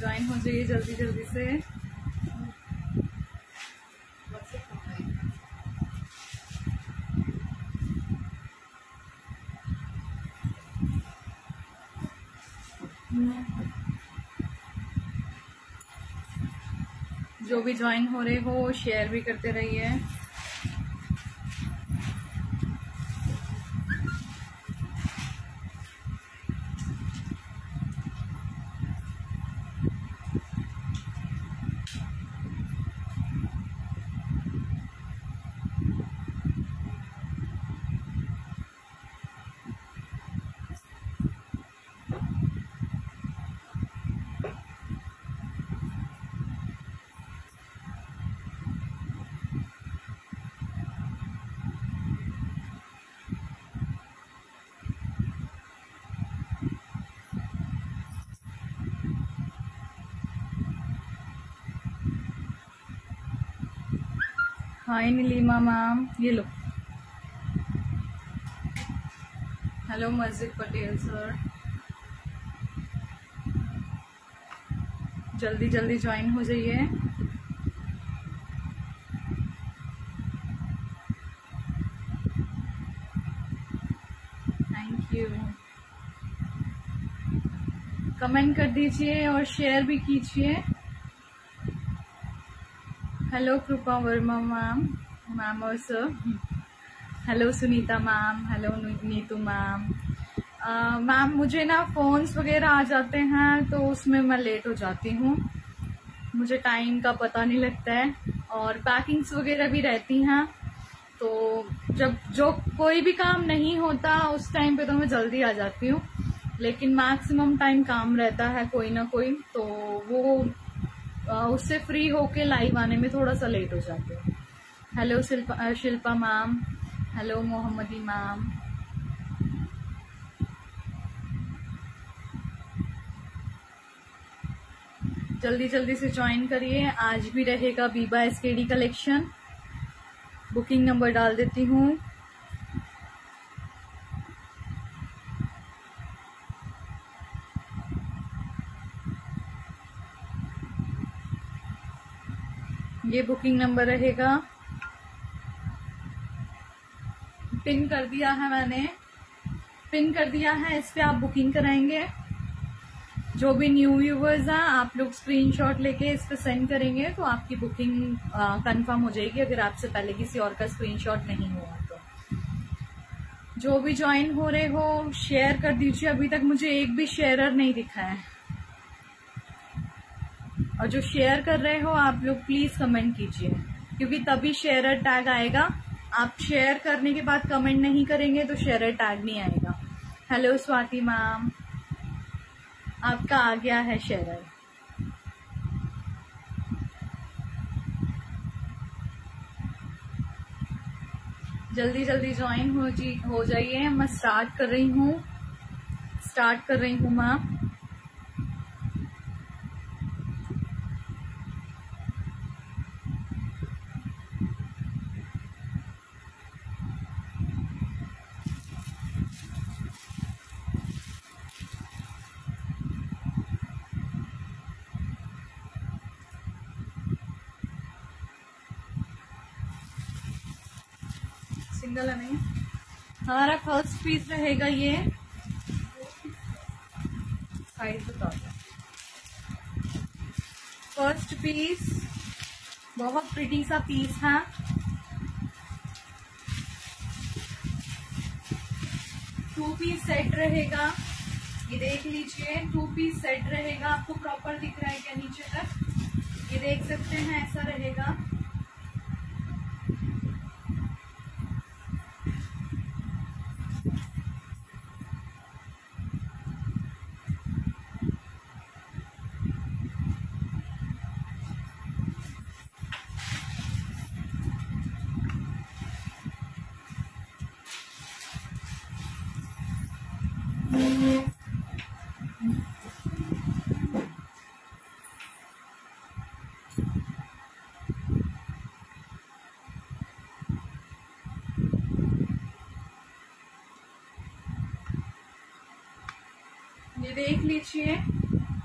Join हो जाइए जल्दी जल्दी से। जो भी ज्वाइन हो रहे हो शेयर भी करते रहिए। नीलिमा मैम ये लो। हेलो मस्जिद पटेल सर जल्दी जल्दी ज्वाइन हो जाइए। थैंक यू कमेंट कर दीजिए और शेयर भी कीजिए। Hello Kripa Verma ma'am ma'am sir hello Sunita ma'am hello Neetu ma'am ma'am मुझे ना फोन्स वगैरह आ जाते हैं तो उसमें मैं लेट हो जाती हूँ। मुझे टाइम का पता नहीं लगता है और पैकिंग्स वगैरह भी रहती हैं। तो जब, जो कोई भी काम नहीं होता, उस टाइम पे तो मैं जल्दी आ जाती हूँ। लेकिन मैक्सिमम टाइम काम रहता है कोई ना कोई तो वो उससे फ्री होके लाइव आने में थोड़ा सा लेट हो जाते हैं। Hello Shilpa Shilpa ma'am hello Mohammadi ma'am जल्दी जल्दी से ज्वाइन करिए। आज भी रहेगा Biba SKD collection booking number डाल देती हूँ। ये बुकिंग नंबर रहेगा। पिन कर दिया है मैंने। पिन कर दिया है, इस पे आप बुकिंग कराएँगे। जो भी न्यू व्यूवर्स हैं, आप लोग स्क्रीनशॉट लेके इस पे सेंड करेंगे तो आपकी बुकिंग कंफर्म हो जाएगी, अगर आपसे पहले किसी और का स्क्रीनशॉट नहीं हुआ तो। जो भी ज्वाइन हो रहे हो शेयर कर दीजिए। अभी तक मुझे एक भी शेयरर नहीं दिखा है। और जो शेयर कर रहे हो, आप लोग प्लीज़ कमेंट कीजिए। क्योंकि तभी शेयरर टैग आएगा। आप शेयर करने के बाद कमेंट नहीं करेंगे तो शेयरर टैग नहीं आएगा। हेलो स्वाति मैम आपका आ गया है शेयरर जल्दी जल्दी ज्वाइन हो जी, हो जाइए। मैं स्टार्ट कर रही हूँ। स्टार्ट कर रही हूँ मैम सिंगल है नहीं हमारा फ़र्स्ट पीस रहेगा ये। साइज़ फ़र्स्ट पीस बहुत प्रिटी सा पीस है टू पीस सेट रहेगा। ये देख लीजिए टू पीस सेट रहेगा। आपको प्रॉपर दिख रहा है क्या नीचे तक? ये देख सकते हैं, ऐसा रहेगा ये देख लीजिए।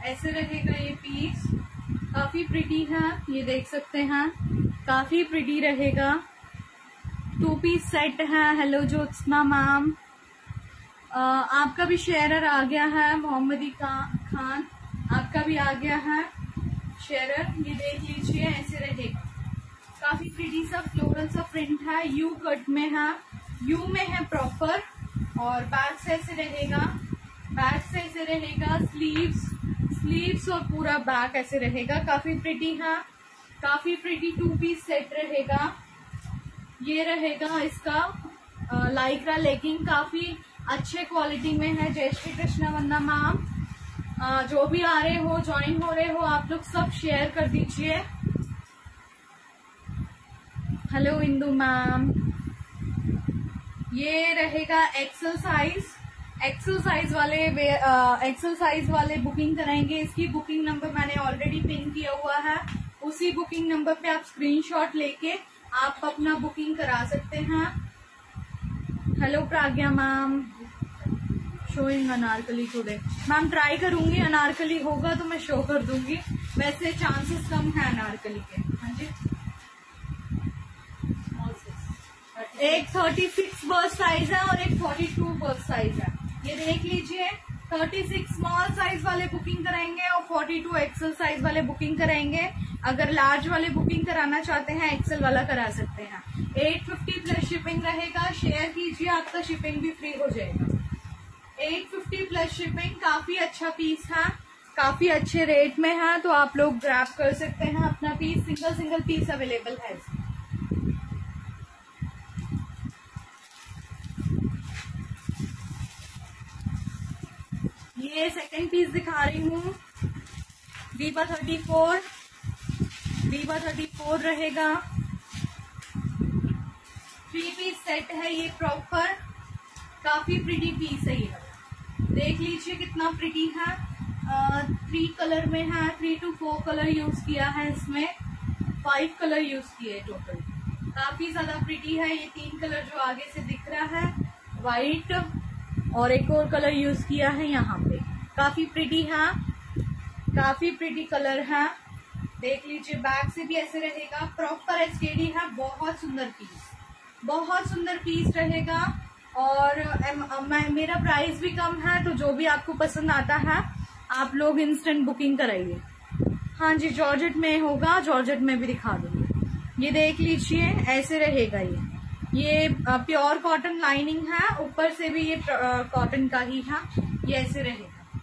ऐसे रहेगा ये पीस काफ़ी प्रिटी है, ये देख सकते हैं। काफ़ी प्रिटी रहेगा। टू पीस सेट है। हेलो ज्योत्सना मैम आपका भी शेयरर आ गया है, मोहम्मदी खान। आपका भी आ गया है शेयरर ये देख लीजिए, ऐसे रहेगा। काफ़ी प्रिटी सा फ्लोरल सा प्रिंट है। यू कट में है। यू में है प्रॉपर और बैक से ऐसे रहेगा। बैक से ऐसे रहेगा स्लीव्स स्लीव्स और पूरा बैक ऐसे रहेगा। काफ़ी प्रिटी है। काफ़ी प्रिटी टू पीस सेट रहेगा। ये रहेगा इसका लाइक्रा लेगिंग काफ़ी अच्छे क्वालिटी में है। जय श्री कृष्ण वंदा मैम जो भी आ रहे हो ज्वाइन हो रहे हो, आप लोग सब शेयर कर दीजिए। हेलो इंदू मैम ये रहेगा एक्सल साइज़ एक्सल साइज़ वाले एक्सरसाइज वाले बुकिंग कराएँगे। इसकी बुकिंग नंबर मैंने ऑलरेडी पिन किया हुआ है। उसी बुकिंग नंबर पे आप स्क्रीनशॉट लेके आप अपना बुकिंग करा सकते हैं। Hello Pragya ma'am showing anarkali today ma'am try करूँगी। अनारकली होगा तो मैं शो कर दूँगी। वैसे चांसेस कम है अनारकली के। हाँ जी। एक थर्टी सिक्स बर्थ साइज़ है और एक फोर्टी टू बर्थ साइज़ है। ये देख लीजिए थर्टी सिक्स स्मॉल साइज़ वाले बुकिंग कराएँगे और फोर्टी टू एक्सल साइज़ वाले बुकिंग कराएँगे। अगर लार्ज वाले बुकिंग कराना चाहते हैं एक्सल वाला करा सकते हैं। एट फिफ्टी प्लस शिपिंग रहेगा। शेयर कीजिए, आपका शिपिंग भी फ्री हो जाएगा। एट फिफ्टी प्लस शिपिंग काफ़ी अच्छा पीस है काफ़ी अच्छे रेट में है तो आप लोग ग्रैप कर सकते हैं। अपना piece single single piece available है। ये सेकंड पीस दिखा रही हूँ। Deepa thirty four Deepa thirty four रहेगा। थ्री पीस सेट है ये प्रॉपर काफ़ी प्रिटी पीस है ये। देख लीजिए कितना प्रिटी है। थ्री कलर में है three two four colour use किया है इसमें। फाइव कलर यूज़ किए टोटल काफ़ी ज़्यादा प्रिटी है ये। तीन कलर जो आगे से दिख रहा है। व्हाइट और एक और कलर यूज़ किया है यहाँ पे। काफ़ी प्रिटी है। काफ़ी प्रिटी कलर है। देख लीजिए बैग से भी ऐसे रहेगा। प्रॉपर एसकेडी है। बहुत सुंदर पीस बहुत सुंदर पीस रहेगा। और मेरा प्राइस भी कम है तो जो भी आपको पसंद आता है, आप लोग इंस्टेंट बुकिंग कराइए। हाँ जी जॉर्जेट में होगा। जॉर्जेट में भी दिखा दूँगी। ये देख लीजिए, ऐसे रहेगा ये। ये प्योर कॉटन लाइनिंग है, ऊपर से भी ये कॉटन का ही है ये ऐसे रहेगा।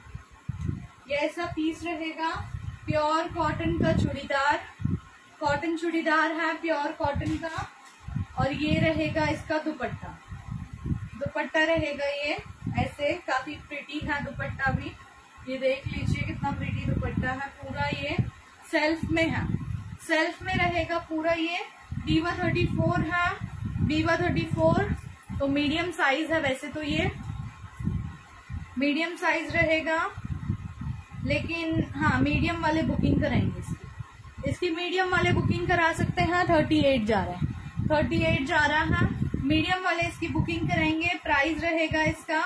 ये ऐसा पीस रहेगा प्योर कॉटन का चूड़ीदार कॉटन चूड़ीदार है प्योर कॉटन का, और ये रहेगा इसका दुपट्टा। दुपट्टा रहेगा ये, ऐसे, काफ़ी प्रिटी है दुपट्टा भी। ये देख लीजिए कितना प्रिटी दुपट्टा है, पूरा ये सेल्फ में है। सेल्फ में रहेगा पूरा ये डीवा थर्टी फोर है बीवा थर्टी फोर तो मीडियम साइज़ है वैसे तो ये। मीडियम साइज़ रहेगा, लेकिन हाँ मीडियम वाले बुकिंग कराएँगे इसकी। इसकी मीडियम वाले बुकिंग करा सकते हैं थर्टी एट जा रहा है। थर्टी एट जा रहा है मीडियम वाले इसकी बुकिंग कराएँगे प्राइस रहेगा इसका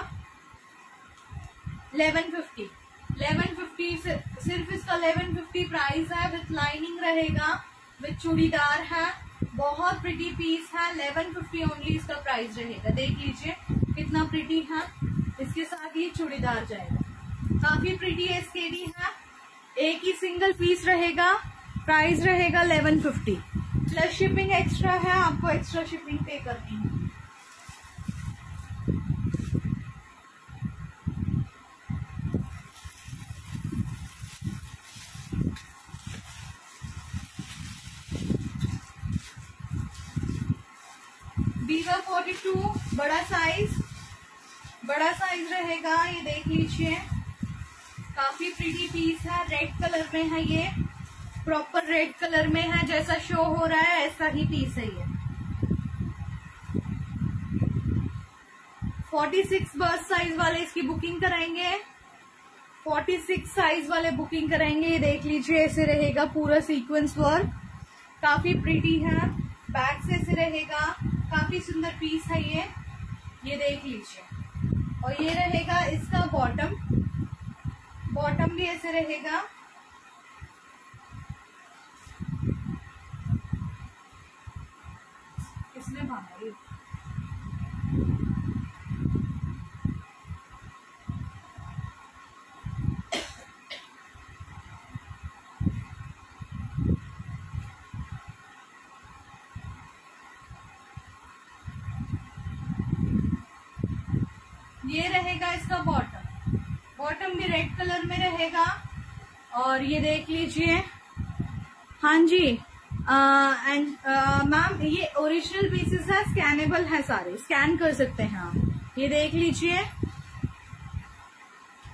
इलेवन फिफ्टी इलेवन फिफ्टी सिर्फ़ इसका इलेवन फिफ्टी प्राइस है विथ लाइनिंग रहेगा विथ चूड़ीदार है। बहुत प्रिटी पीस है इलेवन फिफ्टी ओनली इसका प्राइस रहेगा। देख लीजिए, कितना प्रिटी है। इसके साथ ये चूड़ीदार जाएगा। काफ़ी प्रिटी है, इसके भी है। एक ही सिंगल पीस रहेगा। प्राइस रहेगा eleven fifty plus shipping extra है, आपको एक्स्ट्रा शिपिंग पे करनी है। बीवा फोर्टी टू बड़ा साइज़ बड़ा साइज़ रहेगा, ये देख लीजिए। काफ़ी प्रीटी पीस है रेड कलर में है ये। प्रॉपर रेड कलर में है, जैसा शो हो रहा है, ऐसा ही पीस है ये। 46 बर्थ साइज़ वाले इसकी बुकिंग कराएँगे। 46 साइज़ वाले बुकिंग कराएँगे, ये देख लीजिए, ऐसे रहेगा पूरा सीक्वेंस वर्क काफ़ी प्रीटी है। बैक से ऐसे रहेगा। काफ़ी सुंदर पीस है ये। ये देख लीजिए। और ये रहेगा इसका बॉटम बॉटम भी ऐसे रहेगा। किसने भागा ये रहेगा इसका बॉटम बॉटम भी रेड कलर में रहेगा। और ये देख लीजिए। हाँ जी। एंड मैम ये ओरिजिनल पीसेस है स्कैनेबल है सारे। स्कैन कर सकते हैं आप। ये देख लीजिए।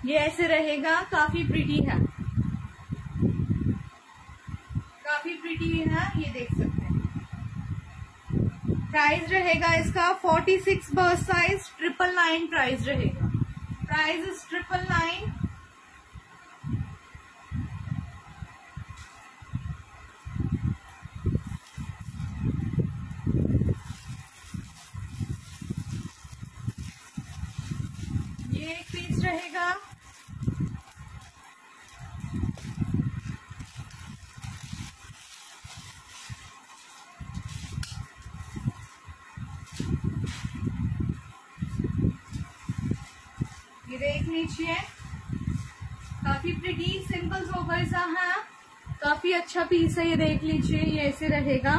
ये ऐसे रहेगा। काफ़ी प्रिटी है। काफ़ी प्रिटी है। ये देख सकते हैं। प्राइस रहेगा इसका 46 bust size triple nine price रहेगा। प्राइस इज़ ट्रिपल नाइन एक रहेगा। देख लीजिए। काफ़ी प्रिटी सिंपल सोबर सा है काफ़ी अच्छा पीस है, ये देख लीजिए, ये ऐसे रहेगा।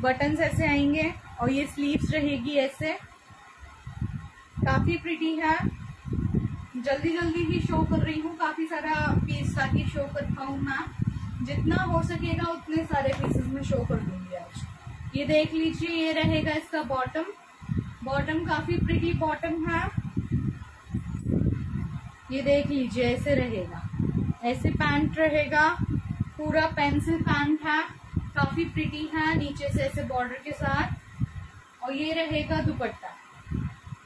बटन्स ऐसे आएँगे और ये स्लीव्स रहेगी ऐसे। काफ़ी प्रिटी है। जल्दी जल्दी ही शो कर रही हूँ, काफ़ी सारा पीस ताकि शो कर पाऊँ मैं जितना हो सकेगा, उतने सारे पीसेस में शो कर दूँगी आज। ये देख लीजिए, ये रहेगा इसका बॉटम बॉटम काफ़ी प्रिटी बॉटम है। ये देख लीजिए ऐसे रहेगा। ऐसे पैंट रहेगा, पूरा पेंसिल पैंट है, काफ़ी प्रिटी है, नीचे से ऐसे बॉर्डर के साथ। और ये रहेगा दुपट्टा।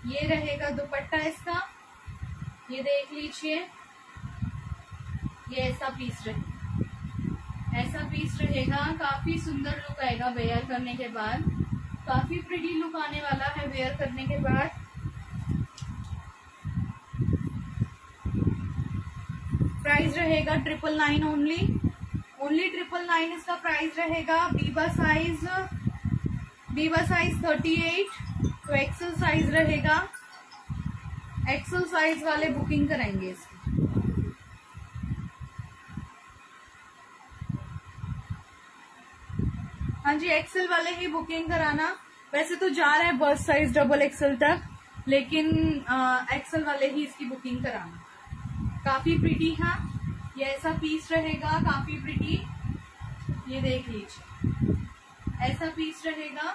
ये रहेगा दुपट्टा इसका। ये देख लीजिए, ये ऐसा पीस रहेगा ऐसा पीस रहेगा। काफ़ी सुंदर लुक आएगा वेयर करने के बाद। काफ़ी प्रिटी लुक आने वाला है वेयर करने के बाद। प्राइस रहेगा triple nine only only triple nine इसका प्राइस रहेगा. Biba size Biba size thirty eight तो एक्सल साइज़ रहेगा. एक्सल साइज़ वाले बुकिंग कराएँगे इसकी. हाँ जी एक्सेल वाले ही बुकिंग कराना. वैसे तो जा रहे हैं बस साइज़ डबल एक्सेल तक, लेकिन एक्सेल वाले ही इसकी बुकिंग कराना. काफ़ी प्रिटी है ये ऐसा पीस रहेगा, काफ़ी प्रिटी ये देख लीजिए। ऐसा पीस रहेगा।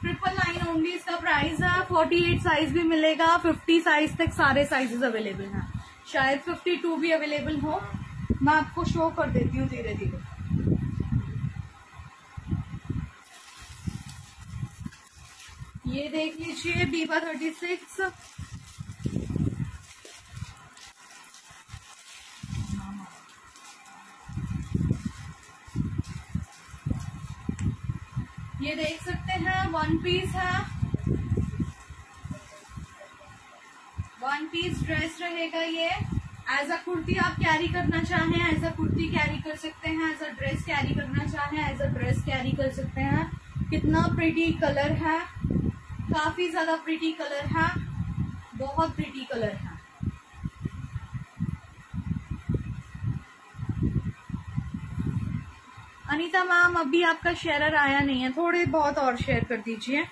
ट्रिपल नाइन ओनली इसका प्राइस है। फोर्टी एट साइज़ भी मिलेगा। फिफ्टी साइज़ तक सारे साइजेस अवेलेबल हैं। शायद फिफ्टी टू भी अवेलेबल हो। मैं आपको शो कर देती हूँ धीरे धीरे। ये देख लीजिए बीबा थर्टी सिक्स ये देख सकते हैं वन पीस है। वन पीस ड्रेस रहेगा ये। एज अ कुर्ती आप कैरी करना चाहें एज अ कुर्ती कैरी कर सकते हैं एज अ ड्रेस कैरी करना चाहें एज अ ड्रेस कैरी कर सकते हैं। कितना प्रिटी कलर है। काफ़ी ज़्यादा प्रिटी कलर है। बहुत प्रिटी कलर है। अनीता मैम, अभी आपका शेयर आया नहीं है। थोड़े बहुत और शेयर कर दीजिए।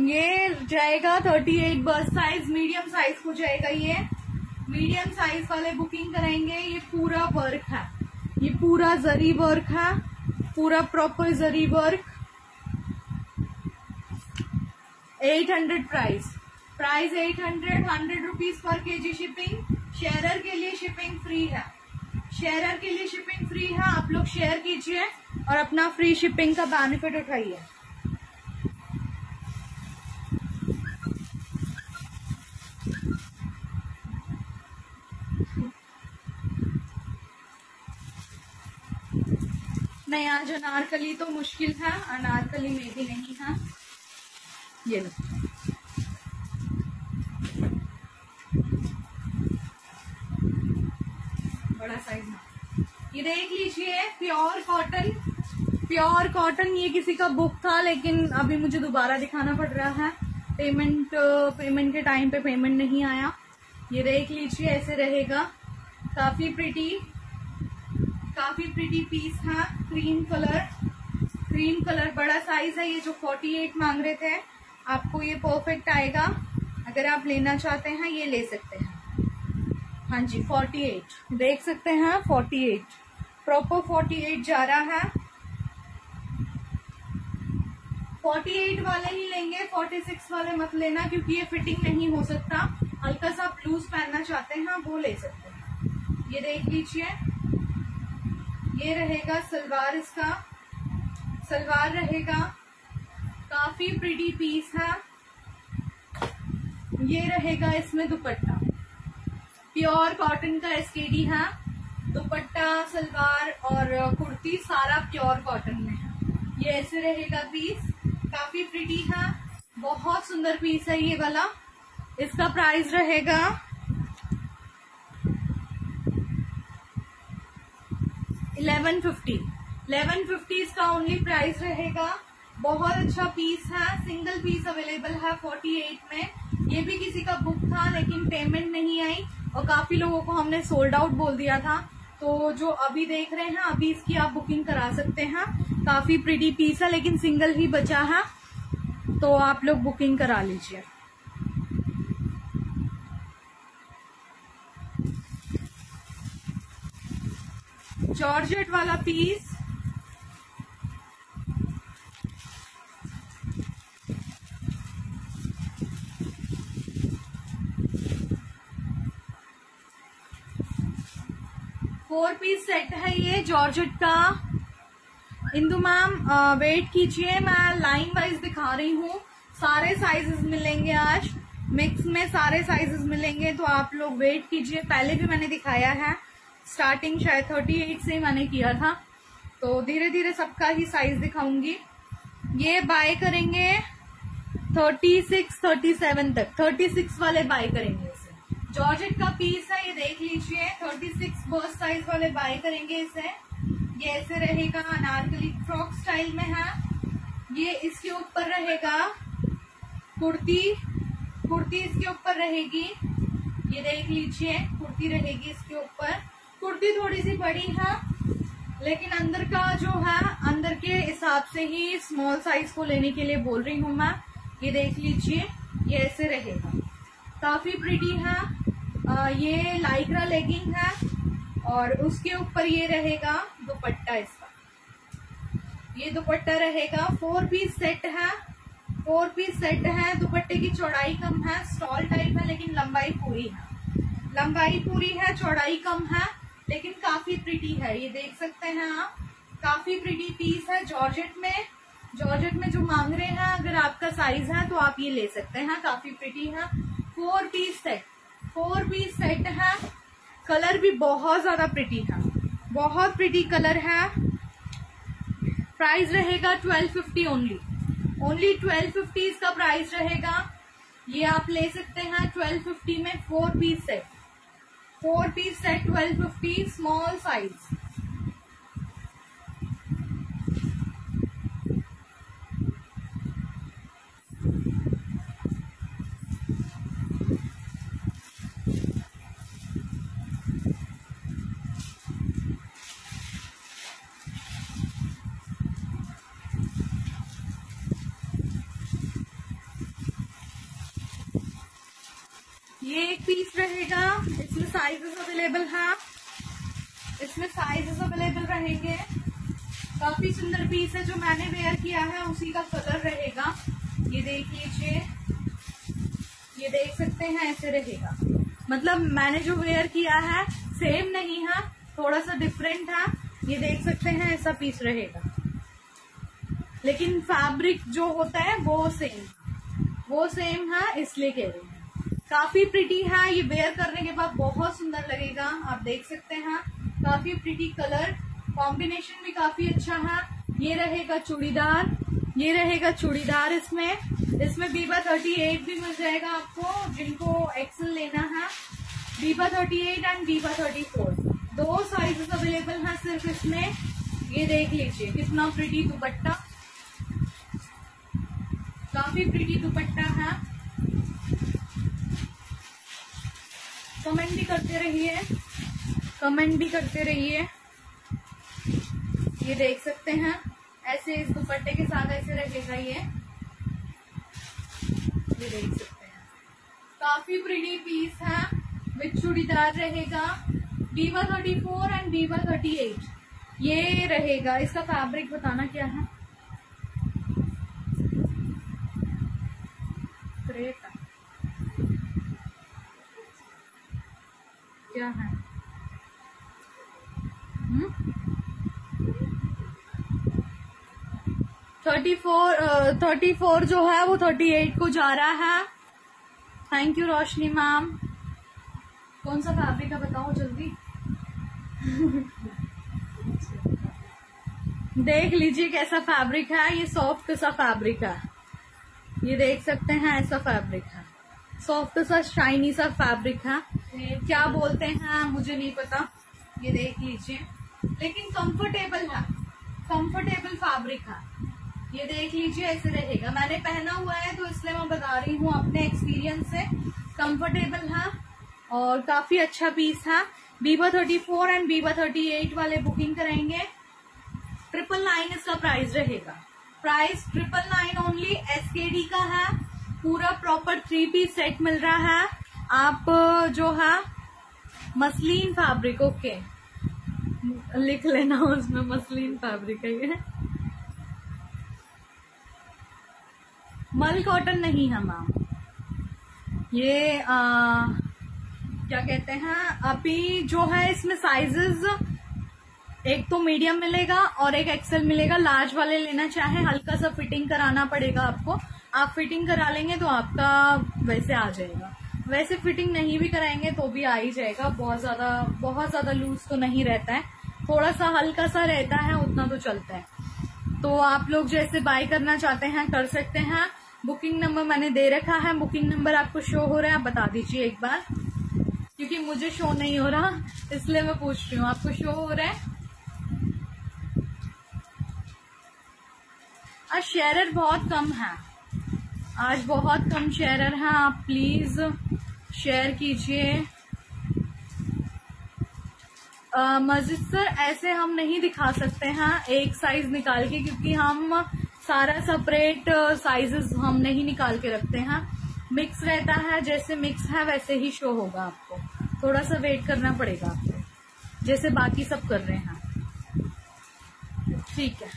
ये जाएगा 38 बस साइज़ मीडियम साइज़ को जाएगा ये। मीडियम साइज़ वाले बुकिंग कराएँगे। ये पूरा वर्क है। ये पूरा जरी वर्क है। पूरा proper zari work 800 price price 800 hundred rupees पर केजी शिपिंग शेयरर के लिए शिपिंग फ्री है। शेयरर के लिए शिपिंग फ्री है, आप लोग शेयर कीजिए और अपना फ्री शिपिंग का बेनिफिट उठाइए। नहीं आज अनारकली तो मुश्किल है, अनारकली में भी नहीं है। ये लो। ये देख लीजिए प्योर कॉटन प्योर कॉटन ये किसी का बुक था, लेकिन अभी मुझे दोबारा दिखाना पड़ रहा है। पेमेंट पेमेंट के टाइम पे पेमेंट नहीं आया। ये देख लीजिए, ऐसे रहेगा। काफ़ी प्रिटी काफ़ी प्रिटी पीस है क्रीम कलर क्रीम कलर बड़ा साइज़ है। ये जो 48 मांग रहे थे, आपको ये परफेक्ट आएगा। अगर आप लेना चाहते हैं, ये ले सकते हैं। हाँ जी 48 देख सकते हैं 48 प्रॉपर 48 जा रहा है। 48 वाले ही लेंगे 46 वाले मत लेना क्योंकि ये फिटिंग नहीं हो सकता। हल्का सा आप लूज पहनना चाहते हैं, वो ले सकते हैं। ये देख लीजिए। ये रहेगा सलवार इसका। सलवार रहेगा। काफ़ी प्रिटी पीस है। ये रहेगा इसमें दुपट्टा। प्योर कॉटन का एसकेडी है, दुपट्टा, सलवार और कुर्ती सारा प्योर कॉटन में है। ये ऐसे रहेगा पीस काफ़ी प्रिटी है, बहुत सुंदर पीस है ये वाला। इसका प्राइस रहेगा इलेवन फिफ्टी इलेवन फिफ्टी इसका ओनली प्राइस रहेगा। बहुत अच्छा पीस है सिंगल पीस अवेलेबल है फोर्टी एट में। ये भी किसी का बुक था, लेकिन पेमेंट नहीं आई। और काफ़ी लोगों को हमने सोल्ड आउट बोल दिया था। तो जो अभी देख रहे हैं, अभी इसकी आप बुकिंग करा सकते हैं। काफ़ी प्रिटी पीस है, लेकिन सिंगल ही बचा है। तो आप लोग बुकिंग करा लीजिए। जॉर्जेट वाला पीस फोर पीस सेट है ये जॉर्जेट का इंदु मैम वेट कीजिए, मैं लाइन वाइज दिखा रही हूँ। सारे साइजेस मिलेंगे आज। मिक्स में सारे साइजेस मिलेंगे तो आप लोग वेट कीजिए। पहले भी मैंने दिखाया है। स्टार्टिंग शायद थर्टी एट से ही मैंने किया था। तो धीरे धीरे सबका ही साइज़ दिखाऊँगी। ये बाय करेंगे थर्टी सिक्स थर्टी सेवन तक। थर्टी सिक्स वाले बाय करेंगे। जॉर्जेट का पीस है, ये देख लीजिए। थर्टी सिक्स बर्थ साइज़ वाले बाय करेंगे इसे। ये ऐसे रहेगा अनारकली फ्रॉक स्टाइल में है। ये इसके ऊपर रहेगा। कुर्ती कुर्ती इसके ऊपर रहेगी। ये देख लीजिए, कुर्ती रहेगी इसके ऊपर। कुर्ती थोड़ी सी बड़ी है, लेकिन अंदर का जो है, अंदर के हिसाब से ही स्मॉल साइज़ को लेने के लिए बोल रही हूँ मैं। ये देख लीजिए, ये ऐसे रहेगा। काफ़ी प्रिटी है। आ, ये लाइक्रा लेगिंग है और उसके ऊपर ये रहेगा दुपट्टा इसका। ये दुपट्टा रहेगा। फोर पीस सेट है। फोर पीस सेट है। दुपट्टे की चौड़ाई कम है। स्टॉल टाइप है लेकिन लंबाई पूरी है। लंबाई पूरी है चौड़ाई कम है लेकिन काफ़ी प्रिटी है। ये देख सकते हैं आप। काफ़ी प्रिटी पीस है जॉर्जेट में। जॉर्जेट में जो मांग रहे हैं अगर आपका साइज़ है तो आप ये ले सकते हैं। काफ़ी प्रिटी है। Four piece set four piece set है। कलर भी बहुत ज़्यादा प्रिटी है बहुत प्रिटी कलर है। प्राइस रहेगा twelve fifty only only twelve fifty इसका प्राइस रहेगा। ये आप ले सकते हैं ट्वेल्व फिफ्टी में four piece set four piece set twelve fifty small size एक पीस रहेगा। इसमें साइजेस अवेलेबल है। इसमें साइजेस अवेलेबल रहेंगे। काफ़ी सुंदर पीस है जो मैंने वेयर किया है, उसी का कलर रहेगा। ये देख लीजिए। ये देख सकते हैं, ऐसे रहेगा। मतलब मैंने जो वेयर किया है सेम नहीं है थोड़ा सा डिफरेंट है। ये देख सकते हैं, ऐसा पीस रहेगा। लेकिन फैब्रिक जो होता है, वो सेम वो सेम है, इसलिए कह रही काफ़ी प्रिटी है, ये वेयर करने के बाद बहुत सुंदर लगेगा, आप देख सकते हैं। काफ़ी प्रिटी कलर कॉम्बिनेशन भी काफ़ी अच्छा है। ये रहेगा चूड़ीदार, ये रहेगा चूड़ीदार इसमें। इसमें बीबा थर्टी एट भी मिल जाएगा आपको, जिनको एक्सल लेना है। Biba thirty eight and Biba thirty four दो साइजेस अवेलेबल हैं सिर्फ़ इसमें। ये देख लीजिए, कितना प्रिटी दुपट्टा। काफ़ी प्रिटी दुपट्टा है। कमेंट भी करते रहिए। कमेंट भी करते रहिए। ये देख सकते हैं। ऐसे इस दुपट्टे के साथ ऐसे रहेगा ये। ये देख सकते हैं। काफ़ी प्रिटी पीस है। विथ चूड़ीदार रहेगा। Biba thirty four and Biba thirty eight ये रहेगा। इसका फैब्रिक बताना क्या है। क्या है? थर्टी फोर थर्टी फोर जो है, वो थर्टी एट को जा रहा है। थैंक यू रोशनी मैम कौन सा फैब्रिक है बताओ जल्दी। देख लीजिए कैसा फैब्रिक है। ये सॉफ्ट सा फैब्रिक है। ये देख सकते हैं, ऐसा फैब्रिक है। सॉफ्ट सा शाइनी सा फैब्रिक है। क्या बोलते हैं, मुझे नहीं पता। ये देख लीजिए। लेकिन कंफर्टेबल है कंफर्टेबल फैब्रिक है ये देख लीजिए, ऐसे रहेगा। मैंने पहना हुआ है तो इसलिए मैं बता रही हूँ अपने एक्सपीरियंस से। कंफर्टेबल है और काफ़ी अच्छा पीस है Biba thirty four and Biba thirty eight वाले बुकिंग करेंगे। ट्रिपल नाइन इसका प्राइस रहेगा। Price triple nine only SKD का है। पूरा प्रॉपर थ्री पीस सेट मिल रहा है। आप जो है मसलिन फैब्रिक ओके लिख लेना उसमें मसलिन फैब्रिक है ये। मल कॉटन नहीं है मैम ये आ, क्या कहते हैं अभी जो है इसमें साइजेस एक तो मीडियम मिलेगा और एक एक्सेल मिलेगा। लार्ज वाले लेना चाहे हल्का सा फिटिंग कराना पड़ेगा आपको। आप फिटिंग करा लेंगे तो आपका वैसे आ जाएगा। वैसे फिटिंग नहीं भी कराएँगे तो भी आ ही जाएगा। बहुत ज़्यादा बहुत ज़्यादा लूज तो नहीं रहता है। थोड़ा सा हल्का सा रहता है, उतना तो चलता है। तो आप लोग जैसे बाय करना चाहते हैं, कर सकते हैं। बुकिंग नंबर मैंने दे रखा है। बुकिंग नंबर आपको शो हो रहा है, आप बता दीजिए एक बार। क्योंकि मुझे शो नहीं हो रहा, इसलिए मैं पूछ रही हूँ। आपको शो हो रहा है? आज शेयर बहुत कम है। आज बहुत कम शेयर हैं, आप प्लीज़ शेयर कीजिए। मस्जिद सर ऐसे हम नहीं दिखा सकते हैं एक साइज़ निकाल के, क्योंकि हम सारा सेपरेट साइजेस हम नहीं निकाल के रखते हैं। मिक्स रहता है, जैसे मिक्स है, वैसे ही शो होगा आपको। थोड़ा सा वेट करना पड़ेगा आपको। जैसे बाकी सब कर रहे हैं। ठीक है।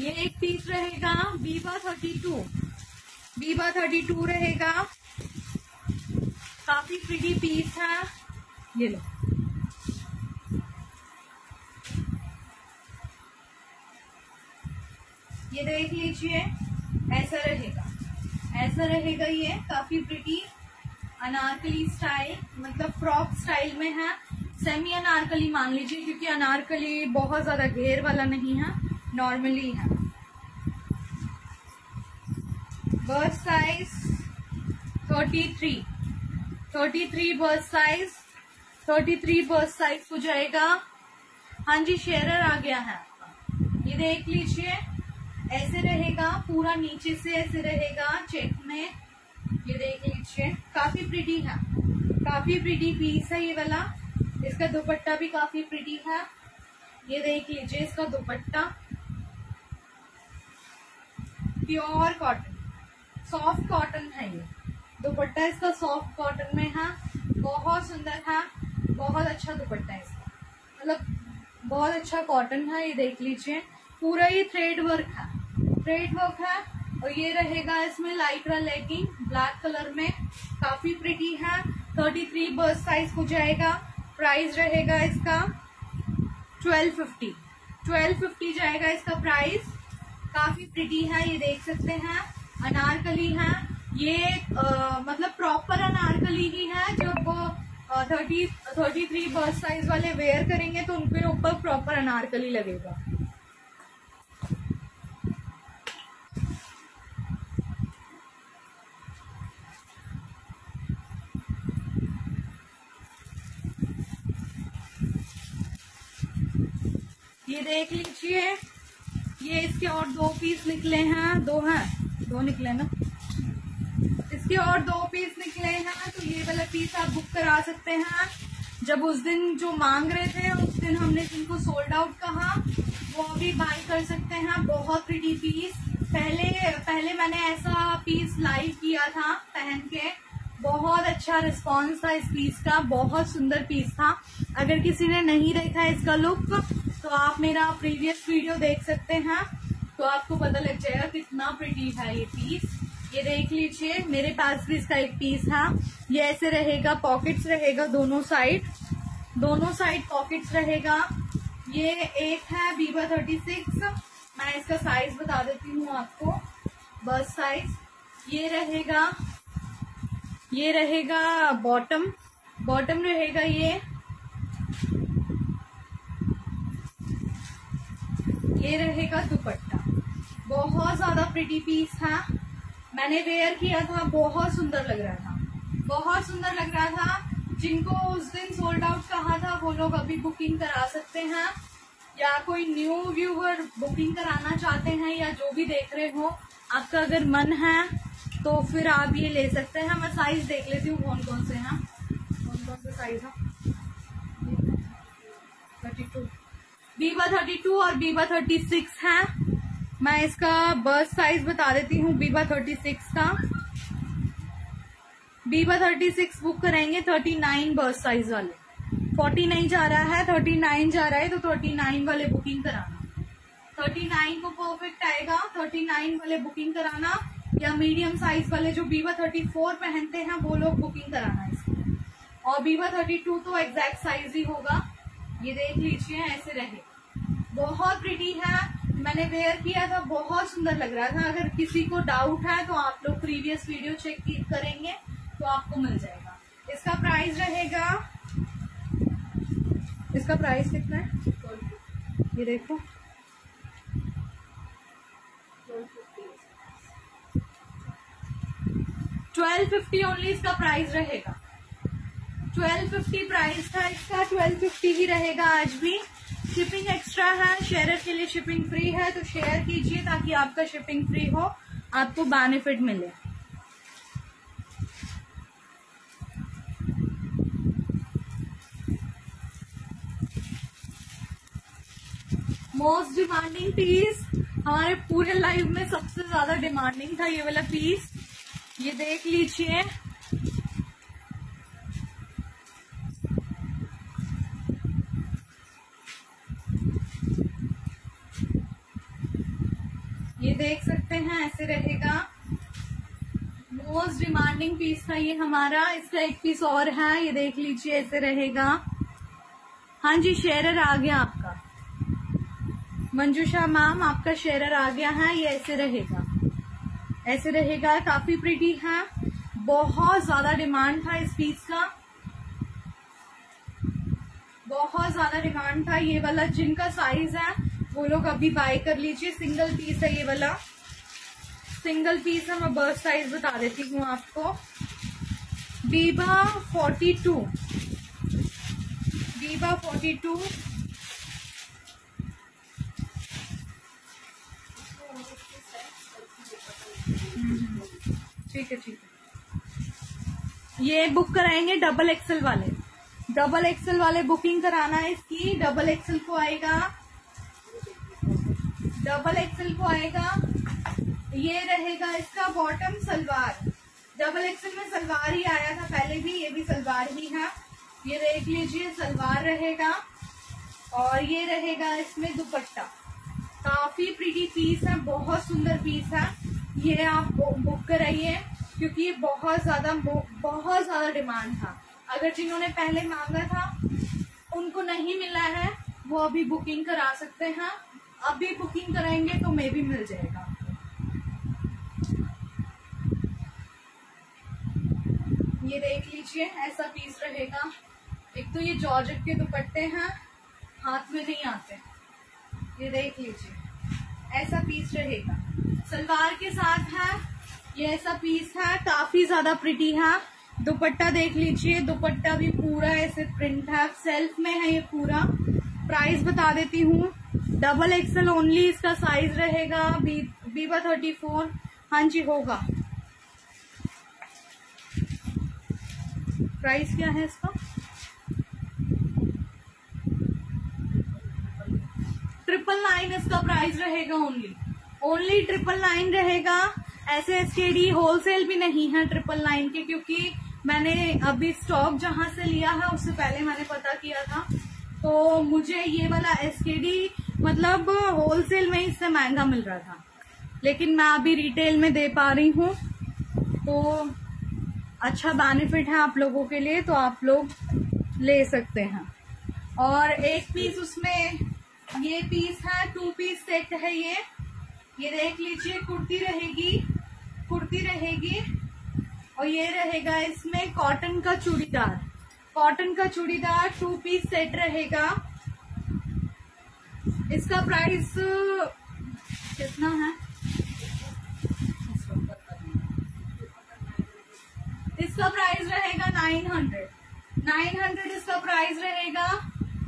ये एक पीस रहेगा, Biba thirty two. Biba thirty two रहेगा। काफ़ी प्रिटी पीस है। ये लो। ये देख लीजिए, ऐसा रहेगा। ऐसा रहेगा ये, काफ़ी प्रिटी अनारकली स्टाइल मतलब फ्रॉक स्टाइल में है। सेमी अनारकली मान लीजिए, क्योंकि अनारकली बहुत ज़्यादा घेर वाला नहीं है। नॉर्मली है। Bust size thirty three thirty three bust size thirty three bust size हो जाएगा। हाँ जी शेयरर आ गया है ये देख लीजिए। ऐसे रहेगा, पूरा नीचे से ऐसे रहेगा चेक में। ये देख लीजिए। काफ़ी प्रिटी है। काफ़ी प्रिटी पीस है ये वाला। इसका दुपट्टा भी काफ़ी प्रिटी है। ये देख लीजिए, इसका dupatta. Pure cotton. Soft cotton है ये। दुपट्टा इसका सॉफ्ट कॉटन में है बहुत सुंदर है बहुत अच्छा दुपट्टा है इसका। मतलब बहुत अच्छा कॉटन है ये देख लीजिए। पूरा ये थ्रेड वर्क है थ्रेड वर्क है और ये रहेगा इसमें लाइट लेगिंग ब्लैक कलर में। काफ़ी प्रिटी है। थर्टी थ्री बर्थ साइज़ हो जाएगा। प्राइस रहेगा इसका ट्वेल्व फिफ्टी ट्वेल्व फिफ्टी जाएगा इसका प्राइस काफ़ी प्रिटी है ये देख सकते हैं। अनारकली है। ये आ, मतलब प्रॉपर अनारकली ही है जब वो थर्टी थर्टी थ्री बर्स साइज़ वाले वेयर करेंगे तो उनके ऊपर प्रॉपर अनारकली लगेगा। ये देख लीजिए ये इसके और दो पीस निकले हैं। दो हैं। दो निकले ना? इसके और दो पीस निकले हैं तो ये वाला पीस आप बुक करा सकते हैं। जब उस दिन जो मांग रहे थे, उस दिन हमने जिनको सोल्ड आउट कहा, वो अभी बाय कर सकते हैं। बहुत प्रिटी पीस पहले पहले मैंने ऐसा पीस लाइव किया था पहन के। बहुत अच्छा रिस्पांस था इस पीस का। बहुत सुंदर पीस था। अगर किसी ने नहीं देखा इसका लुक तो आप मेरा प्रीवियस वीडियो देख सकते हैं। तो आपको पता लग जाएगा कितना प्रिटी है ये पीस ये देख लीजिए, मेरे पास भी इसका एक पीस है। ये ऐसे रहेगा पॉकेट्स रहेगा दोनों साइड दोनों साइड पॉकेट्स रहेगा। ये एक है बीबा थर्टी सिक्स मैं इसका साइज़ बता देती हूँ आपको। बस साइज़ ये रहेगा ये रहेगा बॉटम बॉटम रहेगा ये। ये रहेगा दुपट्टा। बहुत ज़्यादा प्रिटी पीस है मैंने वेयर किया था, बहुत सुंदर लग रहा था। बहुत सुंदर लग रहा था। जिनको उस दिन सोल्ड आउट कहा था, वो लोग अभी बुकिंग करा सकते हैं। या कोई न्यू व्यूवर बुकिंग कराना चाहते हैं, या जो भी देख रहे हो, आपका अगर मन है तो फिर आप ये ले सकते हैं। मैं साइज़ देख लेती हूँ कौन कौन से हैं। कौन कौन से साइज़ है? Thirty two Biba thirty two और बीबा थर्टी सिक्स है। मैं इसका बर्थ साइज़ बता देती हूँ बीबा थर्टी सिक्स का। बीबा थर्टी सिक्स बुक करेंगे थर्टी नाइन बर्थ साइज़ वाले। फोर्टी नहीं जा रहा है थर्टी नाइन जा रहा है तो थर्टी नाइन वाले बुकिंग कराना। थर्टी नाइन को परफेक्ट आएगा थर्टी नाइन वाले बुकिंग कराना। या मीडियम साइज़ वाले जो बीवा थर्टी फोर पहनते हैं, वो लोग बुकिंग कराना है और बीवा थर्टी टू तो एग्जैक्ट साइज़ ही होगा। ये देख लीजिए, ऐसे रहे बहुत प्रिटी है। मैंने वेयर किया था, बहुत सुंदर लग रहा था। अगर किसी को डाउट है तो आप लोग प्रीवियस वीडियो चेक करेंगे तो आपको मिल जाएगा। इसका प्राइस रहेगा, इसका प्राइस कितना है? ये देखो। ट्वेल्व फिफ्टी ओनली इसका प्राइस रहेगा। ट्वेल्व फिफ्टी प्राइस था इसका, ट्वेल्व फिफ्टी ही रहेगा आज भी। शिपिंग एक्स्ट्रा है शेयर के लिए शिपिंग फ्री है तो शेयर कीजिए ताकि आपका शिपिंग फ्री हो, आपको बेनिफिट मिले। मोस्ट डिमांडिंग पीस हमारे पूरे लाइफ में सबसे ज़्यादा डिमांडिंग था ये वाला पीस ये देख लीजिए ये देख सकते हैं, ऐसे रहेगा। मोस्ट डिमांडिंग पीस था ये हमारा इसका एक पीस और है, ये देख लीजिए, ऐसे रहेगा। हाँ जी शेरर आ गया आपका। मंजूषा मैम आपका शेरर आ गया है, ये ऐसे रहेगा। ऐसे रहेगा, काफ़ी प्रिटी है। बहुत ज़्यादा डिमांड था इस पीस का। बहुत ज़्यादा डिमांड था ये वाला, जिनका साइज़ है वो लोग अभी बाय कर लीजिए। सिंगल पीस है ये वाला। सिंगल पीस है, मैं बर्थ साइज़ बता देती हूँ आपको। Biba forty two Biba forty two ठीक है ठीक है। ये बुक कराएँगे डबल एक्सल वाले। डबल एक्सल वाले बुकिंग कराना है इसकी। डबल एक्सल को आएगा। डबल एक्सल को आएगा। ये रहेगा इसका बॉटम सलवार। डबल एक्सल में सलवार ही आया था, पहले भी, ये भी सलवार ही है ये देख लीजिए, सलवार रहेगा। और ये रहेगा इसमें दुपट्टा। काफ़ी प्रीटी पीस है, बहुत सुंदर पीस है। ये आप बुक कराइए, क्योंकि ये बहुत ज़्यादा बहुत ज़्यादा डिमांड था। अगर जिन्होंने पहले मांगा था, उनको नहीं मिला है, वो अभी बुकिंग करा सकते हैं। अभी बुकिंग कराएँगे तो मे भी मिल जाएगा। ये देख लीजिए, ऐसा पीस रहेगा। एक तो ये जॉर्जेट के दुपट्टे हैं, हाथ में नहीं आते। ये देख लीजिए, ऐसा पीस रहेगा। सलवार के साथ है, ये ऐसा पीस है, काफ़ी ज़्यादा प्रिटी है। दुपट्टा देख लीजिए, दुपट्टा भी पूरा ऐसे प्रिंट है। सेल्फ में है ये पूरा। प्राइस बता देती हूँ डबल एक्सएल ओनली इसका साइज़ रहेगा बीबा थर्टी फोर हाँ जी, होगा। प्राइस क्या है इसका? ट्रिपल नाइन इसका प्राइस रहेगा ओनली ओनली ट्रिपल नाइन रहेगा। ऐसे एस के डी होलसेल भी नहीं है ट्रिपल नाइन के, क्योंकि मैंने अभी स्टॉक जहाँ से लिया है, उससे पहले मैंने पता किया था। तो मुझे ये वाला एस के डी मतलब होलसेल में इससे महँगा मिल रहा था। लेकिन मैं अभी रिटेल में दे पा रही हूँ। तो अच्छा बेनिफिट है आप लोगों के लिए तो आप लोग ले सकते हैं। और एक पीस उसमें, ये पीस है टू पीस सेट है ये। ये देख लीजिए, कुर्ती रहेगी कुर्ती रहेगी। और ये रहेगा इसमें कॉटन का चूड़ीदार। कॉटन का चूड़ीदार टू पीस सेट रहेगा। इसका प्राइस कितना है? इसका प्राइस रहेगा नाइन हंड्रेड नाइन हंड्रेड इसका प्राइस रहेगा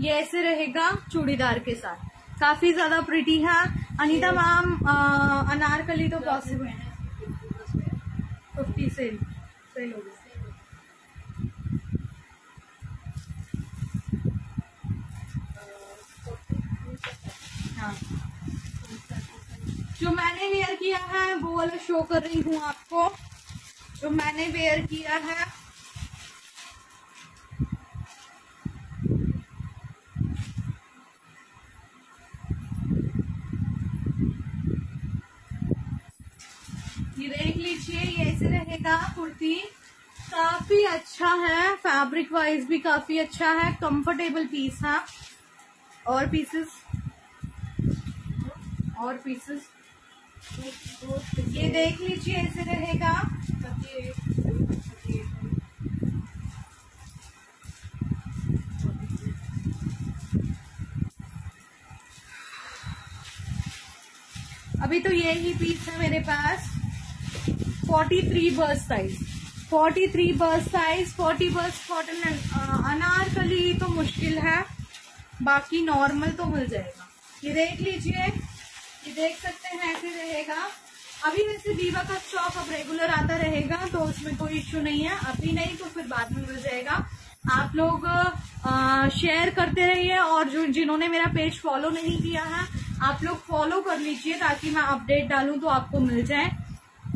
ये ऐसे रहेगा चूड़ीदार के साथ। काफ़ी ज़्यादा प्रिटी है। अनीता मैम अनारकली तो पॉसिबल है। फिफ्टी सेल सेल होगी जो मैंने वेयर किया है, वो वाला शो कर रही हूँ आपको। जो मैंने वेयर किया है। देख लीजिए, ये रहेगा, कुर्ती। काफ़ी अच्छा है फैब्रिक वाइज भी काफ़ी अच्छा है कंफर्टेबल पीस है। और पीसेस और पीसेस ये देख लीजिए, ऐसे रहेगा। अभी तो ये ही पीस है मेरे पास। 43 बर्स साइज़ 43 बर्स साइज़ 40 बर्स कॉटन अनारकली तो मुश्किल है। बाकी नॉर्मल तो मिल जाएगा। ये देख लीजिए। ये देख सकते हैं, ऐसे रहेगा। अभी वैसे वीवा का स्टॉक अब रेगुलर आता रहेगा तो उसमें कोई इश्यू नहीं है। अभी नहीं तो फिर बाद में मिल जाएगा। आप लोग शेयर करते रहिए और जो, जिन्होंने मेरा पेज फॉलो नहीं किया है, आप लोग फॉलो कर लीजिए ताकि मैं अपडेट डालूं तो आपको मिल जाए।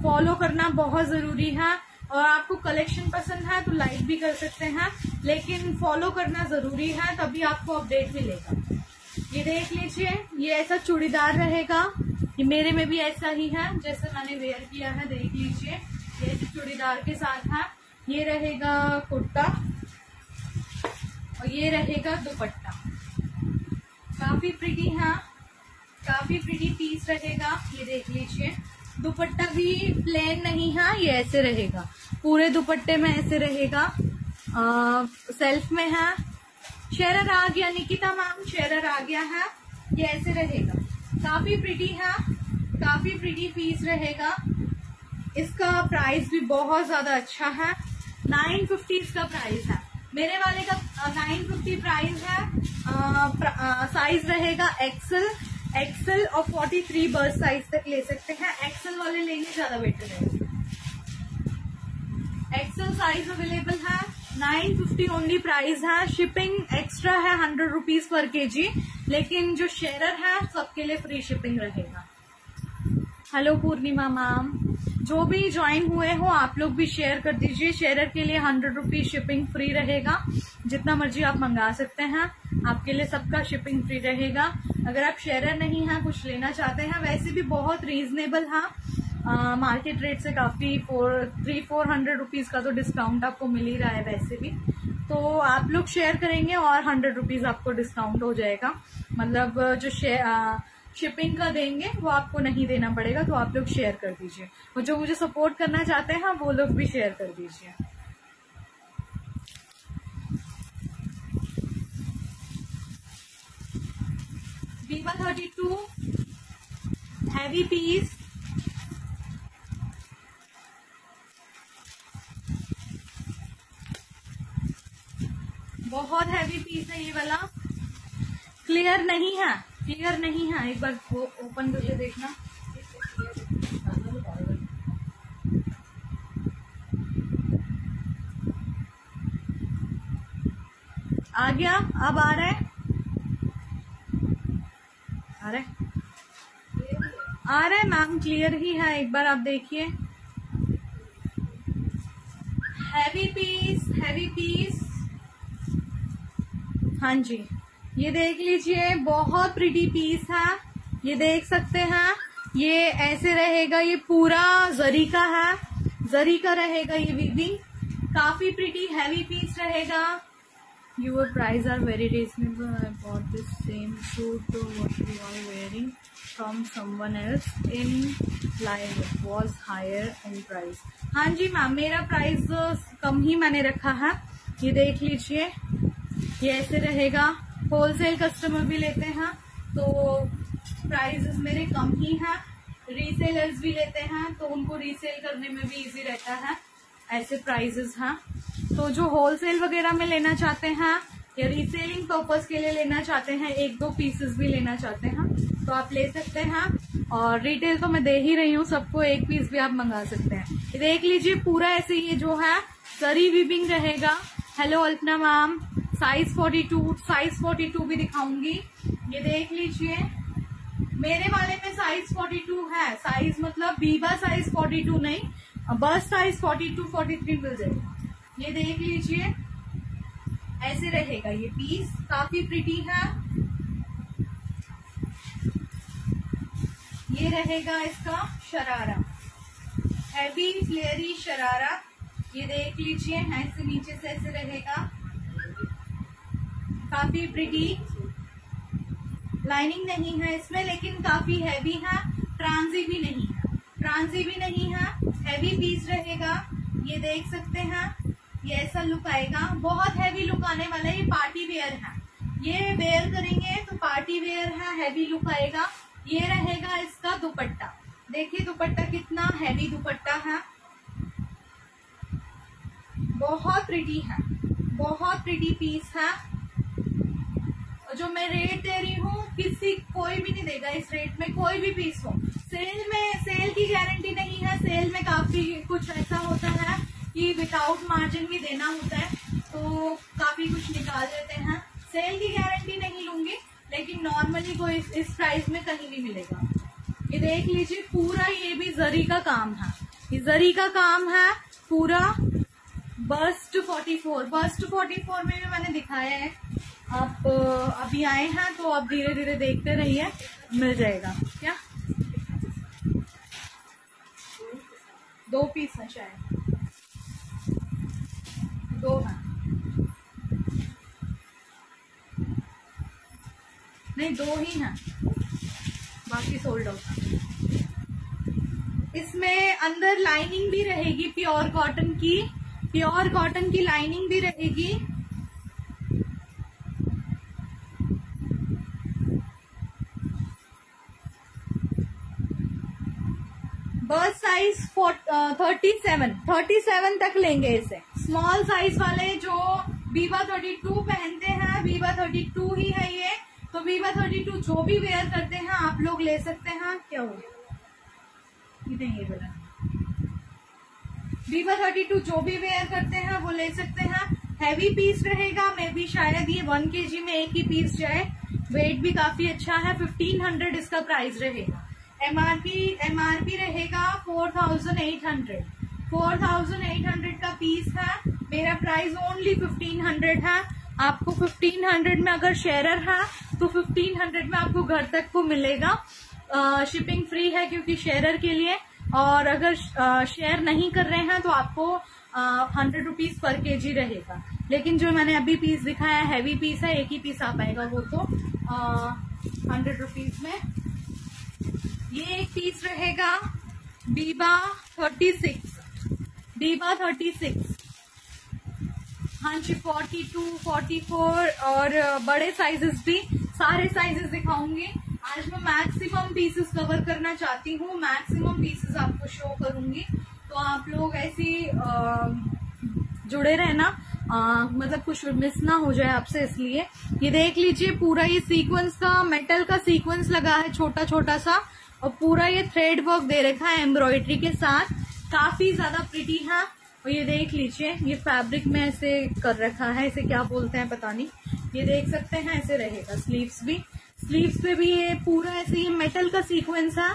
फॉलो करना बहुत ज़रूरी है और आपको कलेक्शन पसंद है तो लाइक भी कर सकते हैं, लेकिन फॉलो करना ज़रूरी है, तभी आपको अपडेट मिलेगा। ये देख लीजिए ये ऐसा चूड़ीदार रहेगा। ये मेरे में भी ऐसा ही है जैसे मैंने वेयर किया है देख लीजिए। ये चूड़ीदार के साथ है। ये रहेगा कुर्ता और ये रहेगा दुपट्टा। काफ़ी प्रिटी है काफ़ी प्रिटी पीस रहेगा। ये देख लीजिए दुपट्टा भी प्लेन नहीं है ये ऐसे रहेगा। पूरे दुपट्टे में ऐसे रहेगा। आ, सेल्फ में है शेरर आ गया, निकिता मैम शेरर आ गया है। ये ऐसे रहेगा। काफ़ी प्रिटी है, काफ़ी प्रिटी पीस रहेगा। इसका प्राइस भी बहुत ज़्यादा अच्छा है। नाइन फिफ्टी इसका प्राइस है। मेरे वाले का नाइन फिफ्टी प्राइस है। साइज़ रहेगा एक्सल एक्सल और फोर्टी थ्री बर्थ साइज़ तक ले सकते हैं। एक्सल वाले लेंगे ज़्यादा बेटर है। एक्सल साइज़ अवेलेबल है। नाइन फिफ्टी ओनली प्राइस है। शिपिंग एक्स्ट्रा है hundred rupees per K G लेकिन जो शेयर है, सबके लिए फ्री शिपिंग रहेगा। हेलो पूर्णिमा मैम जो भी ज्वाइन हुए हो, आप लोग भी शेयर कर दीजिए। शेयर के लिए हंड्रेड रुपीज़ शिपिंग फ्री रहेगा। जितना मर्ज़ी आप मंगा सकते हैं, आपके लिए सबका शिपिंग फ्री रहेगा। अगर आप शेयर नहीं है, कुछ लेना चाहते हैं, वैसे भी बहुत रीजनेबल है। मार्केट रेट से काफ़ी four three four hundred rupees का तो डिस्काउंट आपको मिल ही रहा है वैसे भी। तो आप लोग शेयर करेंगे और हंड्रेड रुपीज़ आपको डिस्काउंट हो जाएगा। मतलब जो शेयर शिपिंग का देंगे, वो आपको नहीं देना पड़ेगा तो आप लोग शेयर कर दीजिए। और जो मुझे सपोर्ट करना चाहते हैं वो लोग भी शेयर कर दीजिए। थर्टी टू हैवी पीस है ये वाला। क्लियर नहीं है क्लियर नहीं है। एक बार वो ओपन करके देखना। आ गया, अब आ रहा है। आ रहा है। आ रहा है मैम क्लियर ही है। एक बार आप देखिए। हैवी पीस हैवी पीस हाँ जी। ये देख लीजिए, बहुत प्रिटी पीस है। ये देख सकते हैं, ये ऐसे रहेगा, ये पूरा जरी का है। जरी का रहेगा ये वीविंग काफ़ी प्रिटी हैवी पीस रहेगा। Your price are very reasonable I bought this same suit what you are wearing from someone else in live was higher in price हाँ जी मैम मेरा प्राइस कम ही मैंने रखा है। ये देख लीजिए। ये ऐसे रहेगा। होलसेल कस्टमर भी लेते हैं तो प्राइसेस मेरे कम ही हैं। रीसेलर्स भी लेते हैं तो उनको रीसेल करने में भी इजी रहता है। ऐसे प्राइजेस हैं। तो जो होलसेल वगैरह में लेना चाहते हैं, या रीसेलिंग पर्पज के लिए लेना चाहते हैं, एक दो पीसेस भी लेना चाहते हैं तो आप ले सकते हैं। और रिटेल तो मैं दे ही रही हूँ, सबको एक पीस भी आप मंगा सकते हैं। देख लीजिए, पूरा ऐसे ये जो है सरी विबिंग रहेगा। Hello Alpana ma'am size 42 size 42 भी दिखाऊँगी। ये देख लीजिए। मेरे वाले में साइज़ 42 है। साइज़ मतलब बीबा साइज़ 42 नहीं बस साइज़ 42 43 मिल जाएगा। ये देख लीजिए। ऐसे रहेगा ये पीस काफ़ी प्रिटी है। ये रहेगा इसका शरारा। हैवी फ्लेयरी शरारा। ये देख लीजिए। ऐसे नीचे से ऐसे रहेगा। काफ़ी प्रिटी लाइनिंग नहीं है इसमें, लेकिन काफ़ी हैवी है। ट्रांजी भी नहीं है। ट्रांजी भी नहीं है। हैवी पीस रहेगा। ये देख सकते हैं। ये ऐसा लुक आएगा। बहुत हैवी लुक आने वाला है। ये पार्टी वेयर है। ये वेयर करेंगे तो पार्टी वेयर है। हैवी लुक आएगा। ये रहेगा इसका दुपट्टा। देखिए दुपट्टा कितना हैवी दुपट्टा है। बहुत प्रिटी है। बहुत प्रिटी पीस है। जो मैं रेट दे रही हूँ किसी कोई भी नहीं देगा इस रेट में कोई भी पीस हो। सेल में सेल की गारंटी नहीं है सेल में काफ़ी कुछ ऐसा होता है कि विदाउट मार्जिन भी देना होता है तो काफ़ी कुछ निकाल देते हैं। सेल की गारंटी नहीं लूँगी लेकिन नॉर्मली कोई इस, इस प्राइस में कहीं भी मिलेगा। ये देख लीजिए पूरा ये भी जरी का काम है। ये जरी का काम है पूरा बस्ट 44 बस्ट 44 में भी मैंने दिखाया है आप अभी आए हैं तो आप धीरे धीरे देखते रहिए, मिल जाएगा, क्या? दो पीस है शायद। दो हैं। नहीं, दो ही हैं। बाकी सोल्ड आउट इसमें अंदर लाइनिंग भी रहेगी प्योर कॉटन की प्योर कॉटन की लाइनिंग भी रहेगी। Bust size thirty seven thirty seven तक लेंगे इसे। स्मॉल साइज़ वाले जो वीवा थर्टी टू पहनते हैं वीवा थर्टी टू ही है ये। तो वीवा थर्टी टू जो भी वेयर करते हैं, आप लोग ले सकते हैं। क्या हो? ये बोला वीवा थर्टी टू जो भी वेयर करते हैं, वो ले सकते हैं। हैवी पीस रहेगा, मे भी शायद ये वन के में एक ही पीस जाए। वेट भी काफ़ी अच्छा है फिफ्टीन हंड्रेड इसका प्राइस रहेगा। एमआरपी एमआरपी रहेगा four thousand eight hundred four thousand eight hundred का पीस है. मेरा प्राइस ओनली फिफ्टीन हंड्रेड है. आपको फिफ्टीन हंड्रेड में अगर शेयर है तो फिफ्टीन हंड्रेड में आपको घर तक को मिलेगा। शिपिंग फ्री है क्योंकि शेयर के लिए। और अगर शेयर नहीं कर रहे हैं तो आपको हंड्रेड रुपीज़ पर के जी रहेगा। लेकिन जो मैंने अभी पीस दिखाया हैवी पीस है, एक ही पीस आ पाएगा वो तो हंड्रेड रुपीज़ में। ये एक पीस रहेगा। Biba thirty six. Biba thirty six. हाँ जी फोर्टी टू फोर्टी फोर और बड़े साइजेस भी। सारे साइजेस दिखाऊँगी। आज मैं मैक्सिमम पीसेस कवर करना चाहती हूँ। मैक्सिमम पीसेस आपको शो करूँगी। तो आप लोग ऐसी जुड़े रहना। आ, मतलब कुछ मिस ना हो जाए आपसे इसलिए। ये देख लीजिए पूरा ये सीक्वेंस का मेटल का सीक्वेंस लगा है छोटा छोटा सा। और पूरा ये थ्रेड वर्क दे रखा है एम्ब्रॉयडरी के साथ। काफ़ी ज़्यादा प्रिटी है और ये देख लीजिए, ये फैब्रिक में ऐसे कर रखा है, इसे क्या बोलते हैं पता नहीं। ये देख सकते हैं, ऐसे रहेगा स्लीव्स भी। स्लीव्स पे भी ये पूरा ऐसे ये मेटल का सीक्वेंस है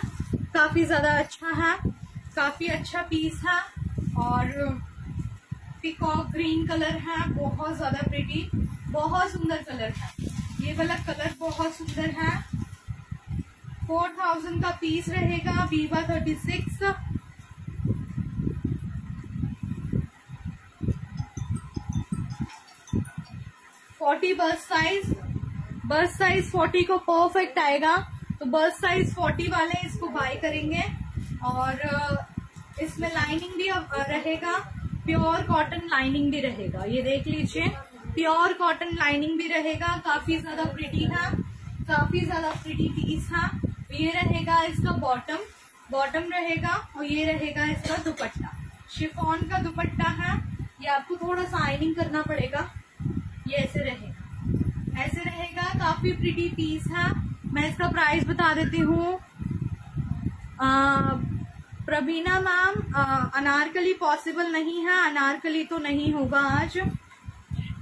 काफ़ी ज़्यादा अच्छा है काफ़ी अच्छा पीस है और पिकॉक ग्रीन कलर है, बहुत ज़्यादा प्रिटी बहुत सुंदर कलर है। ये वाला कलर बहुत सुंदर है। फोर थाउज़ेंड का पीस रहेगा Biba thirty six. Forty bust size bust size forty को परफेक्ट आएगा। तो बस साइज़ फोर्टी वाले इसको बाय करेंगे। और इसमें लाइनिंग भी रहेगा। प्योर कॉटन लाइनिंग भी रहेगा। ये देख लीजिए। प्योर कॉटन लाइनिंग भी रहेगा। काफ़ी ज़्यादा प्रिटी है। काफ़ी ज़्यादा प्रिटी पीस है। ये रहेगा इसका बॉटम बॉटम रहेगा और ये रहेगा इसका दुपट्टा। शिफॉन का दुपट्टा है, ये आपको थोड़ा सा आइनिंग करना पड़ेगा। ये ऐसे रहेगा। ऐसे रहेगा, काफ़ी प्रिटी पीस है। मैं इसका प्राइस बता देती हूँ। प्रवीणा मैम अनारकली पॉसिबल नहीं है। अनारकली तो नहीं होगा आज।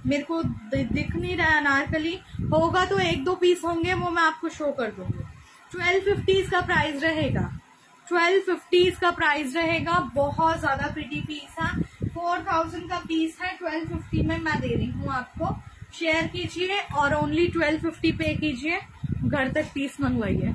मेरे को दिख नहीं रहा अनारकली। होगा तो एक दो पीस होंगे, वो मैं आपको शो कर दूँगी। ट्वेल्व फिफ्टीज का प्राइस रहेगा। ट्वेल्व फिफ्टीज का प्राइस रहेगा, बहुत ज़्यादा प्रिटी पीस है। फोर थाउज़ेंड का पीस है, ट्वेल्व फिफ्टी में मैं दे रही हूँ आपको। शेयर कीजिए और ओनली ट्वेल्व फिफ्टी पे कीजिए। घर तक पीस मंगवाइए।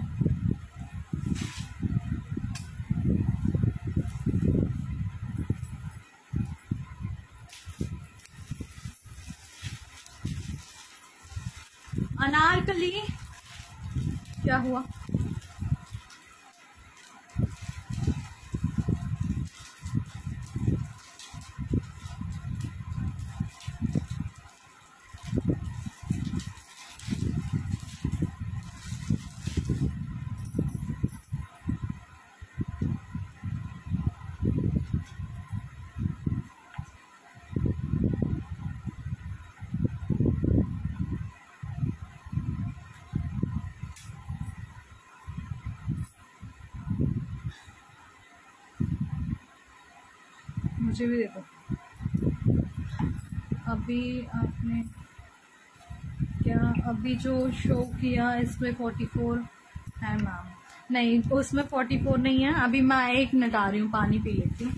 अनारकली, क्या हुआ? मुझे भी देखो अभी आपने क्या, अभी जो शो किया इसमें फोर्टी फोर है मैम नहीं, उसमें फोर्टी फोर नहीं है, अभी मैं एक मिनट आ रही हूँ, पानी पी लेती हूँ।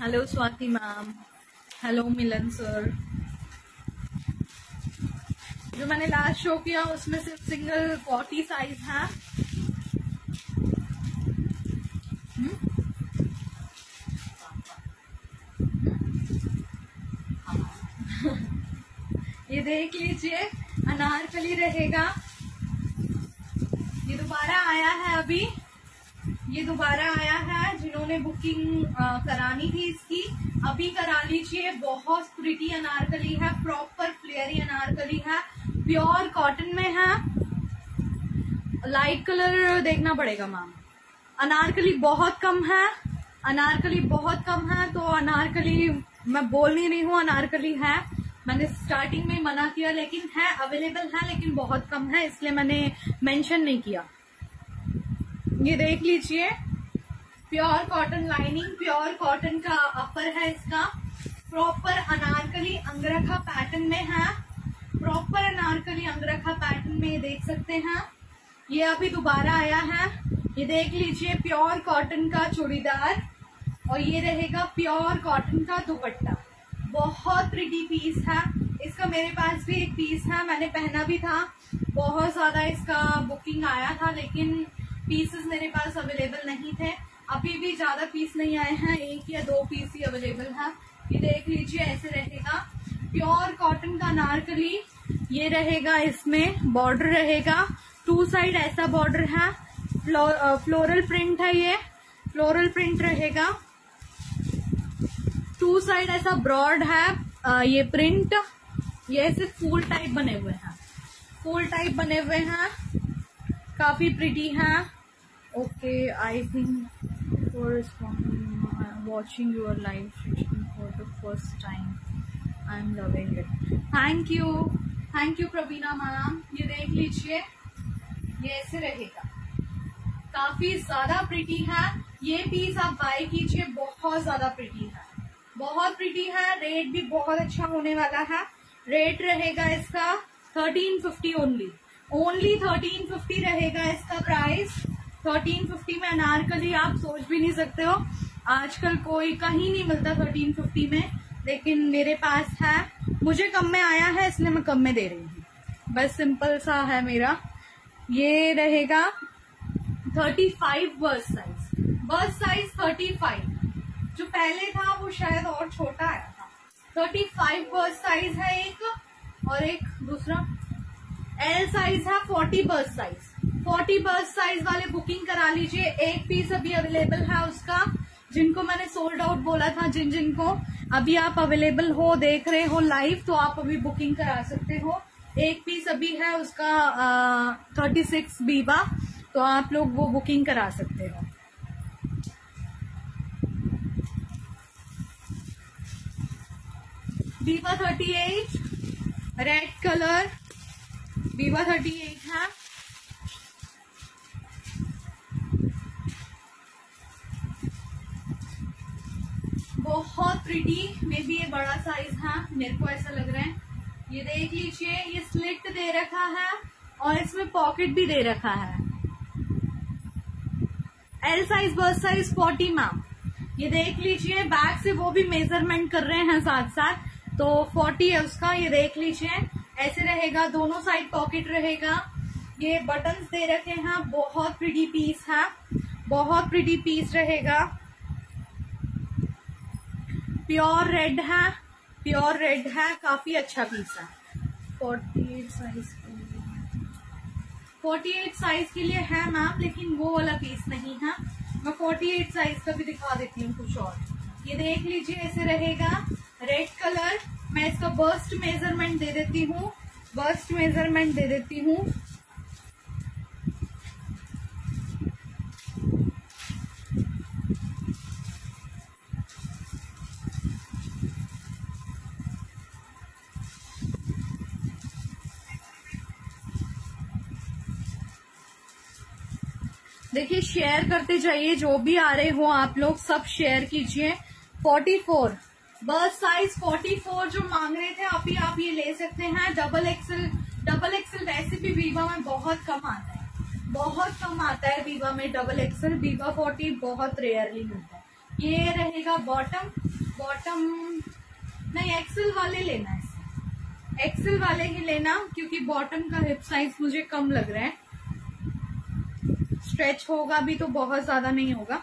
Hello Swati ma'am hello Milan sir जो मैंने लास्ट शो किया, उसमें सिर्फ़ सिंगल फोर्टी साइज़ है। हम्म? ये देख लीजिए, अनारकली रहेगा। ये दोबारा आया है अभी। ये दोबारा आया है, जिन्होंने बुकिंग करानी थी इसकी। अभी करा लीजिए, बहुत प्रिटी अनारकली है प्रॉपर फ्लेयरी अनारकली है प्योर कॉटन में है। लाइट कलर देखना पड़ेगा मैम अनारकली बहुत कम है, अनारकली बहुत कम है तो अनारकली, मैं बोल नहीं रही हूँ, अनारकली है। मैंने स्टार्टिंग में मना किया, लेकिन है अवेलेबल है, लेकिन बहुत कम है, इसलिए मैंने मेंशन नहीं किया। ये देख लीजिए। Pure cotton lining pure cotton का अपर है इसका। प्रॉपर अनारकली अंगरखा पैटर्न में है। प्रॉपर अनारकली अंगरखा पैटर्न में देख सकते हैं। ये अभी दोबारा आया है। ये देख लीजिए, प्योर कॉटन का चूड़ीदार। और ये रहेगा प्योर कॉटन का दुपट्टा। बहुत प्रिटी पीस है। इसका मेरे पास भी एक पीस है। मैंने पहना भी था। बहुत ज़्यादा इसका बुकिंग आया था, लेकिन पीसेस मेरे पास अवेलेबल नहीं थे। अभी भी ज़्यादा पीस नहीं आए हैं। एक या दो पीस ही अवेलेबल है। ये देख लीजिए ऐसे रहेगा। प्योर कॉटन का नारकली ये रहेगा इसमें। बॉर्डर रहेगा। टू साइड ऐसा बॉर्डर है। फ्लो, फ्लोरल प्रिंट है ये। फ्लोरल प्रिंट रहेगा। टू साइड ऐसा ब्रॉड है। ये प्रिंट ये ऐसे फूल टाइप बने हुए हैं। फूल टाइप बने हुए हैं। काफ़ी प्रिटी हैं। Okay I think for watching your live session for the first time I am loving it thank you thank you Praveena ma'am ये देख लीजिए, ये ऐसे रहेगा। काफ़ी ज़्यादा प्रिटी है। ये पीस आप बाय कीजिए, बहुत ज़्यादा प्रिटी है। बहुत प्रिटी है रेट भी बहुत अच्छा होने वाला है। रेट रहेगा इसका thirteen fifty only only thirteen fifty रहेगा इसका प्राइस थर्टीन फिफ्टी में अनारकली आप सोच भी नहीं सकते हो। आजकल कोई कहीं नहीं मिलता थर्टीन फिफ्टी में, लेकिन मेरे पास है। मुझे कम में आया है, इसलिए मैं कम में दे रही हूँ। बस सिंपल सा है मेरा। ये रहेगा थर्टी फाइव बर्स साइज़। बर्स साइज़ थर्टी फाइव जो पहले था, वो शायद और छोटा आया था। थर्टी फाइव बर्स साइज़ है एक, और एक दूसरा एल साइज़ है फोर्टी बर्स साइज़। फोर्टी बर्स साइज़ वाले बुकिंग करा लीजिए। एक पीस अभी अवेलेबल है उसका, जिनको मैंने सोल्ड आउट बोला था, जिन जिनको अभी आप अवेलेबल हो, देख रहे हो लाइव तो आप अभी बुकिंग करा सकते हो। एक पीस अभी है उसका थर्टी सिक्स बीबा तो आप लोग वो बुकिंग करा सकते हो। Biba thirty eight red colour Biba thirty eight है। बहुत प्रिटी मे भी ये बड़ा साइज़ है मेरे को ऐसा लग रहा है। ये देख लीजिए, ये स्लिट दे रखा है और इसमें पॉकेट भी दे रखा है। L size bust size forty ma'am ये देख लीजिए बैग से वो भी मेज़रमेंट कर रहे हैं साथ साथ तो 40 है उसका, ये देख लीजिए। ऐसे रहेगा, दोनों साइड पॉकेट रहेगा। ये बटन्स दे रखे हैं, बहुत प्रिटी पीस है। बहुत प्रिटी पीस रहेगा। प्योर रेड है प्योर रेड है काफ़ी अच्छा पीस है। 48 साइज़ फोर्टी एट साइज़ के लिए है मैम लेकिन वो वाला पीस नहीं है। मैं 48 साइज़ का भी दिखा देती हूँ कुछ और। ये देख लीजिए ऐसे रहेगा। रेड कलर मैं इसका बर्स्ट मेज़रमेंट दे देती हूँ। बर्स्ट मेज़रमेंट दे देती हूँ। देखिए शेयर करते जाइए, जो भी आ रहे हो आप लोग, सब शेयर कीजिए। 44 बर्थ साइज़ 44 जो मांग रहे थे, अभी आप ये ले सकते हैं। डबल एक्सल डबल एक्सल वैसे भी वीवा में बहुत कम आता है। बहुत कम आता है वीवा में डबल एक्सल वीवा 40 बहुत रेयरली मिलता है। ये रहेगा बॉटम बॉटम नहीं एक्सल वाले लेना है। एक्सल वाले ही लेना, क्योंकि बॉटम का हिप साइज़ मुझे कम लग रहा है। स्ट्रेच होगा भी तो बहुत ज़्यादा नहीं होगा।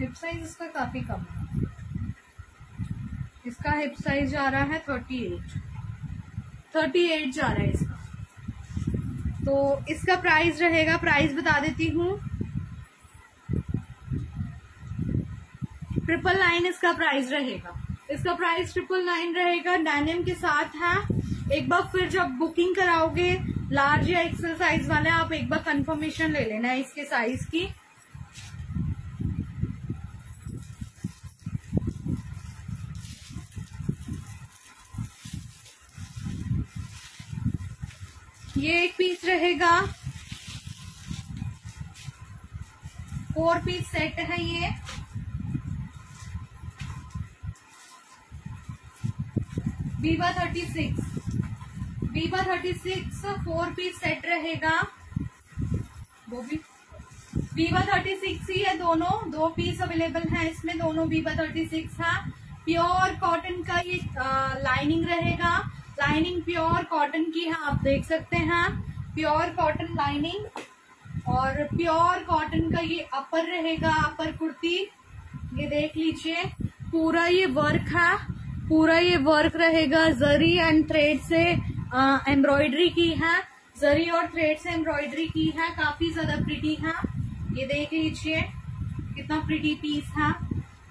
हिप साइज़ इसका काफ़ी कम है। इसका हिप साइज़ जा रहा है थर्टी एट थर्टी एट जा रहा है इसका। तो इसका प्राइस रहेगा प्राइस बता देती हूँ। ट्रिपल नाइन इसका प्राइस रहेगा। इसका प्राइस ट्रिपल नाइन रहेगा। डैनिम के साथ है। एक बार फिर जब बुकिंग कराओगे लार्ज या एक्सल साइज़ वाले, आप एक बार कंफर्मेशन ले लेना इसके साइज़ की। ये एक पीस रहेगा। फोर पीस सेट है ये। Biba thirty six Biba thirty six four piece set रहेगा। वो भी बीबा थर्टी सिक्स ही है दोनों। दो पीस अवेलेबल है इसमें, दोनों बीबा थर्टी सिक्स है। प्योर कॉटन का ये लाइनिंग रहेगा। लाइनिंग प्योर कॉटन की है, आप देख सकते हैं। प्योर कॉटन लाइनिंग और प्योर कॉटन का ये अपर रहेगा अपर कुर्ती। ये देख लीजिए, पूरा ये वर्क है। पूरा ये वर्क रहेगा जरी एंड थ्रेड से। एम्ब्रॉयडरी की है, जरी और थ्रेड से एम्ब्रॉयडरी की है, काफ़ी ज़्यादा प्रिटी है। ये देख लीजिए, कितना प्रिटी पीस है।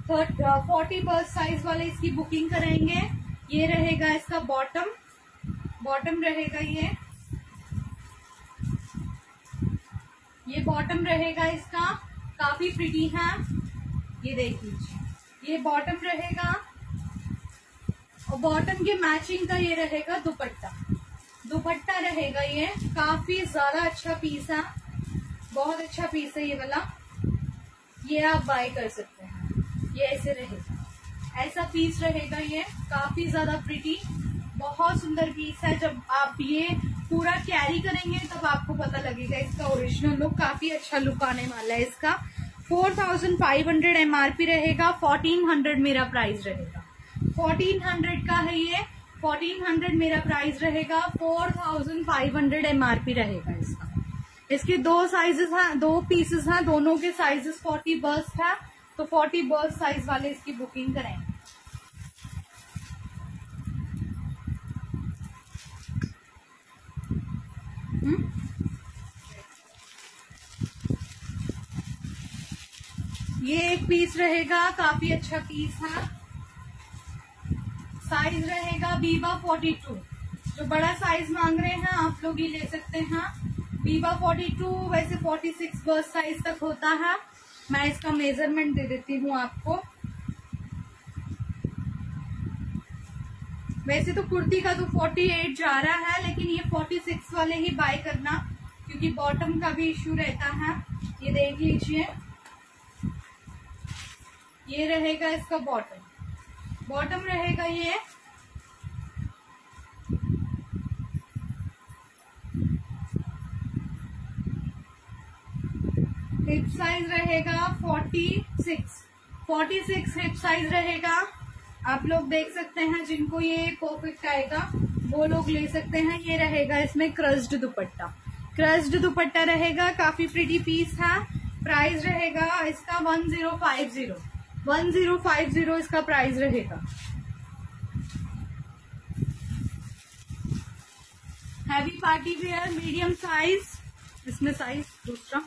फोर्टी पर्स साइज़ वाले इसकी बुकिंग करेंगे। ये रहेगा इसका बॉटम बॉटम रहेगा ये। ये बॉटम रहेगा इसका, काफ़ी प्रिटी है। ये देख लीजिए, ये बॉटम रहेगा। और बॉटम के मैचिंग का ये रहेगा दुपट्टा। दुपट्टा रहेगा ये। काफ़ी ज़्यादा अच्छा पीस है। बहुत अच्छा पीस है ये वाला। ये आप बाय कर सकते हैं। ये ऐसे रहेगा। ऐसा पीस रहेगा ये। काफ़ी ज़्यादा प्रिटी बहुत सुंदर पीस है। जब आप ये पूरा कैरी करेंगे, तब आपको पता लगेगा इसका ओरिजिनल लुक काफ़ी अच्छा लुक आने वाला है इसका। Four thousand five hundred MRP रहेगा। फोर्टीन हंड्रेड मेरा प्राइस रहेगा। फोर्टीन हंड्रेड का है ये। फोर्टीन हंड्रेड मेरा प्राइस रहेगा। Four thousand five hundred MRP रहेगा इसका। इसके दो साइजेस हैं, दो पीसेस हैं, दोनों के साइजेस फोर्टी बर्स्ट है। तो फोर्टी बर्स्ट साइज़ वाले इसकी बुकिंग करेंगे। ये एक पीस रहेगा, काफ़ी अच्छा पीस है। साइज़ रहेगा बीवा फोर्टी टू। जो बड़ा साइज़ मांग रहे हैं, आप लोग ये ले सकते हैं। फोर्टी टू वैसे फोर्टी सिक्स बर्थ साइज़ तक होता है। मैं इसका मेज़रमेंट दे देती हूँ आपको। वैसे तो कुर्ती का तो 48 जा रहा है, लेकिन ये 46 वाले ही बाय करना, क्योंकि बॉटम का भी इश्यू रहता है। ये देख लीजिए। ये रहेगा इसका बॉटम बॉटम रहेगा ये। हिप साइज़ रहेगा 46 46 हिप साइज़ रहेगा। आप लोग देख सकते हैं जिनको ये परफेक्ट आएगा, वो लोग ले सकते हैं। ये रहेगा इसमें क्रस्ड दुपट्टा। क्रस्ड दुपट्टा रहेगा, काफ़ी प्रिटी पीस है। प्राइस रहेगा इसका one zero five zero one zero five zero इसका प्राइस रहेगा। Heavy party wear medium size इसमें साइज़ दूसरा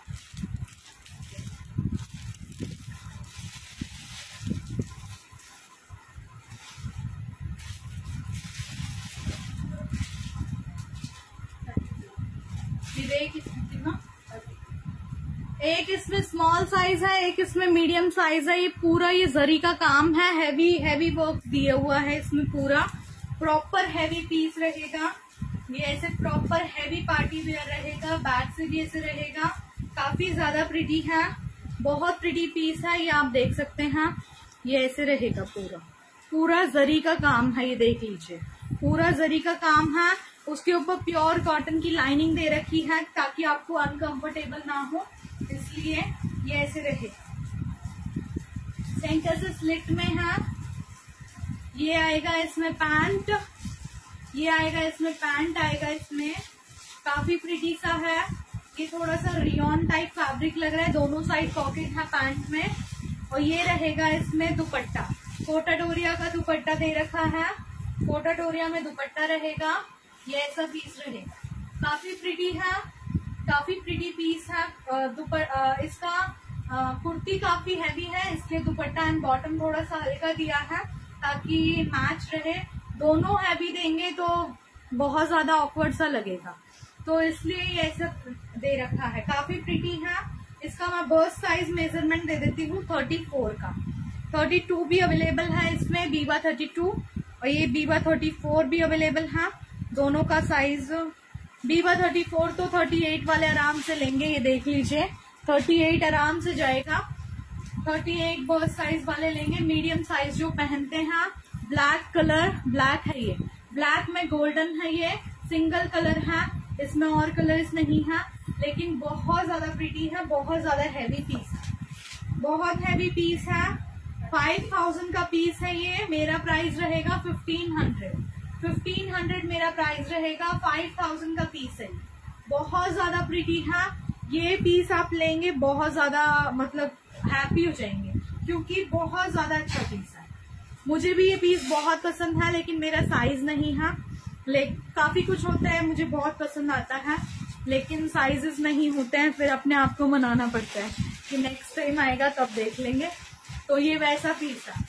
एक इसमें स्मॉल साइज़ है, एक इसमें मीडियम साइज़ है, ये पूरा ये जरी का काम है हैवी हैवी वर्क दिया हुआ है इसमें पूरा। प्रॉपर हैवी पीस रहेगा। ये ऐसे प्रॉपर हैवी पार्टी वेयर रहेगा बैक से भी ऐसे रहेगा। काफ़ी ज़्यादा प्रिटी है। बहुत प्रिटी पीस है, ये आप देख सकते हैं। ये ऐसे रहेगा पूरा। पूरा जरी का काम है, ये देख लीजिए। पूरा जरी का काम है। उसके ऊपर प्योर कॉटन की लाइनिंग दे रखी है ताकि आपको अनकंफर्टेबल ना हो। इसलिए ये ऐसे रहे सेंटर से स्लिट में है। ये आएगा इसमें पैंट ये आएगा इसमें पैंट आएगा इसमें। काफ़ी प्रिटी सा है। ये थोड़ा सा रियोन टाइप फैब्रिक लग रहा है। दोनों साइड पॉकेट है पैंट में। और ये रहेगा इसमें दुपट्टा। कोटाडोरिया का दुपट्टा दे रखा है। कोटाडोरिया में दुपट्टा रहेगा। ये ऐसा पीस रहेगा काफ़ी प्रिटी है। काफ़ी प्रिटी पीस है। दुपट इसका कुर्ती काफ़ी हैवी है। इसलिए दुपट्टा एंड बॉटम थोड़ा सा हल्का दिया है ताकि मैच रहे। दोनों हैवी देंगे तो बहुत ज़्यादा ऑकवर्ड सा लगेगा। तो इसलिए ये सब दे रखा है। काफ़ी प्रिटी है। इसका मैं बर्थ साइज़ मेज़रमेंट दे देती हूँ थर्टी फोर का। थर्टी टू भी अवेलेबल है इसमें बीवा थर्टी टू और ये बीवा थर्टी फोर भी अवेलेबल है। दोनों का साइज़ बीवा थर्टी फोर तो थर्टी एट वाले आराम से लेंगे, ये देख लीजिए। थर्टी एट आराम से जाएगा। थर्टी एट बर्थ साइज़ वाले लेंगे मीडियम साइज़ जो पहनते हैं ब्लैक कलर ब्लैक है ये। ब्लैक में गोल्डन है ये सिंगल कलर है, इसमें और कलर्स नहीं है, लेकिन बहुत ज़्यादा प्रिटी है, बहुत ज़्यादा हैवी पीस बहुत हैवी पीस है। फाइव थाउज़ेंड का पीस है ये, मेरा प्राइस रहेगा फिफ्टीन हंड्रेड फिफ्टीन हंड्रेड मेरा प्राइस रहेगा फाइव थाउज़ेंड का पीस है। बहुत ज़्यादा प्रिटी है ये पीस आप लेंगे, बहुत ज़्यादा मतलब हैप्पी हो जाएँगे, क्योंकि बहुत ज़्यादा अच्छा पीस है। मुझे भी ये पीस बहुत पसंद है, लेकिन मेरा साइज़ नहीं है। ले काफ़ी कुछ होता है, मुझे बहुत पसंद आता है, लेकिन साइजेस नहीं होते हैं, फिर अपने आप को मनाना पड़ता है कि नेक्स्ट टाइम आएगा तब देख लेंगे। तो ये वैसा पीस है।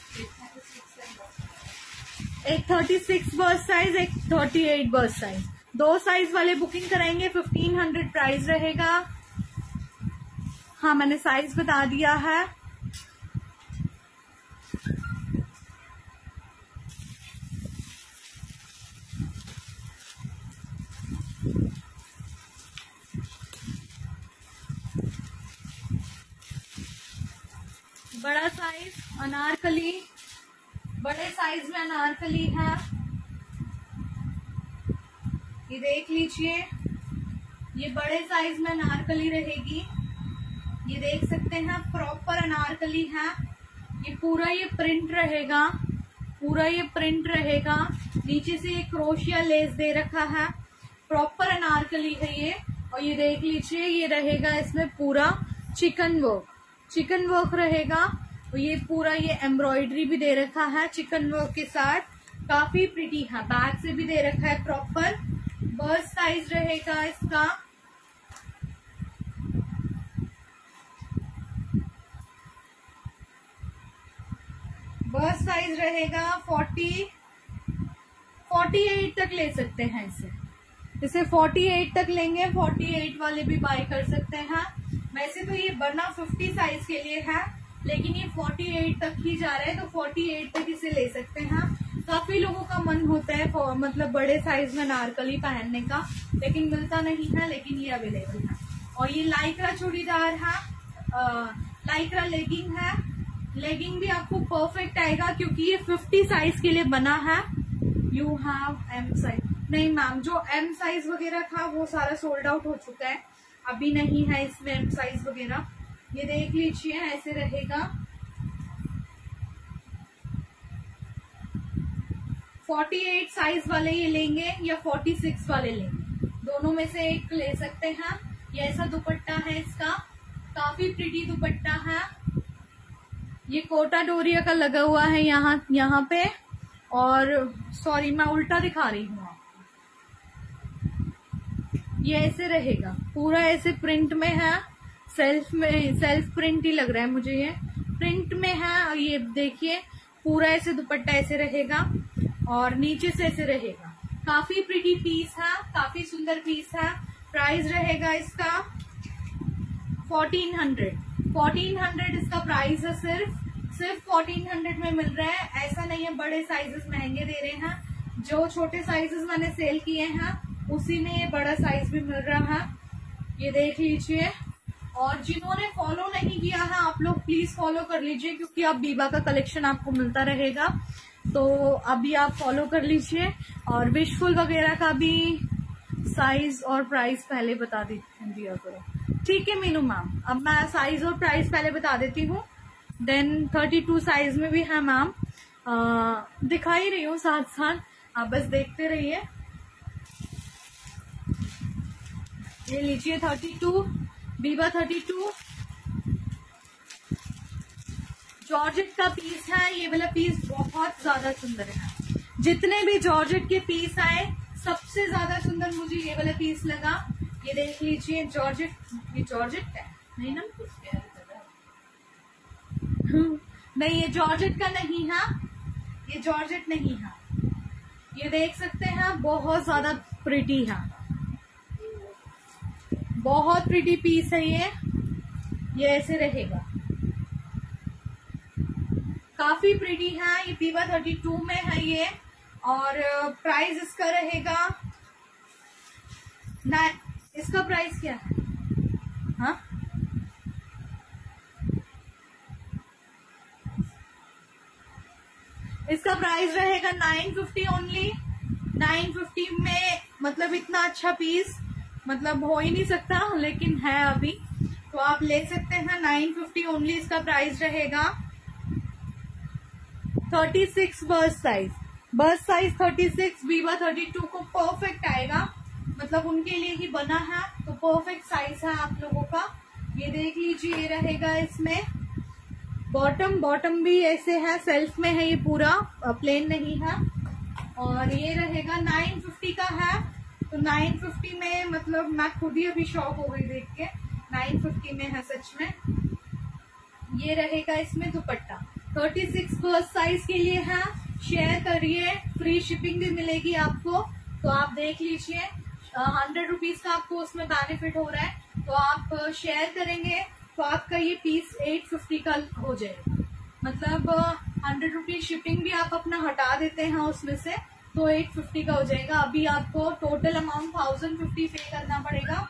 एक थर्टी सिक्स बर्थ साइज़ एक थर्टी एट बर्थ साइज़ दो साइज़ वाले बुकिंग कराएँगे फिफ्टीन हंड्रेड प्राइस रहेगा. हाँ मैंने साइज़ बता दिया है. बड़ा साइज़ अनारकली. बड़े साइज़ में अनारकली है। ये देख लीजिए, ये बड़े साइज़ में अनारकली रहेगी। ये देख सकते हैं प्रॉपर अनारकली है। ये पूरा ये प्रिंट रहेगा, पूरा ये प्रिंट रहेगा। नीचे से ये क्रोशिया लेस दे रखा है। प्रॉपर अनारकली है ये। और ये देख लीजिए, ये रहेगा इसमें पूरा चिकन वर्क चिकन वर्क रहेगा। ये पूरा ये एम्ब्रॉयडरी भी दे रखा है चिकन वर्क के साथ। काफ़ी प्रिटी है। बैक से भी दे रखा है प्रॉपर बर्थ साइज़ रहेगा इसका। बर्थ साइज़ रहेगा फोर्टी फोर्टी एट तक ले सकते हैं इसे। इसे फोर्टी एट तक लेंगे। फोर्टी एट वाले भी बाय कर सकते हैं। वैसे तो ये बना फिफ्टी साइज़ के लिए है। लेकिन ये 48 तक ही जा रहा है तो 48 तक इसे ले सकते हैं काफ़ी लोगों का मन होता है मतलब बड़े साइज़ में नारकली पहनने का, लेकिन मिलता नहीं है, लेकिन ये अवेलेबल है। और ये लाइक्रा चूड़ीदार है लाइक्रा लेगिंग है। लेगिंग भी आपको परफेक्ट आएगा, क्योंकि ये 50 साइज़ के लिए बना है। यू हैव एम साइज़ नहीं मैम जो एम साइज़ वगैरह था, वो सारा सोल्ड आउट हो चुका है। अभी नहीं है इसमें एम साइज़ वगैरह। ये देख लीजिए, ऐसे रहेगा। फोर्टी एट साइज़ वाले ये लेंगे या फोर्टी सिक्स वाले लेंगे? दोनों में से एक ले सकते हैं ये ऐसा दुपट्टा है इसका। काफ़ी प्रिटी दुपट्टा है। ये कोटा डोरिया का लगा हुआ है यहाँ यहाँ पे। और सॉरी मैं उल्टा दिखा रही हूँ आपको। ये ऐसे रहेगा। पूरा ऐसे प्रिंट में है। सेल्फ में, सेल्फ प्रिंट ही लग रहा है मुझे ये। प्रिंट में है, ये देखिए, पूरा ऐसे दुपट्टा ऐसे रहेगा और नीचे से ऐसे रहेगा। काफ़ी प्रिटी पीस है, काफ़ी सुंदर पीस है। प्राइस रहेगा इसका फोर्टीन हंड्रेड फोर्टीन हंड्रेड इसका प्राइस है सिर्फ़ सिर्फ़ फोर्टीन हंड्रेड में मिल रहा है। ऐसा नहीं है, बड़े साइजेस महँगे दे रहे हैं। जो छोटे साइजेस मैंने सेल किए हैं, उसी में ये बड़ा साइज़ भी मिल रहा है। ये देख लीजिए। और जिन्होंने फॉलो नहीं किया है, आप लोग प्लीज़ फॉलो कर लीजिए, क्योंकि अब बीबा का कलेक्शन आपको मिलता रहेगा। तो अभी आप फॉलो कर लीजिए और विशफुल वगैरह का भी साइज़ और प्राइस पहले बता दिया करो। ठीक है मीनू मैम अब मैं साइज़ और प्राइस पहले बता देती हूँ। देन थर्टी टू साइज़ में भी है मैम दिखा ही रही हूँ साथ साथ आप बस देखते रहिए। ये लीजिए thirty two Biba thirty two georgette का पीस है, ये वाला पीस बहुत ज़्यादा सुंदर है। जितने भी जॉर्जेट के पीस आए, सबसे ज़्यादा सुंदर मुझे ये वाला पीस लगा। ये देख लीजिए जॉर्जेट ये जॉर्जेट है। नहीं ना नहीं, ये जॉर्जेट का नहीं है। ये जॉर्जेट नहीं है। ये देख सकते हैं, बहुत ज़्यादा प्रिटी है। बहुत प्रिटी पीस है ये। ये ऐसे रहेगा। काफ़ी प्रिटी है, ये पीवा थर्टी टू में है ये। और प्राइस इसका रहेगा ना, इसका प्राइस क्या है? हाँ? इसका प्राइस रहेगा nine fifty only nine fifty में मतलब इतना अच्छा पीस मतलब हो ही नहीं सकता, लेकिन है अभी। तो आप ले सकते हैं नाइन फिफ्टी ओनली इसका प्राइस रहेगा thirty six bust size bust size thirty six Biba thirty two को परफेक्ट आएगा। मतलब उनके लिए ही बना है तो परफेक्ट साइज़ है आप लोगों का। ये देख लीजिए, ये रहेगा इसमें। बॉटम बॉटम भी ऐसे है सेल्फ में है ये पूरा प्लेन नहीं है। और ये रहेगा नाइन फिफ्टी का है। तो नाइन फिफ्टी में मतलब मैं खुद ही अभी शॉक हो गई देख के। नाइन फिफ्टी में है सच में। ये रहेगा इसमें dupatta. Thirty six bust size के लिए है। शेयर करिए। फ्री शिपिंग भी मिलेगी आपको। तो आप देख लीजिए। हंड्रेड रुपीज़ का आपको उसमें बेनिफिट हो रहा है। तो आप शेयर करेंगे तो आपका ये पीस एट फिफ्टी का हो जाएगा। मतलब हंड्रेड रुपीज़ शिपिंग भी आप अपना हटा देते हैं उसमें से। तो एट फिफ्टी का हो जाएगा। अभी आपको टोटल अमाउंट थाउज़ेंड फिफ्टी पे करना पड़ेगा।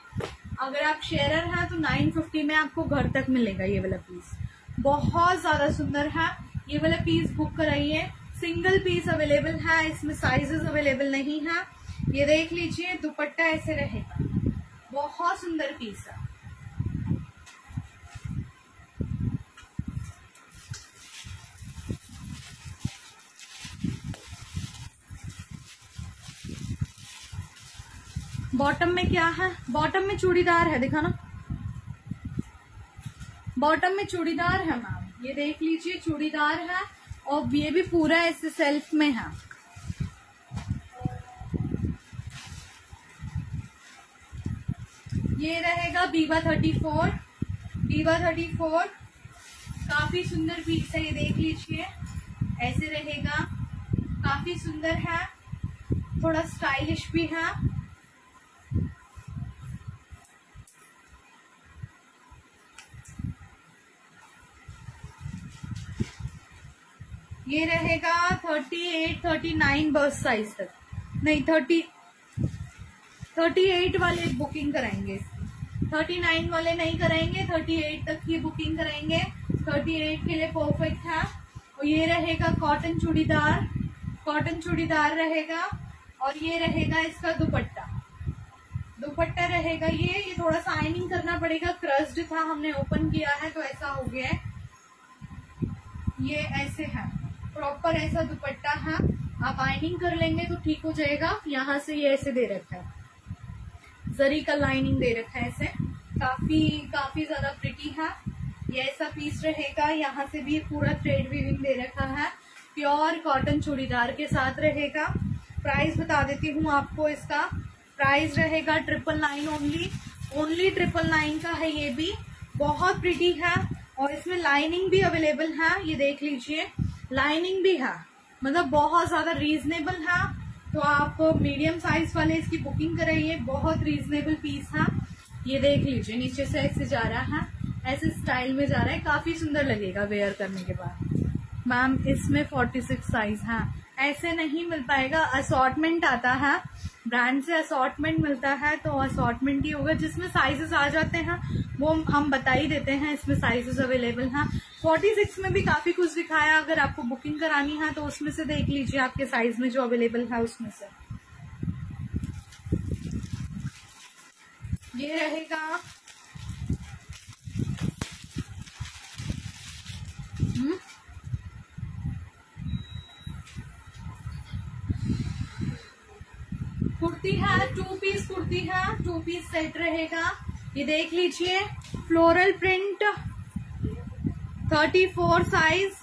अगर आप शेयरर हैं तो नाइन फिफ्टी में आपको घर तक मिलेगा ये वाला पीस बहुत ज़्यादा सुंदर है। ये वाला पीस बुक कराइए। सिंगल पीस अवेलेबल है, इसमें साइजेस अवेलेबल नहीं है। ये देख लीजिए, दुपट्टा ऐसे रहेगा। बहुत सुंदर पीस है। बॉटम में क्या है? बॉटम में चूड़ीदार है दिखा ना बॉटम में चूड़ीदार है मैम ये देख लीजिए, चूड़ीदार है, और ये भी पूरा ऐसे सेल्फ में है। ये रहेगा Biba thirty four Biba thirty four काफ़ी सुंदर पीस है, ये देख लीजिए। ऐसे रहेगा। काफ़ी सुंदर है, थोड़ा स्टाइलिश भी है। ये रहेगा thirty eight thirty nine bust size तक। नहीं थर्टी थर्टी एट वाले बुकिंग कराएँगे। थर्टी नाइन वाले नहीं कराएँगे थर्टी एट तक की बुकिंग कराएँगे। थर्टी एट के लिए परफेक्ट है और ये रहेगा कॉटन चूड़ीदार। कॉटन चूड़ीदार रहेगा। और ये रहेगा इसका दुपट्टा। दुपट्टा रहेगा ये। ये थोड़ा सा आइनिंग करना पड़ेगा। क्रस्ड था, हमने ओपन किया है तो ऐसा हो गया है। ये ऐसे है। प्रॉपर ऐसा दुपट्टा, है, आप आइनिंग कर लेंगे तो ठीक हो जाएगा। यहाँ से ये ऐसे दे रखा है। जरी का लाइनिंग दे रखा है ऐसे। काफ़ी काफ़ी ज़्यादा प्रिटी है। ये ऐसा पीस रहेगा। यहाँ से भी पूरा थ्रेड वीविंग दे रखा है। प्योर कॉटन चूड़ीदार के साथ रहेगा। प्राइस बता देती हूँ आपको इसका। प्राइस रहेगा triple nine only only triple nine का है ये भी। बहुत प्रिटी है। और इसमें लाइनिंग भी अवेलेबल है। ये देख लीजिए। लाइनिंग भी है। मतलब बहुत ज़्यादा रीजनेबल है। तो आप मीडियम साइज़ वाले इसकी बुकिंग कराइए। बहुत रीजनेबल पीस है। ये देख लीजिए, नीचे से ऐसे जा रहा है। ऐसे स्टाइल में जा रहा है। काफ़ी सुंदर लगेगा वेयर करने के बाद। मैम इसमें 46 साइज़ है। ऐसे नहीं मिल पाएगा। असॉर्टमेंट आता है। ब्रांड से असॉर्टमेंट मिलता है तो असॉर्टमेंट ही होगा। जिसमें साइजेस आ जाते हैं, वो हम बता ही देते हैं, इसमें साइजेस अवेलेबल हैं। 46 में भी काफ़ी कुछ दिखाया। अगर आपको बुकिंग करानी है तो उसमें से देख लीजिए आपके साइज़ में जो अवेलेबल है, उसमें से। ये रहेगा कुर्ती है टू पीस कुर्ती है टू पीस सेट रहेगा। ये देख लीजिए floral print thirty four size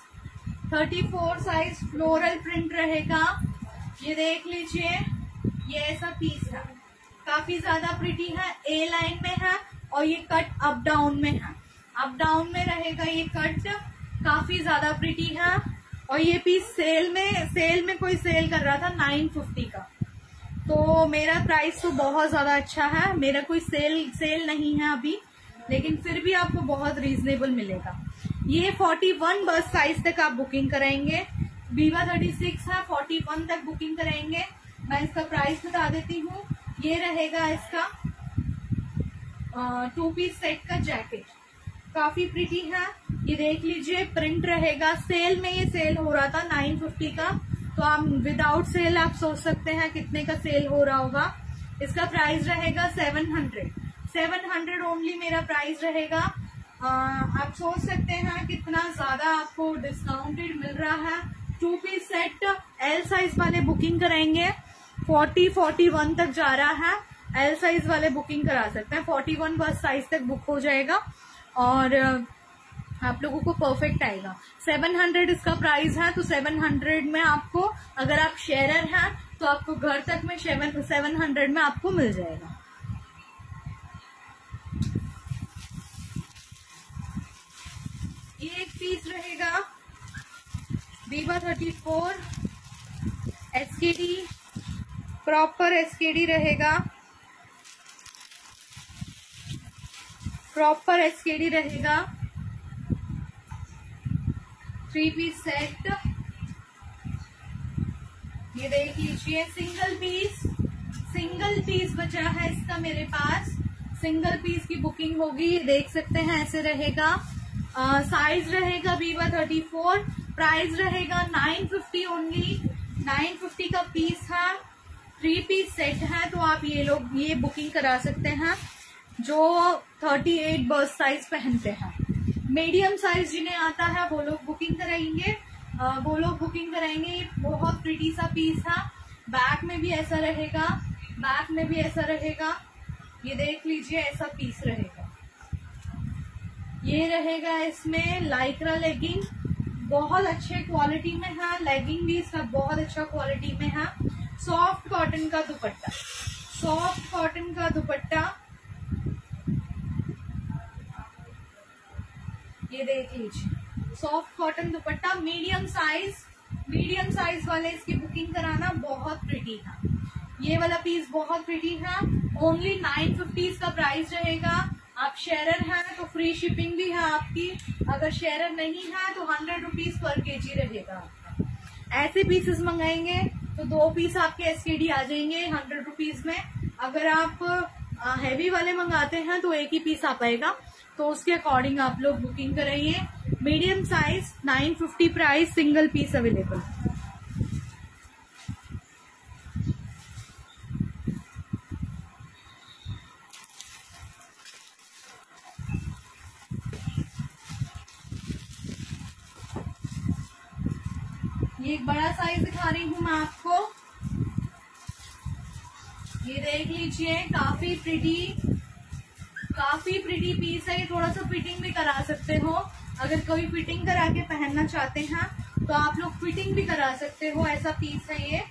thirty four size floral print रहेगा। ये देख लीजिए, ये ऐसा पीस है। काफ़ी ज़्यादा प्रिटी है ए लाइन में है और ये कट अप डाउन में है। अप डाउन में रहेगा ये कट काफ़ी ज़्यादा प्रिटी है। और ये पीस सेल में सेल में कोई सेल कर रहा था नाइन फिफ्टी का। तो मेरा प्राइस तो बहुत ज़्यादा अच्छा है। मेरा कोई सेल सेल नहीं है अभी, लेकिन फिर भी आपको बहुत रीजनेबल मिलेगा। ये 41 बस साइज़ तक आप बुकिंग कराएँगे बीवा 36 है 41 तक बुकिंग कराएँगे मैं इसका प्राइस बता देती हूँ। ये रहेगा इसका टू पीस सेट का जैकेट काफ़ी प्रिटी है। ये देख लीजिए प्रिंट रहेगा। सेल में ये सेल हो रहा था 950 का। तो आप विदाउट सेल आप सोच सकते हैं कितने का सेल हो रहा होगा। इसका प्राइस रहेगा seven hundred seven hundred only मेरा प्राइस रहेगा। आप सोच सकते हैं कितना ज़्यादा आपको डिस्काउंटेड मिल रहा है। Two piece set L size वाले बुकिंग कराएँगे फोर्टी फोर्टी वन तक जा रहा है। एल साइज़ वाले बुकिंग करा सकते हैं। फोर्टी वन बस साइज़ तक बुक हो जाएगा। और आप लोगों को परफेक्ट आएगा। 700 इसका प्राइस है तो 700 में आपको अगर आप शेयरर हैं तो आपको घर तक में सेवन सेवन हंड्रेड में आपको मिल जाएगा। ये एक पीस रहेगा Viva thirty four SKD proper SKD रहेगा। प्रॉपर एसकेडी रहेगा। थ्री पीस सेट ये देख लीजिए सिंगल पीस सिंगल पीस बचा है इसका मेरे पास। सिंगल पीस की बुकिंग होगी, ये देख सकते हैं, ऐसे रहेगा। साइज़ रहेगा वीवा थर्टी फोर प्राइस रहेगा nine fifty only nine fifty का पीस है थ्री पीस सेट है तो आप ये लोग, ये बुकिंग करा सकते हैं, जो थर्टी एट बर्थ साइज़ पहनते हैं। मीडियम साइज़ जिन्हें आता है, वो लोग बुकिंग कराएँगे। वो लोग बुकिंग कराएँगे। ये बहुत प्रिटी सा पीस है बैक में भी ऐसा रहेगा। बैक में भी ऐसा रहेगा। ये देख लीजिए, ऐसा पीस रहेगा। ये रहेगा इसमें लाइक्रा लेगिंग बहुत अच्छे क्वालिटी में है। लेगिंग भी इसका बहुत अच्छा क्वालिटी में है। सॉफ्ट कॉटन का दुपट्टा। सॉफ्ट कॉटन का दुपट्टा। ये देख लीजिए soft cotton dupatta medium size medium size वाले इसकी बुकिंग कराना बहुत प्रिटी है ये वाला पीस बहुत प्रिटी है ओनली नाइन फिफ्टी इसका प्राइस रहेगा। आप शेयरर हैं तो फ्री शिपिंग भी है आपकी। अगर शेयरर नहीं है तो हंड्रेड रुपीज़ पर के जी रहेगा ऐसे पीसेस मंगाएँगे तो दो पीस आपके एसकेडी आ जाएँगे हंड्रेड रुपीज़ में। अगर आप हैवी वाले मंगाते हैं तो एक ही पीस आ पाएगा। तो उसके अकॉर्डिंग आप लोग बुकिंग कराइए medium size 950 price single piece available ये एक बड़ा साइज़ दिखा रही हूँ मैं आपको। ये देख लीजिए, काफ़ी प्रिटी काफ़ी प्रिटी पीस है, ये थोड़ा सा फिटिंग भी करा सकते हो। अगर कोई फिटिंग करा के पहनना चाहते हैं तो आप लोग फिटिंग भी करा सकते हो, ऐसा पीस है ये।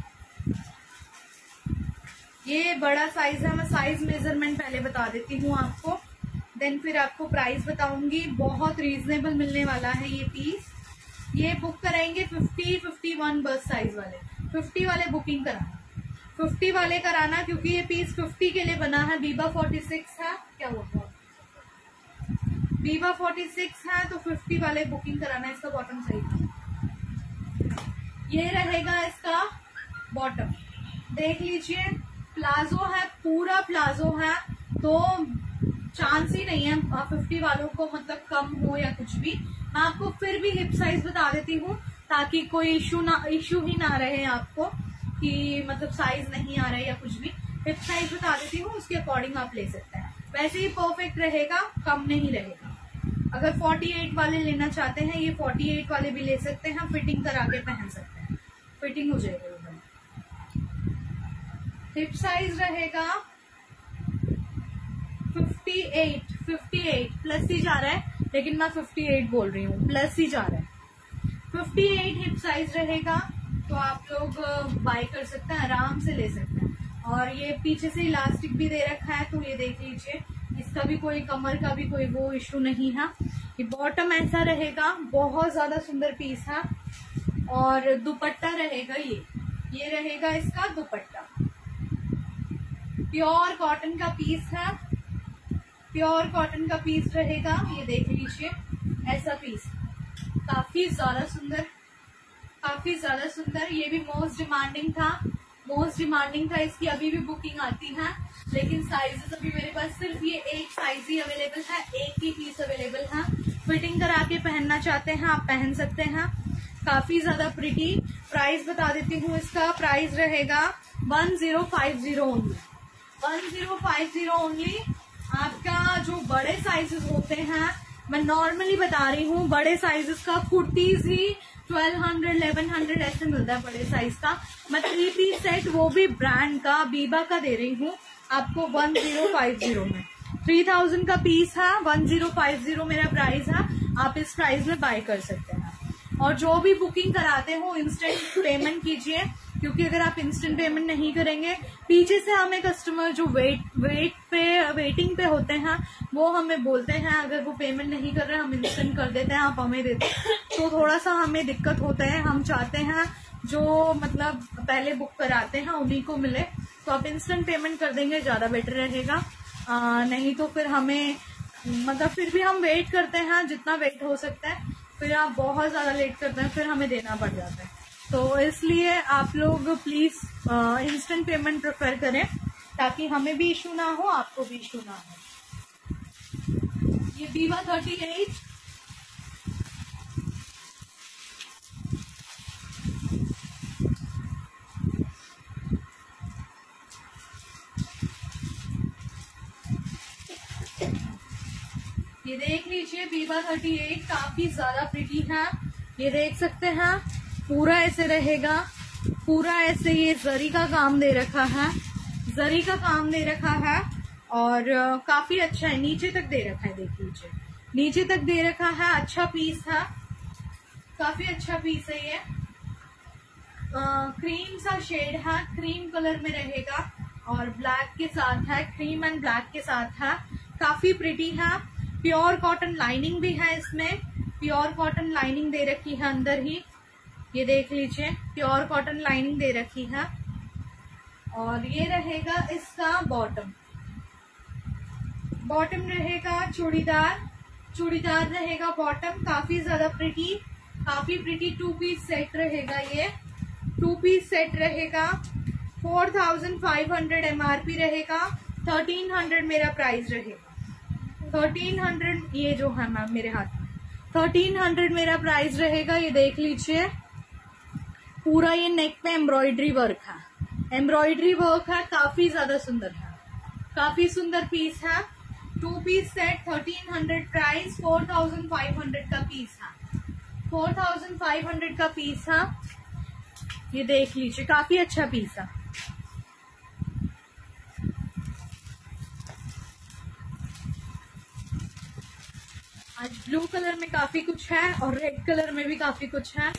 ये बड़ा साइज़ है, मैं साइज़ मेज़रमेंट पहले बता देती हूँ आपको। देन फिर आपको प्राइस बताऊँगी, बहुत रीजनेबल मिलने वाला है ये पीस ये बुक कराएँगे fifty fifty one bust size वाले। फिफ्टी वाले बुकिंग कराना फिफ्टी वाले कराना क्योंकि ये पीस फिफ्टी के लिए बना है। बीबा फोर्टी सिक्स है क्या हुआ? बीबा फोर्टी सिक्स है तो फिफ्टी वाले बुकिंग कराना है। इसका बॉटम सही ये रहेगा इसका बॉटम देख लीजिए प्लाजो है, पूरा प्लाजो है। तो चांस ही नहीं है फिफ्टी वालों को मतलब कम हो या कुछ भी। मैं आपको फिर भी हिप साइज़ बता देती हूँ, ताकि कोई इशू ना इशू ही ना रहे आपको। कि मतलब साइज़ नहीं आ रहा है या कुछ भी हिप साइज़ बता देती हूँ, उसके अकॉर्डिंग आप ले सकते हैं। वैसे ही परफेक्ट रहेगा, कम नहीं रहेगा। अगर 48 वाले लेना चाहते हैं, ये 48 वाले भी ले सकते हैं फिटिंग करा के पहन सकते हैं। फिटिंग हो जाएगा हिप साइज़ रहेगा 58 58 प्लस ही जा रहा है, लेकिन मैं 58 बोल रही हूँ प्लस ही जा रहा है। 58 हिप साइज़ रहेगा तो आप लोग बाय कर सकते हैं, आराम से ले सकते हैं। और ये पीछे से इलास्टिक भी दे रखा है तो ये देख लीजिए। इसका भी कोई कमर का भी कोई वो इशू नहीं है। ये बॉटम ऐसा रहेगा, बहुत ज़्यादा सुंदर पीस है। और दुपट्टा रहेगा ये। ये रहेगा इसका दुपट्टा। प्योर कॉटन का पीस है। प्योर कॉटन का पीस रहेगा, ये देख लीजिए, ऐसा पीस काफ़ी ज़्यादा सुंदर। काफ़ी ज़्यादा सुंदर, ये भी मोस्ट डिमांडिंग था। मोस्ट डिमांडिंग था, इसकी अभी भी बुकिंग आती है। लेकिन साइजेस अभी मेरे पास सिर्फ़ ये एक साइज़ ही अवेलेबल है, एक ही पीस अवेलेबल है। फिटिंग करा के पहनना चाहते हैं, आप पहन सकते हैं। काफ़ी ज़्यादा प्रिटी प्राइस बता देती हूँ इसका प्राइस रहेगा one zero five zero only one zero five zero only आपका जो बड़े साइजेस होते हैं, मैं नॉर्मली बता रही हूँ, बड़े साइजेस का कुर्तीज ही ट्वेल्व हंड्रेड इलेवन हंड्रेड ऐसे मिलता है बड़े साइज़ का। मैं थ्री पीस सेट वो भी ब्रांड का बीबा का दे रही हूँ। आपको वन ज़ीरो फाइव ज़ीरो में। थ्री थाउज़ेंड का पीस है वन ज़ीरो फाइव ज़ीरो मेरा प्राइस है। आप इस प्राइस में बाय कर सकते हैं। और जो भी बुकिंग कराते हो इंस्टेंट पेमेंट कीजिए, क्योंकि अगर आप इंस्टेंट पेमेंट नहीं करेंगे, पीछे से हमें कस्टमर जो वेट वेट पे वेटिंग पे होते हैं वो हमें बोलते हैं, अगर वो पेमेंट नहीं कर रहे, हम इंस्टेंट कर देते हैं, आप हमें देते तो थोड़ा सा हमें दिक्कत होता है। हम चाहते हैं, जो मतलब पहले बुक कराते हैं, उन्हीं को मिले। तो आप इंस्टेंट पेमेंट कर देंगे, ज़्यादा बेटर रहेगा। नहीं तो फिर हमें मतलब फिर भी हम वेट करते हैं, जितना वेट हो सकता है। फिर आप बहुत ज़्यादा लेट करते हैं, फिर हमें देना पड़ जाता है। तो इसलिए आप लोग प्लीज़ इंस्टेंट पेमेंट प्रेफर करें, ताकि हमें भी इशू ना हो, आपको भी इशू ना हो। ये बीवा थर्टी एट ये देख लीजिए बीवा थर्टी एट काफ़ी ज़्यादा प्रिटी है। ये देख सकते हैं, पूरा ऐसे रहेगा। पूरा ऐसे ये जरी का काम दे रखा है। जरी का काम दे रखा है। और काफ़ी अच्छा है। नीचे तक दे रखा है, देख लीजिए। नीचे तक दे रखा है अच्छा पीस है काफ़ी अच्छा पीस है ये। क्रीम सा शेड है क्रीम कलर में रहेगा। और ब्लैक के साथ है क्रीम एंड ब्लैक के साथ है। काफ़ी प्रिटी है। प्योर कॉटन लाइनिंग भी है इसमें। प्योर कॉटन लाइनिंग दे रखी है अंदर ही। ये देख लीजिए प्योर कॉटन लाइनिंग दे रखी है। और ये रहेगा इसका बॉटम बॉटम रहेगा चूड़ीदार। चूड़ीदार रहेगा बॉटम काफ़ी ज़्यादा प्रिटी काफ़ी प्रिटी टू पीस सेट रहेगा ये। टू पीस सेट रहेगा four thousand five hundred MRP रहेगा। थर्टीन हंड्रेड मेरा प्राइस रहेगा। थर्टीन हंड्रेड ये जो है मैम मेरे हाथ में। थर्टीन हंड्रेड मेरा प्राइस रहेगा, ये देख लीजिए। पूरा ये नेक पे एम्ब्रॉयडरी वर्क है। एम्ब्रॉयडरी वर्क है, काफ़ी ज़्यादा सुंदर है। काफ़ी सुंदर पीस है। Two piece set thirteen hundred price, four thousand five hundred का पीस है फोर थाउज़ेंड फाइव हंड्रेड का पीस है ये देख लीजिए, काफ़ी अच्छा पीस है आज ब्लू कलर में काफ़ी कुछ है और रेड कलर में भी काफ़ी कुछ है।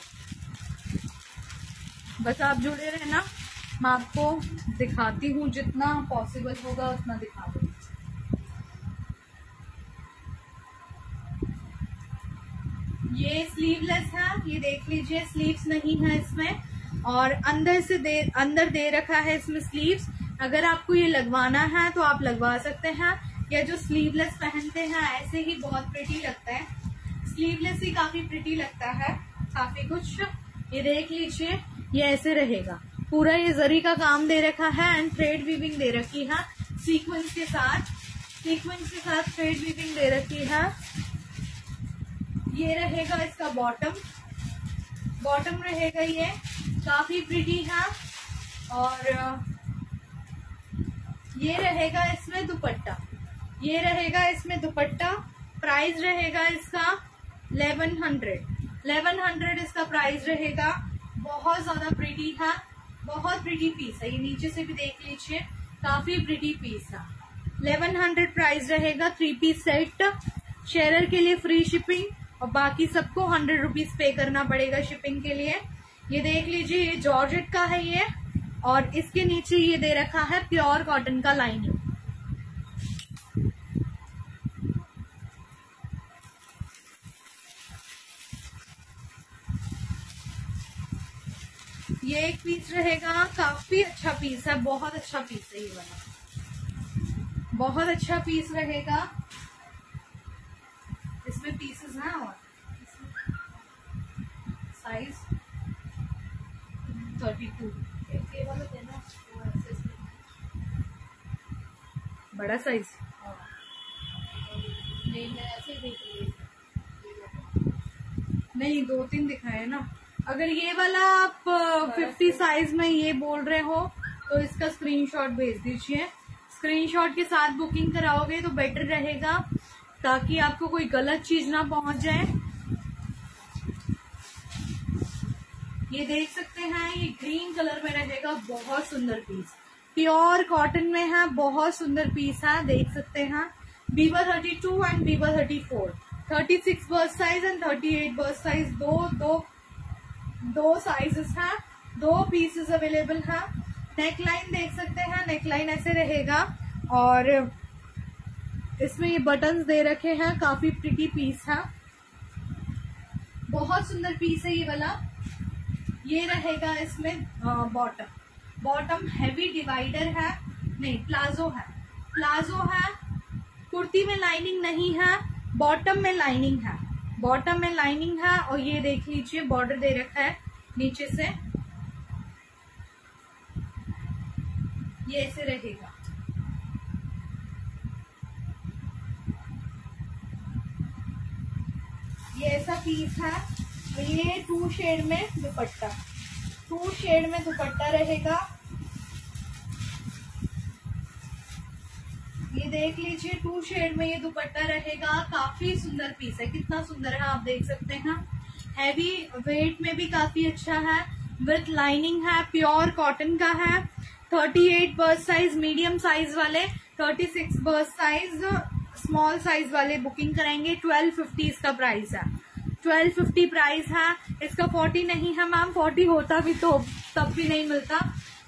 बस आप जुड़े रहना, मैं आपको दिखाती हूँ जितना पॉसिबल होगा, उतना दिखा दूँ ये स्लीवलेस है ये देख लीजिए स्लीव्स नहीं है इसमें। और अंदर से दे, अंदर दे रखा है इसमें स्लीव्स अगर आपको ये लगवाना है तो आप लगवा सकते हैं। या जो स्लीवलेस पहनते हैं, ऐसे ही बहुत प्रिटी लगता है। स्लीवलेस ही काफ़ी प्रिटी लगता है, काफ़ी कुछ। ये देख लीजिए, ये ऐसे रहेगा। पूरा ये जरी का काम दे रखा है एंड थ्रेड वीविंग दे रखी है। सीक्वेंस के साथ सीक्वेंस के साथ थ्रेड वीविंग दे रखी है। ये रहेगा इसका बॉटम बॉटम रहेगा ये. काफ़ी प्रिटी है. और ये रहेगा इसमें दुपट्टा. ये रहेगा इसमें दुपट्टा. प्राइस रहेगा इसका 1100 1100 इसका प्राइस रहेगा. बहुत ज़्यादा प्रिटी है. बहुत प्रिटी पीस है. ये नीचे से भी देख लीजिए. काफ़ी प्रिटी पीस है. इलेवन हंड्रेड प्राइस रहेगा थ्री पीस सेट शेयर के लिए फ्री शिपिंग और बाकी सबको हंड्रेड रुपीज़ पे करना पड़ेगा शिपिंग के लिए। ये देख लीजिए, ये जॉर्जेट का है ये, और इसके नीचे ये दे रखा है प्योर कॉटन का लाइनिंग ये एक पीस रहेगा, काफ़ी अच्छा पीस है, बहुत अच्छा पीस है ये वाला। बहुत अच्छा पीस रहेगा। इसमें पीसेस हैं। और साइज़ थर्टी टू बड़ा साइज़ नहीं दो तीन दिखाए ना। अगर ये वाला आप फिफ्टी साइज़ में ये बोल रहे हो तो इसका स्क्रीनशॉट भेज दीजिए। स्क्रीनशॉट के साथ बुकिंग कराओगे तो बेटर रहेगा। ताकि आपको कोई गलत चीज़ ना पहुँच जाए। ये देख सकते हैं, ये ग्रीन कलर में रहेगा, बहुत सुंदर पीस प्योर कॉटन में है, बहुत सुंदर पीस है, देख सकते हैं। Biba thirty two and Biba thirty four thirty six bust size and thirty eight bust size दो दो दो साइजेस हैं, दो पीसेस अवेलेबल हैं। नेकलाइन देख सकते हैं नेकलाइन ऐसे रहेगा। और इसमें ये बटन्स दे रखे हैं, काफ़ी प्रिटी पीस है। बहुत सुंदर पीस है ये वाला। ये रहेगा इसमें बॉटम बॉटम हैवी डिवाइडर है। नहीं प्लाजो है। प्लाजो है। कुर्ती में लाइनिंग नहीं है। बॉटम में लाइनिंग है। बॉटम में लाइनिंग है और ये देख लीजिए बॉर्डर दे रखा है नीचे से। ये ऐसे रहेगा। ये ऐसा पीस है तो ये टू शेड में दुपट्टा। टू शेड में दुपट्टा रहेगा। ये देख लीजिए टू शेड में ये दुपट्टा रहेगा। काफ़ी सुंदर पीस है। कितना सुंदर है, आप देख सकते हैं। हैवी वेट में भी काफ़ी अच्छा है। विथ लाइनिंग है प्योर कॉटन का है। 38 बर्थ साइज़ मीडियम साइज़ वाले 36 बर्थ साइज़ स्मॉल साइज़ वाले बुकिंग कराएँगे 1250 इसका प्राइस है। 1250 प्राइस है, इसका 40 नहीं है मैम 40 होता भी तो तब भी नहीं मिलता,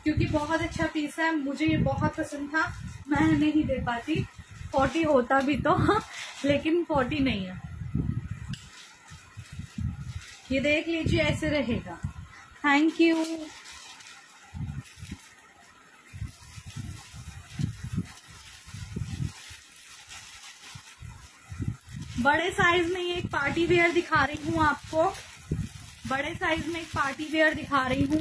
क्योंकि बहुत अच्छा पीस है, मुझे ये बहुत पसंद था, मैं नहीं दे पाती। 40 होता भी तो लेकिन 40 नहीं है। ये देख लीजिए, ऐसे रहेगा। थैंक यू बड़े साइज़ में एक पार्टी वेयर दिखा रही हूँ आपको। बड़े साइज़ में एक पार्टी वेयर दिखा रही हूँ।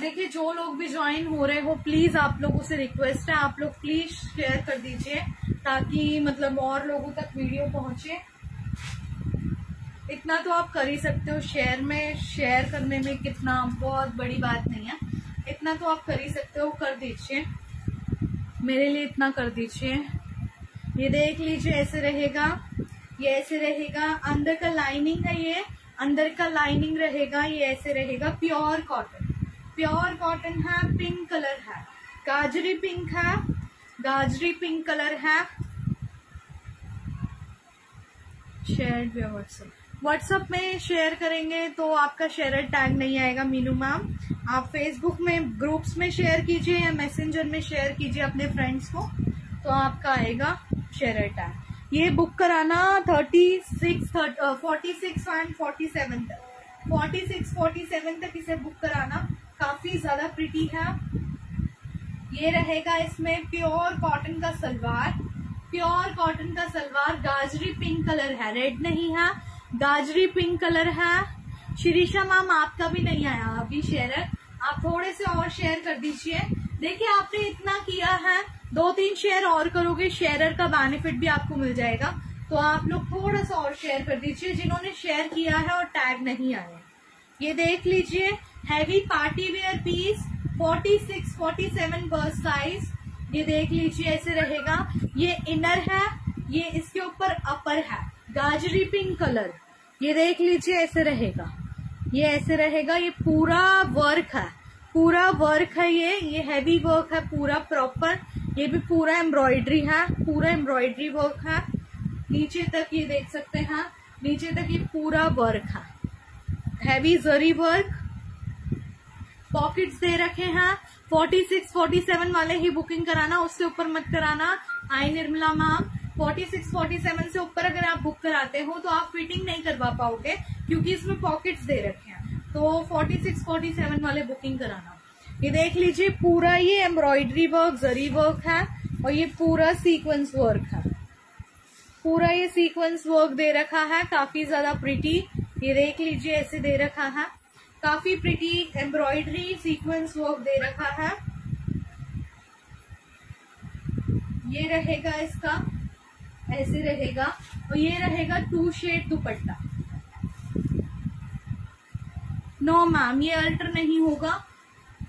देखिए, जो लोग भी ज्वाइन हो रहे हो प्लीज़ आप लोगों से रिक्वेस्ट है। आप लोग प्लीज़ शेयर कर दीजिए, ताकि मतलब और लोगों तक वीडियो पहुँचे। इतना तो आप कर ही सकते हो। शेयर में शेयर करने में कितना बहुत बड़ी बात नहीं है। इतना तो आप कर ही सकते हो। कर दीजिए। मेरे लिए इतना कर दीजिए। ये देख लीजिए, ऐसे रहेगा, ये ऐसे रहेगा, अंदर का लाइनिंग है ये, अंदर का लाइनिंग रहेगा, ये ऐसे रहेगा प्योर कॉटन प्योर कॉटन है पिंक कलर है, गाजरी पिंक है, गाजरी पिंक कलर है। शेयर व्हाट्सएप व्हाट्सएप में शेयर करेंगे तो आपका शेयर टैग नहीं आएगा, मीनू मैम। आप फेसबुक में ग्रुप्स में शेयर कीजिए या मैसेंजर में शेयर कीजिए अपने फ्रेंड्स को तो आपका आएगा। शेयर टैग ये बुक कराना thirty six forty six and forty seven तक। फोर्टी सिक्स फोर्टी सेवन तक इसे बुक कराना। काफ़ी ज़्यादा प्रिटी है। ये रहेगा इसमें प्योर कॉटन का सलवार। प्योर कॉटन का सलवार गाजरी पिंक कलर है। रेड नहीं है। गाजरी पिंक कलर है। शिरीषा मैम आपका भी नहीं आया। अभी शेयर आप थोड़े से और शेयर कर दीजिए। देखिए, आपने इतना किया है। दो तीन शेयर और करोगे शेयरर का बेनिफिट भी आपको मिल जाएगा। तो आप लोग थोड़ा सा और शेयर कर दीजिए जिन्होंने शेयर किया है और टैग नहीं आए ये देख लीजिए heavy party wear piece 46, 47 bust size ये देख लीजिए ऐसे रहेगा। ये इनर है ये इसके ऊपर अपर है। गाजरी पिंक कलर ये देख लीजिए ऐसे रहेगा। ये ऐसे रहेगा ये पूरा वर्क है। पूरा वर्क है ये। ये हैवी वर्क है पूरा प्रॉपर ये भी पूरा एम्ब्रॉयडरी है पूरा एम्ब्रॉयडरी वर्क है। नीचे तक ये देख सकते हैं नीचे तक ये पूरा वर्क है। हैवी जरी वर्क पॉकेट्स दे रखे हैं 46, 47 वाले ही बुकिंग कराना उससे ऊपर मत कराना। आई निर्मला मैम 46, 47 से ऊपर अगर आप बुक कराते हो तो आप फिटिंग नहीं करवा पाओगे क्योंकि इसमें पॉकेट्स दे रखे हैं। तो 46, 47 वाले बुकिंग कराना। ये देख लीजिए, पूरा ये एम्ब्रॉयडरी वर्क जरी वर्क है और ये पूरा सीक्वेंस वर्क है। पूरा ये सीक्वेंस वर्क दे रखा है, काफ़ी ज़्यादा प्रिटी ये देख लीजिए, ऐसे दे रखा है। काफ़ी प्रिटी एम्ब्रॉयडरी सीक्वेंस वर्क दे रखा है। ये रहेगा इसका, ऐसे रहेगा और ये रहेगा two shade dupatta. No ma'am ये अल्टर नहीं होगा।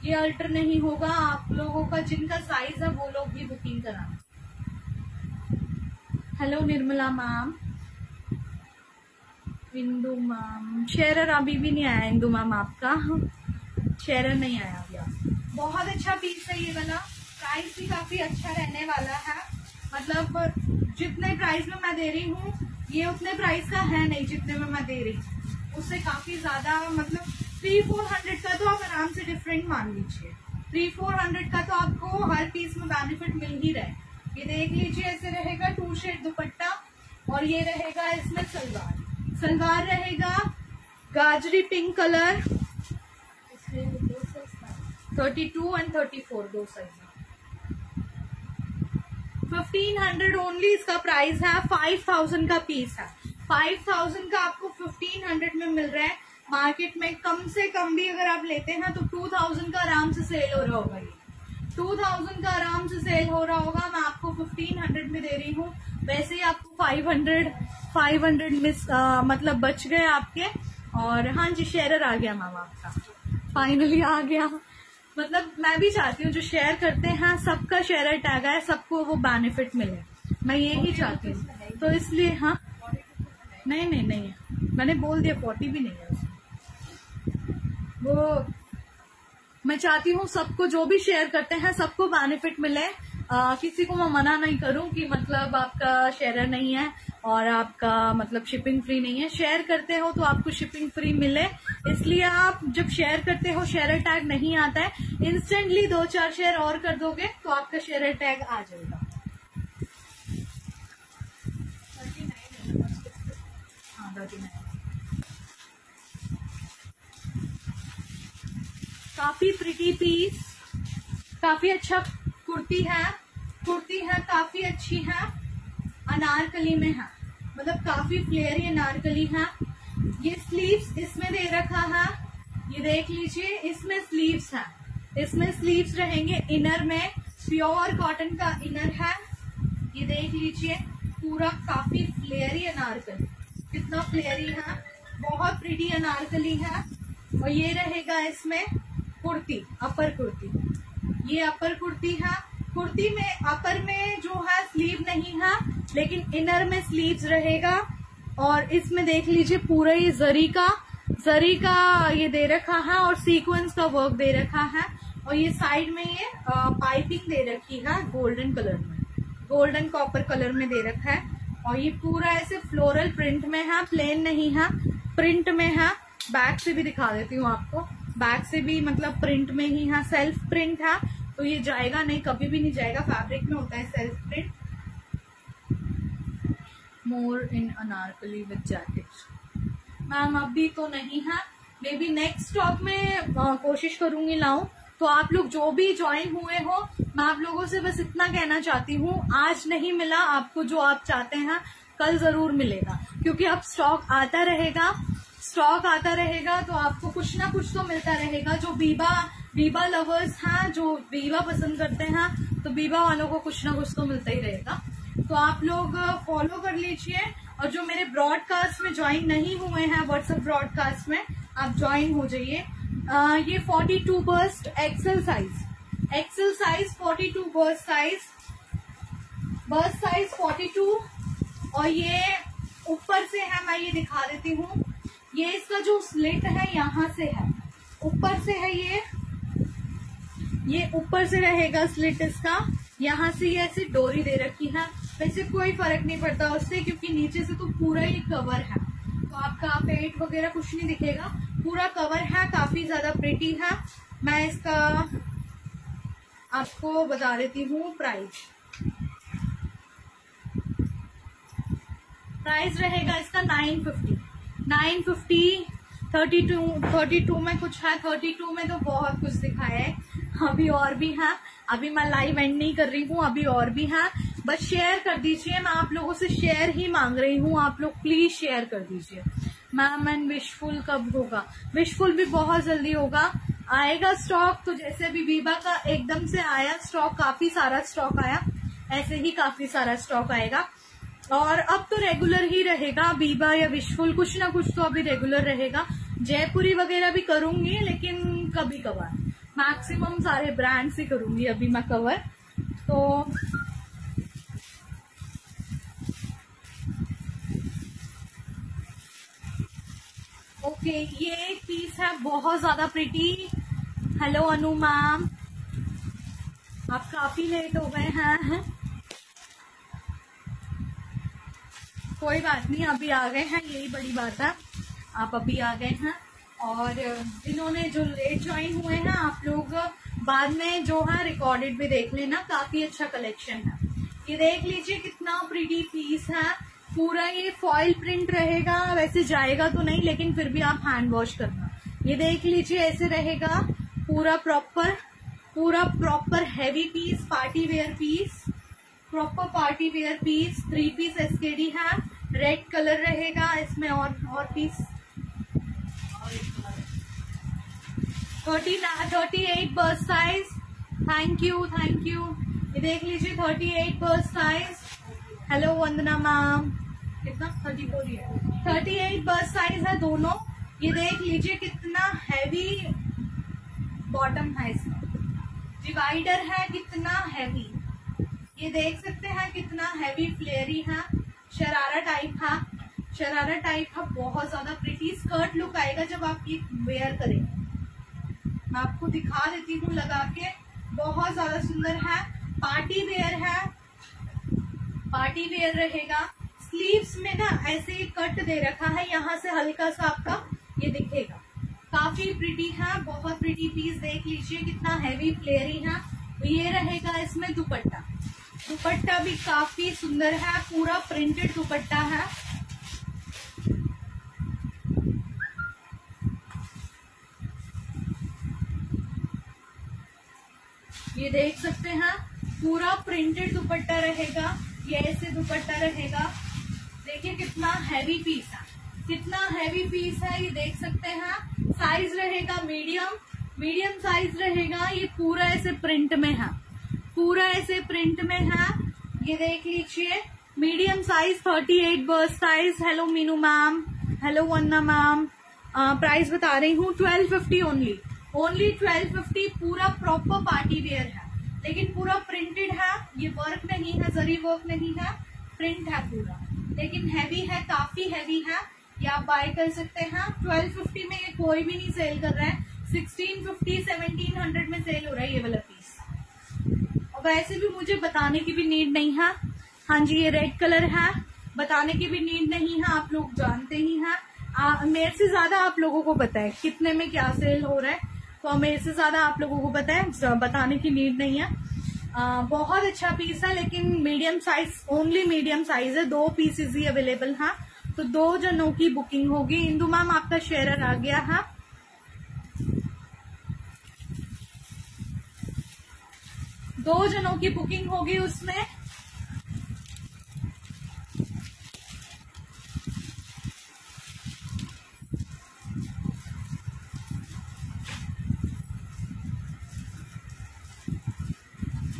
ये अल्टर नहीं होगा, आप लोगों का जिनका साइज़ है, वो लोग भी बुकिंग कराना hello Nirmala ma'am Indu ma'am Shearer अभी भी नहीं आया इंदू मैम आपका। शेरर नहीं आया अभी बहुत अच्छा पीस है ये वाला। प्राइस भी काफ़ी अच्छा रहने वाला है। मतलब जितने प्राइस में मैं दे रही हूँ, ये उतने प्राइस का है नहीं जितने में मैं दे रही हूँ। उससे काफ़ी ज़्यादा मतलब थ्री फोर हंड्रेड का तो आप आराम से डिफरेंट मान लीजिए। थ्री फोर हंड्रेड का तो आपको हर पीस में बेनिफिट मिल ही रहा है। ये देख लीजिए, ऐसे रहेगा टू शेड दुपट्टा और ये रहेगा इसमें सलवार। सलवार रहेगा गाजरी pink colour thirty two and thirty four दो साइज़ फिफ्टीन हंड्रेड ओनली इसका प्राइस है फाइव थाउज़ेंड का पीस है। फाइव थाउज़ेंड का आपको फिफ्टीन हंड्रेड में मिल रहा है। मार्केट में कम से कम भी अगर आप लेते हैं तो टू थाउज़ेंड का आराम से सेल हो रहा होगा ये। टू थाउज़ेंड का आराम से सेल हो रहा होगा। मैं आपको फिफ्टीन हंड्रेड में दे रही हूँ। वैसे ही आपको five hundred five hundred miss आ, मतलब बच गए आपके। और हाँ जी शेयर आ गया मैम आपका। फाइनली आ गया। मतलब मैं भी चाहती हूँ जो शेयर करते हैं सबका शेयर टैग है सबको वो बेनिफिट मिले। मैं ये ही चाहती हूँ। तो इसलिए हाँ? नहीं नहीं नहीं। मैंने बोल दिया फोर्टी भी नहीं है। वो मैं चाहती हूँ सबको जो भी शेयर करते हैं सबको बेनिफिट मिले। आ, किसी को मैं मना नहीं करूँ कि मतलब आपका शेयर नहीं है और आपका मतलब शिपिंग फ्री नहीं है। शेयर करते हो तो आपको शिपिंग फ्री मिले। इसलिए आप जब शेयर करते हो शेयर टैग नहीं आता है इंस्टेंटली दो चार शेयर और कर दोगे तो आपका शेयर टैग आ जाएगा। हाँ थर्टी नाइन काफ़ी प्रिटी पीस काफ़ी अच्छा कुर्ती है कुर्ती है, काफ़ी अच्छी है, अनारकली में है मतलब काफ़ी फ्लेयरी अनारकली है। ये स्लीव्स इसमें दे रखा है, ये देख लीजिए, इसमें स्लीव्स है। इसमें स्लीव्स रहेंगे इनर में प्योर कॉटन का इनर है। ये देख लीजिए, पूरा काफ़ी फ्लेयरी अनारकली, कितना फ्लेयरी है, बहुत प्रिटी अनारकली है। और ये रहेगा इसमें कुर्ती, अपर कुर्ती। ये अपर कुर्ती है। कुर्ती में, अपर में जो है स्लीव नहीं है, लेकिन इनर में स्लीव्स रहेगा। और इसमें देख लीजिए पूरा ये जरी का जरी का ये दे रखा है और सीक्वेंस का वर्क दे रखा है। और ये साइड में ये पाइपिंग दे रखी है गोल्डन कलर में। गोल्डन कॉपर कलर में दे रखा है। और ये पूरा ऐसे फ्लोरल प्रिंट में है प्लेन नहीं है। प्रिंट में है। बैक से भी दिखा देती हूँ आपको। बैक से भी मतलब प्रिंट में ही है सेल्फ प्रिंट है तो ये जाएगा नहीं कभी भी नहीं जाएगा फैब्रिक में होता है self print more in anarkali with jacket ma'am अभी तो नहीं है. मे बी नेक्स्ट स्टॉक में आ, कोशिश करूँगी लाऊं. तो आप लोग जो भी ज्वाइन हुए हो मैं आप लोगों से बस इतना कहना चाहती हूँ आज नहीं मिला आपको जो आप चाहते हैं कल ज़रूर मिलेगा. क्योंकि अब स्टॉक आता रहेगा स्टॉक आता रहेगा तो आपको कुछ ना कुछ तो मिलता रहेगा। जो बीबा बीबा लवर्स हैं, जो बीबा पसंद करते हैं तो बीबा वालों को कुछ ना कुछ तो मिलता ही रहेगा। तो आप लोग फॉलो कर लीजिए। और जो मेरे ब्रॉडकास्ट में ज्वाइन नहीं हुए हैं व्हाट्सएप ब्रॉडकास्ट में, आप ज्वाइन हो जाइए। ये 42 bust XL size XL size 42 bust size bust size 42 और ये ऊपर से है, मैं ये दिखा देती हूँ। ये इसका जो स्लिट है, यहाँ से है। ऊपर से है ये। ये ऊपर से रहेगा स्लिट इसका। यहाँ से ये ऐसी डोरी दे रखी है। वैसे कोई फ़र्क नहीं पड़ता उससे, क्योंकि नीचे से तो पूरा ही कवर है। तो आपका पेट वगैरह कुछ नहीं दिखेगा। पूरा कवर है, काफ़ी ज़्यादा प्रिटी है। मैं इसका आपको बता देती हूँ प्राइस प्राइस रहेगा इसका nine fifty nine fifty, thirty two thirty two में कुछ है, थर्टी टू में तो बहुत कुछ दिखाया है। अभी और भी है। अभी मैं लाइव एंड नहीं कर रही हूँ, अभी और भी है। बस शेयर कर दीजिए, मैं आप लोगों से शेयर ही मांग रही हूँ। आप लोग प्लीज़ शेयर कर दीजिए। मैम एंड विशफुल कब होगा? विशफुल भी बहुत जल्दी होगा। आएगा स्टॉक तो जैसे अभी बीबा का एकदम से आया स्टॉक काफ़ी सारा स्टॉक आया। ऐसे ही काफ़ी सारा स्टॉक आएगा। और अब तो रेगुलर ही रहेगा बीबा या विशफुल कुछ ना कुछ तो अभी रेगुलर रहेगा। जयपुरी वगैरह भी करूँगी, लेकिन कभी कभार। मैक्सिमम सारे ब्रांड्स ही करूँगी, अभी मैं कवर तो ओके ये एक पीस है, बहुत ज़्यादा प्रिटी हेलो अनु मैम आप काफ़ी लेट हो गए हैं। कोई बात नहीं, अभी आ गए हैं, यही बड़ी बात है। आप अभी आ गए हैं और इन्होंने जो लेट ज्वाइन हुए हैं, आप लोग बाद में जो है रिकॉर्डेड भी देख लेना, काफ़ी अच्छा कलेक्शन है। ये देख लीजिए कितना प्रीटी पीस है। पूरा ये फॉइल प्रिंट रहेगा, वैसे जाएगा तो नहीं, लेकिन फिर भी आप हैंड वॉश करना। ये देख लीजिए, ऐसे रहेगा, पूरा प्रॉपर पूरा proper heavy piece party wear piece proper party wear piece three piece SKD है रेड कलर रहेगा इसमें और और piece thirty thirty eight bust size thank you thank you ये देख लीजिए thirty eight bust size hello Vandana ma'am कितना? Thirty four thirty eight bust size है दोनों। ये देख लीजिए, कितना हैवी बॉटम है इसमें। डिवाइडर है, कितना हैवी ये देख सकते हैं कितना हैवी फ्लेयरी है, शरारा टाइप है। शरारा टाइप है, बहुत ज़्यादा प्रिटी स्कर्ट लुक आएगा जब आप ये वेयर करेंगे। मैं आपको दिखा देती हूँ लगा के, बहुत ज़्यादा सुंदर है। पार्टी वेयर है। पार्टी वेयर रहेगा। स्लीव्स में ना ऐसे कट दे रखा है, यहाँ से हल्का सा आपका ये दिखेगा। काफ़ी प्रिटी है, बहुत प्रिटी पीस देख लीजिए, कितना हैवी फ्लेयरी है। ये रहेगा इसमें दुपट्टा। दुपट्टा भी काफ़ी सुंदर है, पूरा प्रिंटेड दुपट्टा है। ये देख सकते हैं, पूरा प्रिंटेड दुपट्टा रहेगा, ये ऐसे दुपट्टा रहेगा। देखिए कितना हैवी पीस है, कितना हैवी पीस है, ये देख सकते हैं। साइज़ रहेगा मीडियम मीडियम साइज़ रहेगा, ये पूरा ऐसे प्रिंट में है। पूरा ऐसे प्रिंट में है। ये देख लीजिए। Medium size thirty eight bust size hello Meenu ma'am hello वन्ना मैम प्राइस बता रही हूँ twelve fifty only only twelve fifty पूरा प्रॉपर पार्टी वेयर है। लेकिन पूरा प्रिंटेड है। ये वर्क नहीं है, जरी वर्क नहीं है। प्रिंट है पूरा। लेकिन हैवी है, काफ़ी हैवी है। ये आप बाय कर सकते हैं। ट्वेल्व फिफ्टी में ये कोई भी नहीं सेल कर रहा है। सिक्सटीन फिफ्टी सेवनटीन हंड्रेड में सेल हो रहा है ये वाला वैसे भी मुझे बताने की भी नीड नहीं है। हाँ जी ये रेड कलर है। बताने की भी नीड नहीं है आप लोग जानते ही हैं। मेरे से ज़्यादा आप लोगों को पता है कितने में क्या सेल हो रहा है। तो मेरे से ज़्यादा आप लोगों को पता है बताने की नीड नहीं है। आ, बहुत अच्छा पीस है लेकिन medium size only medium size है। दो पीसेज ही अवेलेबल है। तो दो जनों की बुकिंग होगी। इंदू मैम आपका शेयर आ गया है। दो जनों की बुकिंग होगी उसमें।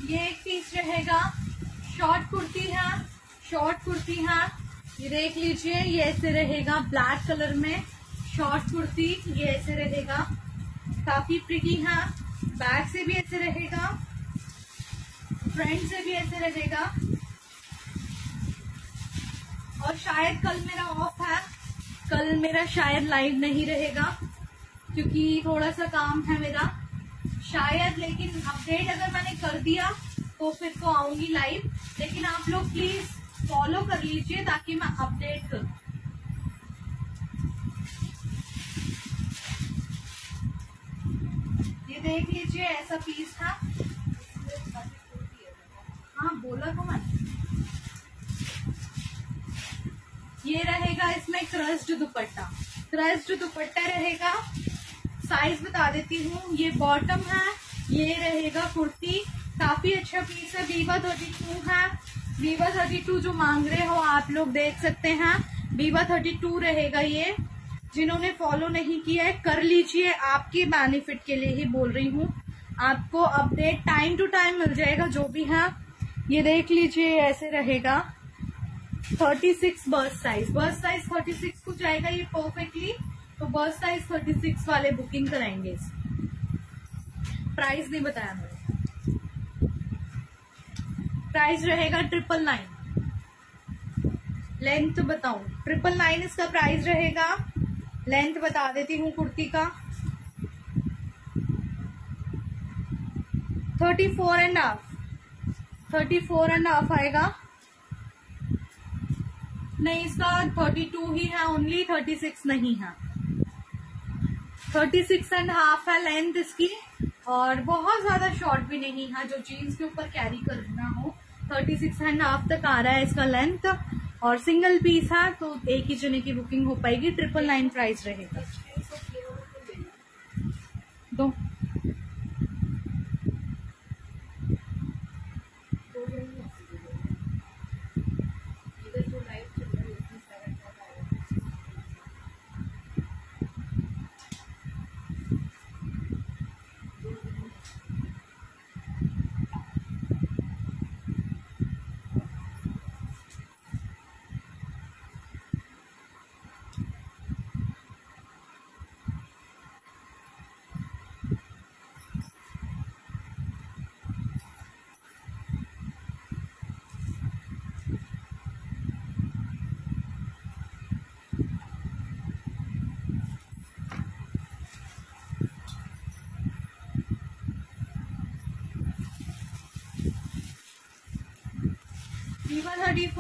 ये एक पीस रहेगा। शॉर्ट कुर्ती है। शॉर्ट कुर्ती है। ये देख लीजिए, ये ऐसे रहेगा ब्लैक कलर में। शॉर्ट कुर्ती, ये ऐसे रहेगा। काफ़ी प्रिटी है। बैक से भी ऐसे रहेगा। फ्रंट से भी ऐसे रहेगा। और शायद कल मेरा ऑफ़ है। कल मेरा शायद लाइव नहीं रहेगा, क्योंकि थोड़ा सा काम है मेरा। शायद, लेकिन अपडेट अगर मैंने कर दिया तो फिर तो आऊँगी लाइव लेकिन आप लोग प्लीज़ फॉलो कर लीजिए ताकि मैं अपडेट करूँ ये देख लीजिए, ऐसा पीस था। हाँ बोला तो मैं ये रहेगा इसमें क्रस्ट दुपट्टा। क्रस्ट दुपट्टा रहेगा। साइज़ बता देती हूँ, ये बॉटम है, ये रहेगा कुर्ती। काफ़ी अच्छा पीस है बीवा थर्टी टू है। बीवा थर्टी टू जो मांग रहे हो, आप लोग देख सकते हैं। बीवा थर्टी टू रहेगा ये। जिन्होंने फॉलो नहीं किया है, कर लीजिए, आपके बेनिफिट के लिए ही बोल रही हूँ। आपको अपडेट टाइम टू टाइम मिल जाएगा, जो भी है। ये देख लीजिए, ऐसे रहेगा। Thirty six bust size bust size thirty six को जाएगा ये परफेक्टली तो बस साइज़ थर्टी सिक्स वाले बुकिंग कराएँगे प्राइस नहीं बताया मैंने। प्राइस रहेगा ट्रिपल नाइन लेंथ बताऊँ। ट्रिपल नाइन इसका प्राइस रहेगा। लेंथ बता देती हूँ कुर्ती का। Thirty four and half thirty four and half आएगा। नहीं, इसका थर्टी टू ही है ओनली थर्टी सिक्स नहीं है। थर्टी सिक्स एंड हाफ़ है लेंथ इसकी, और बहुत ज़्यादा शॉर्ट भी नहीं है, जो जीन्स के ऊपर कैरी करना हो। थर्टी सिक्स एंड हाफ़ तक आ रहा है इसका लेंथ और सिंगल पीस है तो एक ही जने की बुकिंग हो पाएगी ट्रिपल नाइन प्राइस रहेगा। दो।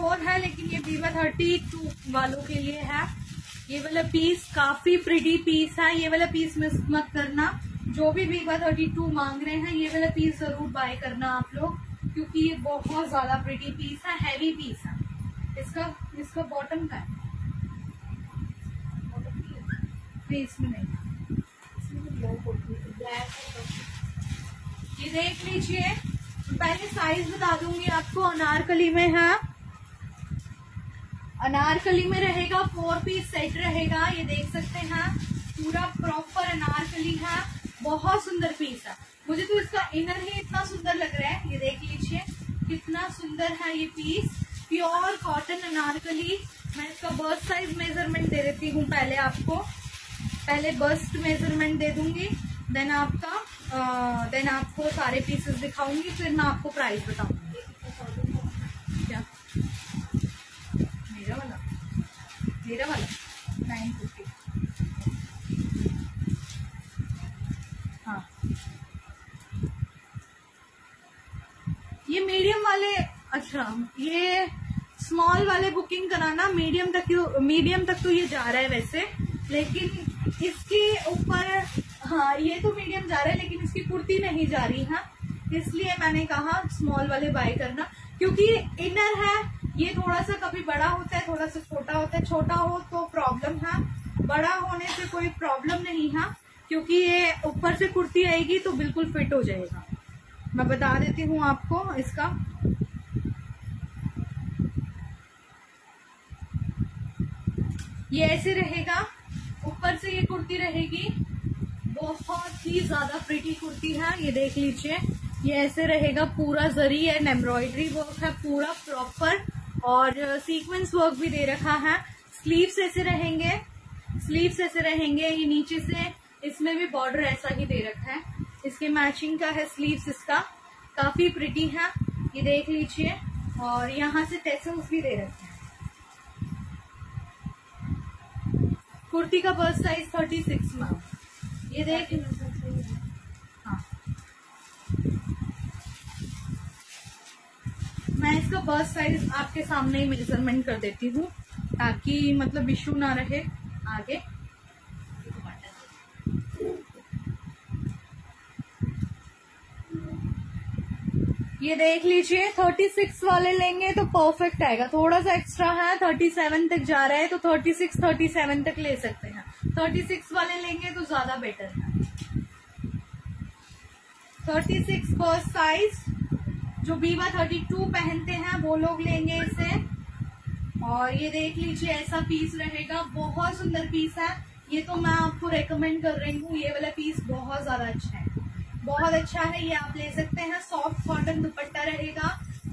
फोर है, लेकिन ये वीवा थर्टी टू वालों के लिए है। ये वाला पीस काफ़ी प्रिटी पीस है। ये वाला पीस मिस मत करना। जो भी वीवा थर्टी टू मांग रहे हैं, ये वाला पीस ज़रूर बाय करना आप लोग, क्योंकि ये बहुत ज़्यादा प्रिटी पीस है हैवी पीस है। इसका इसका बॉटम का है। इसमें नहीं। ये देख लीजिए, पहले साइज़ बता दूँगी आपको, अनारकली में है। अनारकली में रहेगा फोर पीस सेट रहेगा, ये देख सकते हैं। पूरा प्रॉपर अनारकली है, बहुत सुंदर पीस है। मुझे तो इसका इनर ही इतना सुंदर लग रहा है, ये देख लीजिए, कितना सुंदर है ये पीस प्योर कॉटन अनारकली। मैं इसका बर्स्ट साइज़ मेज़रमेंट दे देती हूँ पहले आपको। पहले बस्ट मेज़रमेंट दे दूँगी देन आपका देन आपको सारे पीसेस दिखाऊँगी, फिर मैं आपको प्राइस बताऊँगी क्या मेरा वाला मेरा वाला नाइन फिफ्टी। हाँ। ये मीडियम वाले अच्छा ये स्मॉल वाले बुकिंग कराना मीडियम तक मीडियम तक तो ये जा रहा है वैसे, लेकिन इसके ऊपर हाँ ये तो मीडियम जा रहा है, लेकिन इसकी कुर्ती नहीं जा रही, है। इसलिए मैंने कहा स्मॉल वाले बाय करना, क्योंकि इनर है ये थोड़ा सा कभी बड़ा होता है, थोड़ा सा छोटा होता है। छोटा हो तो प्रॉब्लम है। बड़ा होने से कोई प्रॉब्लम नहीं है, क्योंकि ये ऊपर से कुर्ती आएगी तो बिल्कुल फिट हो जाएगा। मैं बता देती हूँ आपको इसका। ये ऐसे रहेगा। ऊपर से ये कुर्ती रहेगी। बहुत ही ज़्यादा प्रिटी कुर्ती है, ये देख लीजिए। ये ऐसे रहेगा, पूरा जरी एंड एम्ब्रॉयडरी वर्क है, पूरा प्रॉपर और सीक्वेंस वर्क भी दे रखा है। स्लीव्स ऐसे रहेंगे। स्लीव्स ऐसे रहेंगे ये नीचे से। इसमें भी बॉर्डर ऐसा ही दे रखा है। इसके मैचिंग का है स्लीव्स इसका। काफ़ी प्रिटी है। ये देख लीजिए। और यहाँ से टेसल्स भी दे रखे हैं। कुर्ती का bust size thirty six ma'am ये देख मैं इसका बर्थ साइज़ आपके सामने ही मेज़रमेंट कर देती हूँ, ताकि मतलब इशू ना रहे आगे। ये देख लीजिए 36 वाले लेंगे तो परफेक्ट आएगा। थोड़ा सा एक्स्ट्रा है 37 तक जा रहा है तो 36 37 तक ले सकते हैं। 36 वाले लेंगे तो ज़्यादा बेटर है। 36 फ़र्स्ट साइज़ जो बीवा 32 पहनते हैं, वो लोग लेंगे इसे। और ये देख लीजिए, ऐसा पीस रहेगा। बहुत सुंदर पीस है। ये तो मैं आपको रेकमेंड कर रही हूँ। ये वाला पीस बहुत ज़्यादा अच्छा है। बहुत अच्छा है, ये आप ले सकते हैं। सॉफ्ट कॉटन दुपट्टा रहेगा।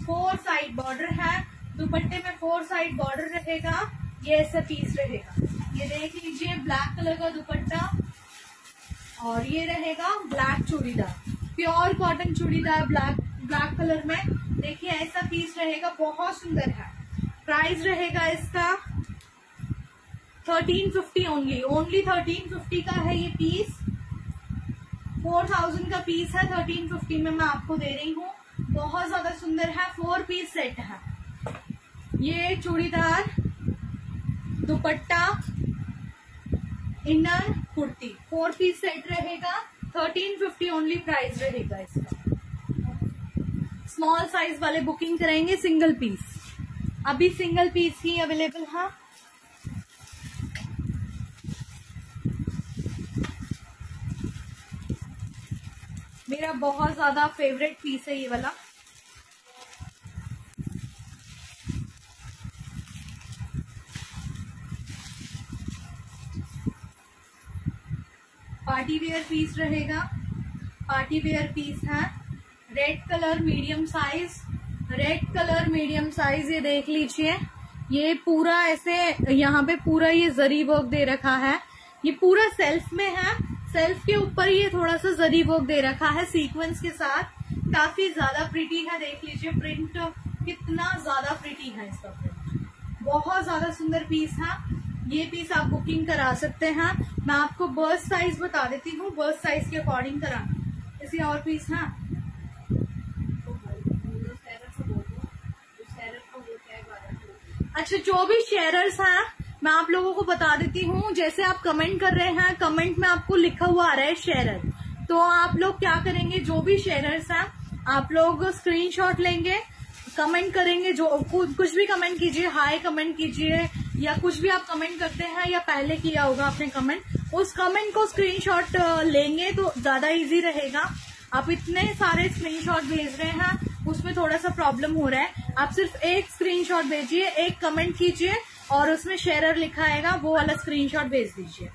फोर साइड बॉर्डर है। दुपट्टे में फोर साइड बॉर्डर रहेगा। ये ऐसा पीस रहेगा। ये देख लीजिए ब्लैक कलर का दुपट्टा। और ये रहेगा black churidar. Pure cotton churidar black black colour में। देखिए, ऐसा पीस रहेगा, बहुत सुंदर है। प्राइस रहेगा इसका thirteen fifty only only thirteen fifty का है ये पीस फोर थाउज़ेंड का पीस है थर्टीन फिफ्टी में मैं आपको दे रही हूँ। बहुत ज़्यादा सुंदर है फोर पीस सेट है। ये churidar, dupatta inner kurti. Four piece set रहेगा थर्टीन फिफ्टी ओनली प्राइस रहेगा इसका। स्मॉल साइज़ वाले बुकिंग करेंगे सिंगल पीस अभी सिंगल पीस ही अवेलेबल है मेरा बहुत ज़्यादा फेवरेट पीस है ये वाला. पार्टी वेयर पीस रहेगा. पार्टी वेयर पीस है. Red colour medium size red colour medium size ये देख लीजिए। ये पूरा ऐसे, यहाँ पे पूरा ये जरी वर्क दे रखा है। ये पूरा सेल्फ में है। सेल्फ के ऊपर ये थोड़ा सा जरी वर्क दे रखा है सीक्वेंस के साथ। काफ़ी ज़्यादा प्रिटी है, देख लीजिए। प्रिंट कितना ज़्यादा प्रिटी है इसका बहुत ज़्यादा सुंदर पीस है। ये पीस आप बुकिंग करा सकते हैं। मैं आपको बर्थ साइज़ बता देती हूँ। बर्थ साइज़ के अकॉर्डिंग कराना इसी और पीस है। अच्छा जो भी शेयरर्स हैं, मैं आप लोगों को बता देती हूँ, जैसे आप कमेंट कर रहे हैं कमेंट में आपको लिखा हुआ आ रहा है शेयरर तो आप लोग क्या करेंगे, जो भी शेयरर्स हैं, आप लोग स्क्रीनशॉट लेंगे कमेंट करेंगे, जो कुछ भी कमेंट कीजिए हाय कमेंट कीजिए, या कुछ भी आप कमेंट करते हैं, या पहले किया होगा आपने कमेंट उस कमेंट को स्क्रीनशॉट लेंगे तो ज़्यादा इजी रहेगा। आप इतने सारे स्क्रीनशॉट भेज रहे हैं उसमें थोड़ा सा प्रॉब्लम हो रहा है। आप सिर्फ़ एक स्क्रीनशॉट भेजिए, एक कमेंट कीजिए और उसमें शेयरर लिखा आएगा, वो वाला स्क्रीनशॉट भेज दीजिए।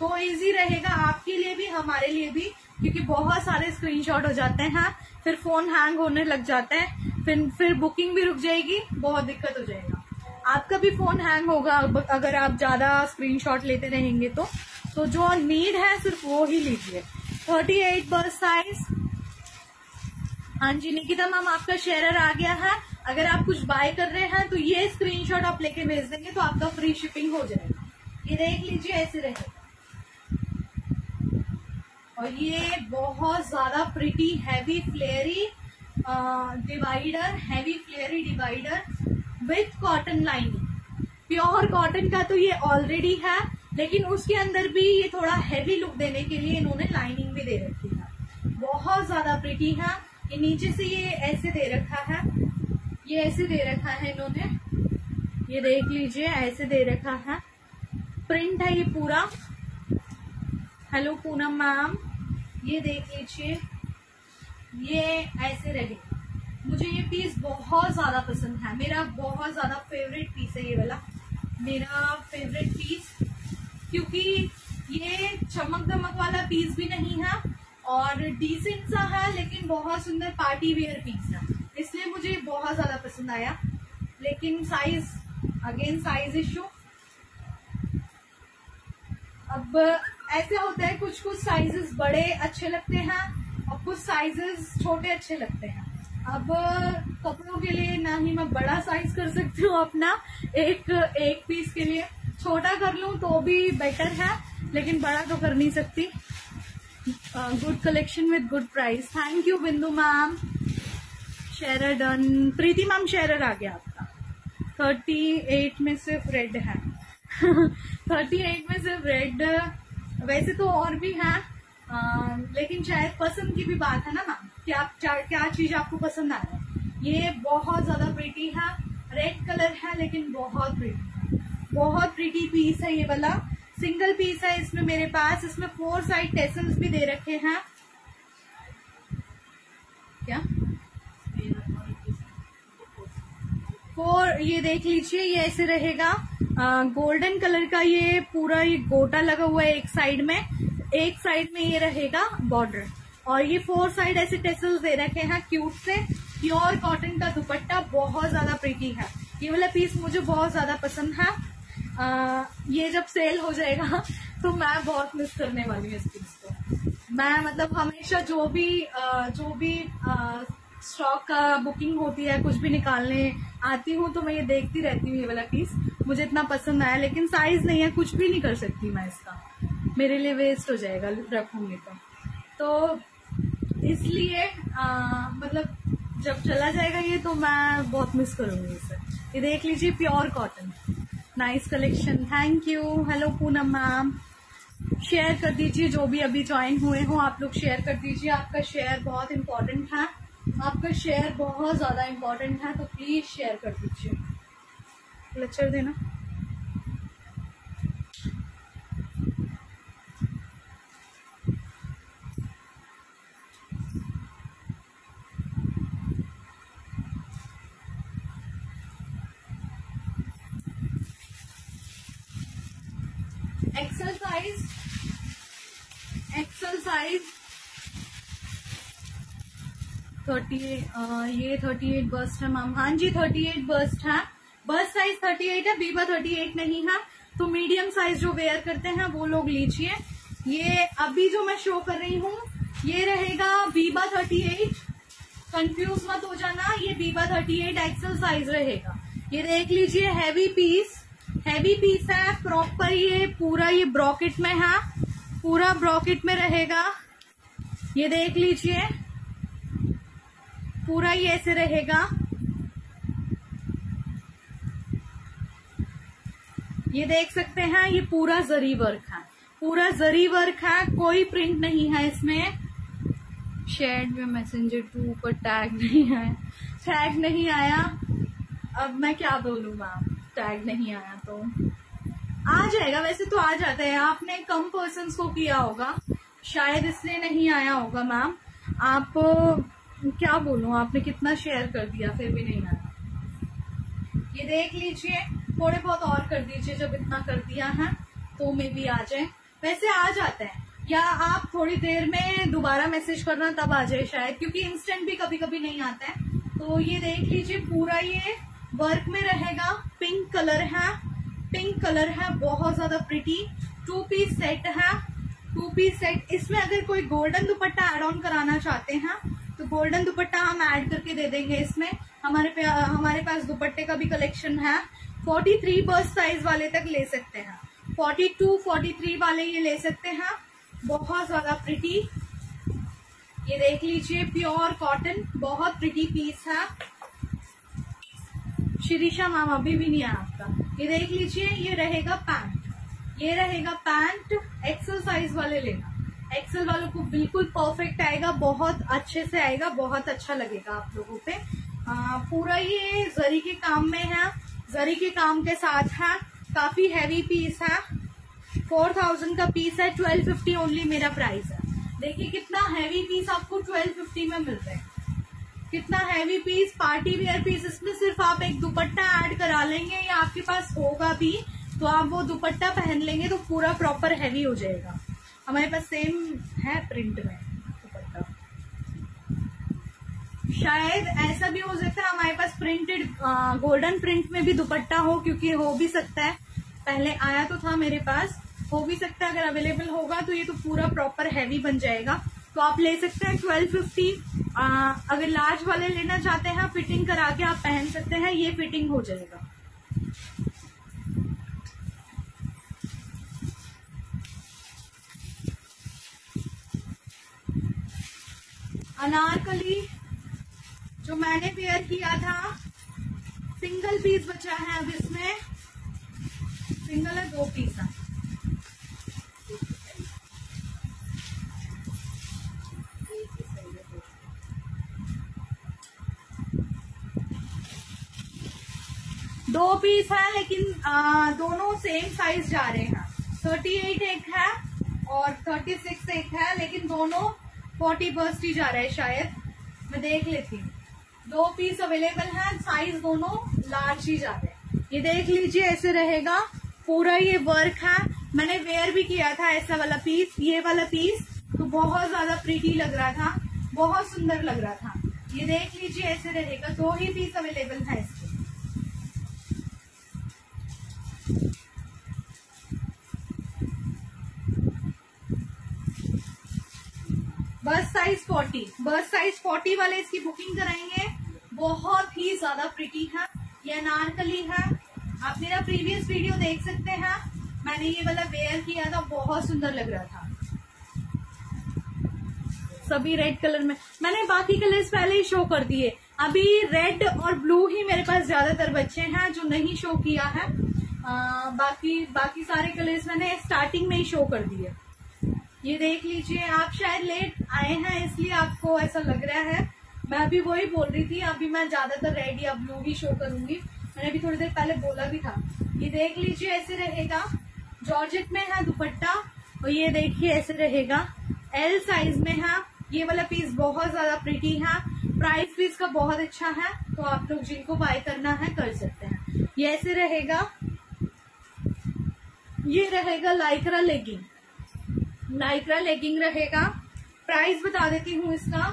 तो इजी रहेगा आपके लिए भी, हमारे लिए भी, क्योंकि बहुत सारे स्क्रीनशॉट हो जाते हैं फिर फ़ोन हैंग होने लग जाते हैं, फिर फिर बुकिंग भी रुक जाएगी, बहुत दिक्कत हो जाएगा। आपका भी फ़ोन हैंग होगा अगर आप ज़्यादा स्क्रीनशॉट लेते रहेंगे तो। तो जो नीड है, सिर्फ़ वो ही लीजिए। थर्टी एट बर्थ साइज़ हाँ जी, निकिता मैम, आपका शेयरर आ गया है। अगर आप कुछ बाय कर रहे हैं तो ये स्क्रीनशॉट आप लेके भेज देंगे तो आपका फ्री शिपिंग हो जाएगा। ये देख लीजिए, ऐसे रहेगा और ये बहुत ज़्यादा pretty heavy flary divider heavy flary divider with cotton lining pure cotton का तो ये ऑलरेडी है, लेकिन उसके अंदर भी ये थोड़ा हैवी लुक देने के लिए इन्होंने लाइनिंग भी दे रखी है। बहुत ज़्यादा प्रिटी है। ये नीचे से ये ऐसे दे रखा है। ये ऐसे दे रखा है इन्होंने। ये देख लीजिए, ऐसे दे रखा है। प्रिंट है ये पूरा। हेलो पूनम मैम ये देख लीजिए। ये ऐसे रहे। मुझे ये पीस बहुत ज़्यादा पसंद है। मेरा बहुत ज़्यादा फेवरेट पीस है ये वाला। मेरा फेवरेट पीस क्योंकि ये चमक दमक वाला पीस भी नहीं है। और डिसेंट सा है, लेकिन बहुत सुंदर पार्टी वेयर पीस है इसलिए मुझे बहुत ज़्यादा पसंद आया। लेकिन साइज़ अगेन साइज़ इशू अब ऐसे होता है कुछ कुछ साइजेस बड़े अच्छे लगते हैं और कुछ साइजेस छोटे अच्छे लगते हैं। अब कपड़ों के लिए ना ही मैं बड़ा साइज़ कर सकती हूँ अपना। एक एक पीस के लिए। छोटा कर लूँ तो भी बेटर है, लेकिन बड़ा तो कर नहीं सकती। Good collection with good price thank you Bindu ma'am share done Preeti ma'am share आ गया आपका थर्टी एट में सिर्फ़ रेड है थर्टी एट में सिर्फ़ रेड वैसे तो और भी है आ, लेकिन शायद पसंद की भी बात है ना मैम क्या क्या चीज़ आपको पसंद आ रहा है? ये बहुत ज़्यादा प्रीटी है रेड कलर है लेकिन बहुत प्रीटी बहुत प्रीटी पीस है ये वाला। सिंगल पीस है इसमें मेरे पास। इसमें फोर साइड टेसल्स भी दे रखे हैं। क्या? फोर ये देख लीजिए, ये ऐसे रहेगा। गोल्डन कलर का ये पूरा ये गोटा लगा हुआ है एक साइड में। एक साइड में ये रहेगा बॉर्डर और ये फोर साइड ऐसे टेसल्स दे रखे हैं क्यूट से। प्योर कॉटन का दुपट्टा बहुत ज़्यादा प्रीटी है। ये वाला पीस मुझे बहुत ज़्यादा पसंद है। आ, ये जब सेल हो जाएगा तो मैं बहुत मिस करने वाली हूँ इस पीस को। मैं मतलब हमेशा जो भी आ, जो भी स्टॉक का बुकिंग होती है कुछ भी निकालने आती हूँ तो मैं ये देखती रहती हूँ ये वाला पीस मुझे इतना पसंद आया लेकिन साइज़ नहीं है कुछ भी नहीं कर सकती मैं इसका। मेरे लिए वेस्ट हो जाएगा रखूँगी तो। तो इसलिए मतलब जब चला जाएगा ये तो मैं बहुत मिस करूँगी इसे। ये देख लीजिए pure cotton nice collection thank you hello Poonam ma'am share कर दीजिए जो भी अभी ज्वाइन हुए हो, आप लोग शेयर कर दीजिए। आपका शेयर बहुत इम्पोर्टेंट है आपका शेयर बहुत ज़्यादा इम्पोर्टेंट है तो प्लीज़ शेयर कर दीजिए। लेक्चर देना। XL size XL size thirty ये थर्टी एट बस्ट है मैम हाँ जी थर्टी एट बस्ट है. बस्ट साइज़ थर्टी एट है बीबा थर्टी एट नहीं है. तो मीडियम साइज़ जो वेयर करते हैं, वो लोग लीजिए. ये अभी जो मैं शो कर रही हूँ, ये रहेगा बीबा थर्टी एट कंफ्यूज मत हो जाना, ये Biba thirty eight axle size रहेगा. ये देख लीजिए हैवी पीस हैवी पीस है प्रॉपर ये पूरा ये ब्रॉकेट में है, पूरा ब्रॉकेट में रहेगा। ये देख लीजिए, पूरा ये ऐसे रहेगा। ये देख सकते हैं, ये पूरा जरी वर्क है। पूरा जरी वर्क है, कोई प्रिंट नहीं है इसमें। शेड में मैसेंजर टू पर टैग नहीं है। टैग नहीं आया। अब मैं क्या बोलू मैम टैग नहीं आया तो। आ जाएगा, वैसे तो आ जाता है। आपने कम पर्सन को किया होगा। शायद इसलिए नहीं आया होगा मैम आप, क्या बोलूँ, आपने कितना शेयर कर दिया, फिर भी नहीं आया। ये देख लीजिए, थोड़े बहुत और कर दीजिए, जब इतना कर दिया है तो मे भी आ जाए। वैसे आ जाते हैं। या आप थोड़ी देर में दोबारा मैसेज करना, तब आ जाए शायद, क्योंकि इंस्टेंट भी कभी कभी नहीं आता है। तो ये देख लीजिए, पूरा ये वर्क में रहेगा पिंक कलर है पिंक कलर है बहुत ज़्यादा प्रिटी टू पीस सेट है टू पीस सेट इसमें अगर कोई गोल्डन दुपट्टा एड ऑन कराना चाहते हैं तो गोल्डन दुपट्टा हम ऐड करके दे देंगे इसमें। हमारे हमारे पास दुपट्टे का भी कलेक्शन है। 43 बर्स साइज़ वाले तक ले सकते हैं। 42, 43 वाले ये ले सकते हैं। बहुत ज़्यादा प्रिटी ये देख लीजिए प्योर कॉटन बहुत प्रिटी पीस है। शिरीषा मैम अभी भी नहीं है आपका। ये देख लीजिए ये रहेगा पैंट ये रहेगा पैंट एक्सल साइज़ वाले लेना। एक्सेल वालों को बिल्कुल परफेक्ट आएगा बहुत अच्छे से आएगा बहुत अच्छा लगेगा आप लोगों पे। आ, पूरा ये जरी के काम में है। जरी के काम के साथ है। काफ़ी हैवी पीस है। फोर थाउज़ेंड का पीस है ट्वेल्व फिफ्टी ओनली मेरा प्राइस है। देखिए कितना हैवी पीस आपको ट्वेल्व फिफ्टी में मिल रहा है। कितना heavy piece party wear piece इसमें सिर्फ़ आप एक दुपट्टा ऐड करा लेंगे या आपके पास होगा भी तो आप वो दुपट्टा पहन लेंगे तो पूरा प्रॉपर हैवी हो जाएगा। हमारे पास सेम है प्रिंट में दुपट्टा। शायद ऐसा भी हो सकता है, हमारे पास प्रिंटेड गोल्डन प्रिंट में भी दुपट्टा हो, क्योंकि हो भी सकता है। पहले आया तो था मेरे पास, हो भी सकता है, अगर अवेलेबल होगा तो ये तो पूरा प्रॉपर हैवी बन जाएगा। तो आप ले सकते हैं ट्वेल्व फिफ्टी अगर लार्ज वाले लेना चाहते हैं फिटिंग करा के आप पहन सकते हैं, ये फिटिंग हो जाएगा। अनारकली, जो मैंने पेयर किया था सिंगल पीस बचा है अब इसमें। सिंगल है, दो पीस है। दो पीस है लेकिन आ, दोनों सेम साइज़ जा रहे हैं। थर्टी एट एक है और थर्टी सिक्स एक है लेकिन दोनों फोर्टी बर्स्ट ही जा रहा है शायद। मैं देख लेती हूँ। दो पीस अवेलेबल है साइज़ दोनों लार्ज ही जा रहे हैं। ये देख लीजिए ऐसे रहेगा। पूरा ये वर्क है। मैंने वेयर भी किया था ऐसा वाला पीस ये वाला पीस तो बहुत ज़्यादा प्रीटी लग रहा था बहुत सुंदर लग रहा था। ये देख लीजिए ऐसे रहेगा। दो ही पीस अवेलेबल है इसके बस साइज़ 40 बस साइज़ 40 वाले इसकी बुकिंग कराएँगे। बहुत ही ज़्यादा प्रिटी है। ये अनारकली है। आप मेरा प्रीवियस वीडियो देख सकते हैं। मैंने ये वाला वेयर किया था, बहुत सुंदर लग रहा था। सभी रेड कलर में। मैंने बाकी कलर्स पहले ही शो कर दिए। अभी रेड और ब्लू ही मेरे पास ज़्यादातर बच्चे हैं, जो नहीं शो किया है। आ, बाकी बाकी सारे कलर्स मैंने स्टार्टिंग में ही शो कर दिए। ये देख लीजिए आप शायद लेट आए हैं इसलिए आपको ऐसा लग रहा है। मैं अभी वही बोल रही थी अभी मैं ज़्यादातर रेड या ब्लू ही शो करूँगी। मैंने अभी थोड़ी देर पहले बोला भी था। ये देख लीजिए ऐसे रहेगा। जॉर्जेट में है दुपट्टा और ये देखिए ऐसे रहेगा। एल साइज़ में है। ये वाला पीस बहुत ज़्यादा प्रिटी है। प्राइस भी इसका बहुत अच्छा है तो आप लोग जिनको बाय करना है कर सकते हैं। ये ऐसे रहेगा। ये रहेगा लाइक्रा लेगिंग। लाइक्रा लेगिंग रहेगा। प्राइस बता देती हूँ इसका।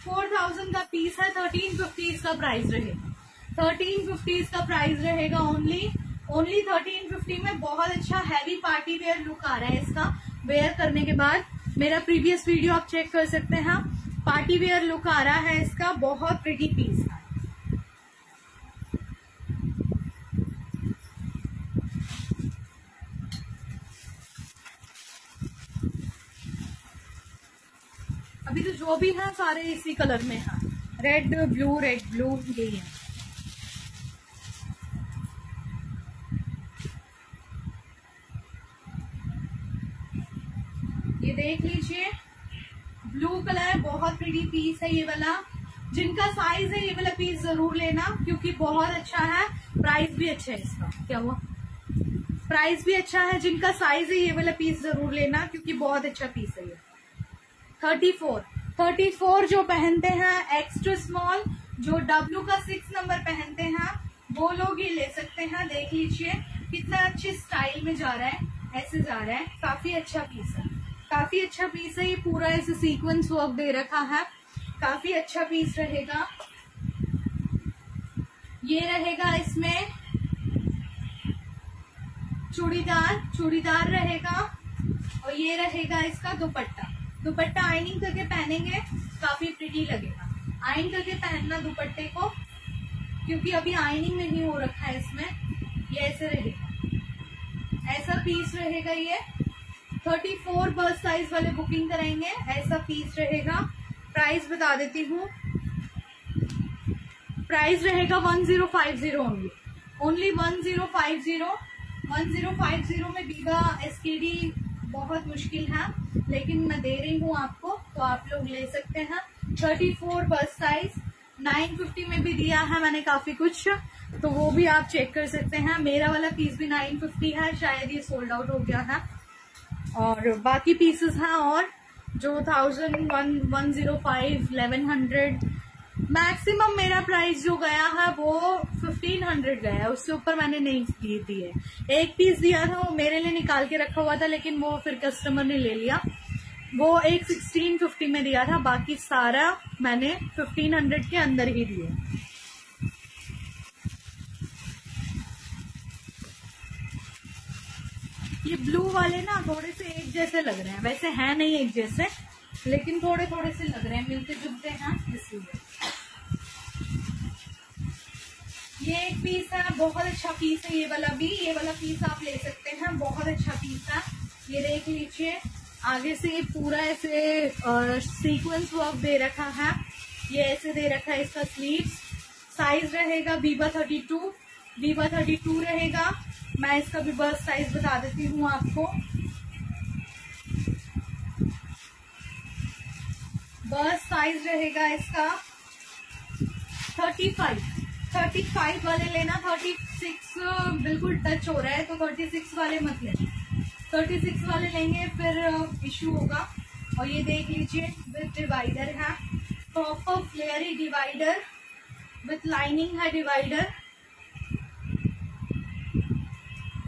फोर थाउज़ेंड का पीस है, थर्टीन फिफ्टी इसका प्राइस रहेगा थर्टीन फिफ्टी इसका प्राइस रहेगा ओनली ओनली थर्टीन फिफ्टी में बहुत अच्छा हैवी पार्टी वेयर लुक आ रहा है इसका। वेयर करने के बाद मेरा प्रीवियस वीडियो आप चेक कर सकते हैं। पार्टी वेयर लुक आ रहा है इसका, बहुत प्रिटी पीस अभी तो जो भी है सारे इसी कलर में है। रेड ब्लू रेड ब्लू यही है ये देख लीजिए ब्लू कलर बहुत प्रीटी पीस है ये वाला। जिनका साइज़ है ये वाला पीस ज़रूर लेना, क्योंकि बहुत अच्छा है। प्राइस भी अच्छा है इसका। क्या हुआ? प्राइस भी अच्छा है, जिनका साइज़ है ये वाला पीस ज़रूर लेना, क्योंकि बहुत अच्छा पीस है थर्टी फोर थर्टी फोर जो पहनते हैं एक्स्ट्रा स्मॉल जो डब्लू का सिक्स नंबर पहनते हैं, वो लोग ही ले सकते हैं, देख लीजिए, कितना अच्छे स्टाइल में जा रहा है, ऐसे जा रहा है, काफ़ी अच्छा पीस है। काफ़ी अच्छा पीस है, ये पूरा ऐसे सीक्वेंस वर्क दे रखा है, काफ़ी अच्छा पीस रहेगा। ये रहेगा इसमें चूड़ीदार चूड़ीदार रहेगा, और ये रहेगा इसका दुपट्टा। दुपट्टा आइनिंग करके पहनेंगे, काफ़ी प्रिटी लगेगा। आइन करके पहनना दुपट्टे को, क्योंकि अभी आइनिंग नहीं हो रखा है इसमें, ये ऐसे रहेगा। ऐसा पीस रहेगा ये। 34 बर्थ साइज़ वाले बुकिंग कराएँगे, ऐसा पीस रहेगा। प्राइस बता देती हूँ। प्राइस रहेगा 1050 ओनली ओनली 1050 1050 में बीबा एसकेडी बहुत मुश्किल है, लेकिन मैं दे रही हूँ आपको तो आप लोग ले सकते हैं। 34 बर्थ साइज़ 950 में भी दिया है मैंने काफ़ी कुछ तो वो भी आप चेक कर सकते हैं। मेरा वाला पीस भी 950 है, शायद ये सोल्ड आउट हो गया है। और बाकी पीसेस हैं, और जो thousand one one zero five eleven hundred maximum मेरा प्राइस जो गया है वो फिफ्टीन हंड्रेड गया है। उससे ऊपर मैंने नहीं दी दिए एक पीस दिया था, वो मेरे लिए निकाल के रखा हुआ था, लेकिन वो फिर कस्टमर ने ले लिया। वो एक सिक्सटीन फिफ्टी में दिया था, बाकी सारा मैंने फिफ्टीन हंड्रेड के अंदर ही दिए ये ब्लू वाले ना थोड़े से एक जैसे लग रहे हैं। वैसे है नहीं एक जैसे, लेकिन थोड़े थोड़े से लग रहे हैं। मिलते जुलते हैं, इसलिए। ये एक पीस है, बहुत अच्छा पीस है ये वाला भी। ये वाला पीस आप ले सकते हैं, बहुत अच्छा पीस है। ये देख लीजिए, आगे से ये पूरा ऐसे सीक्वेंस वर्क दे रखा है। ये ऐसे दे रखा है इसका स्लीव साइज़ रहेगा Biba thirty two Biba thirty two रहेगा। मैं इसका भी बर्थ साइज़ बता देती हूँ आपको। बर्थ साइज़ रहेगा इसका थर्टी फाइव थर्टी फाइव वाले लेना, थर्टी सिक्स बिल्कुल टच हो रहा है तो थर्टी सिक्स वाले मत लेना। थर्टी सिक्स वाले लेंगे, फिर इश्यू होगा। और ये देख लीजिए विथ डिवाइडर है। Proper flary divider with lining है डिवाइडर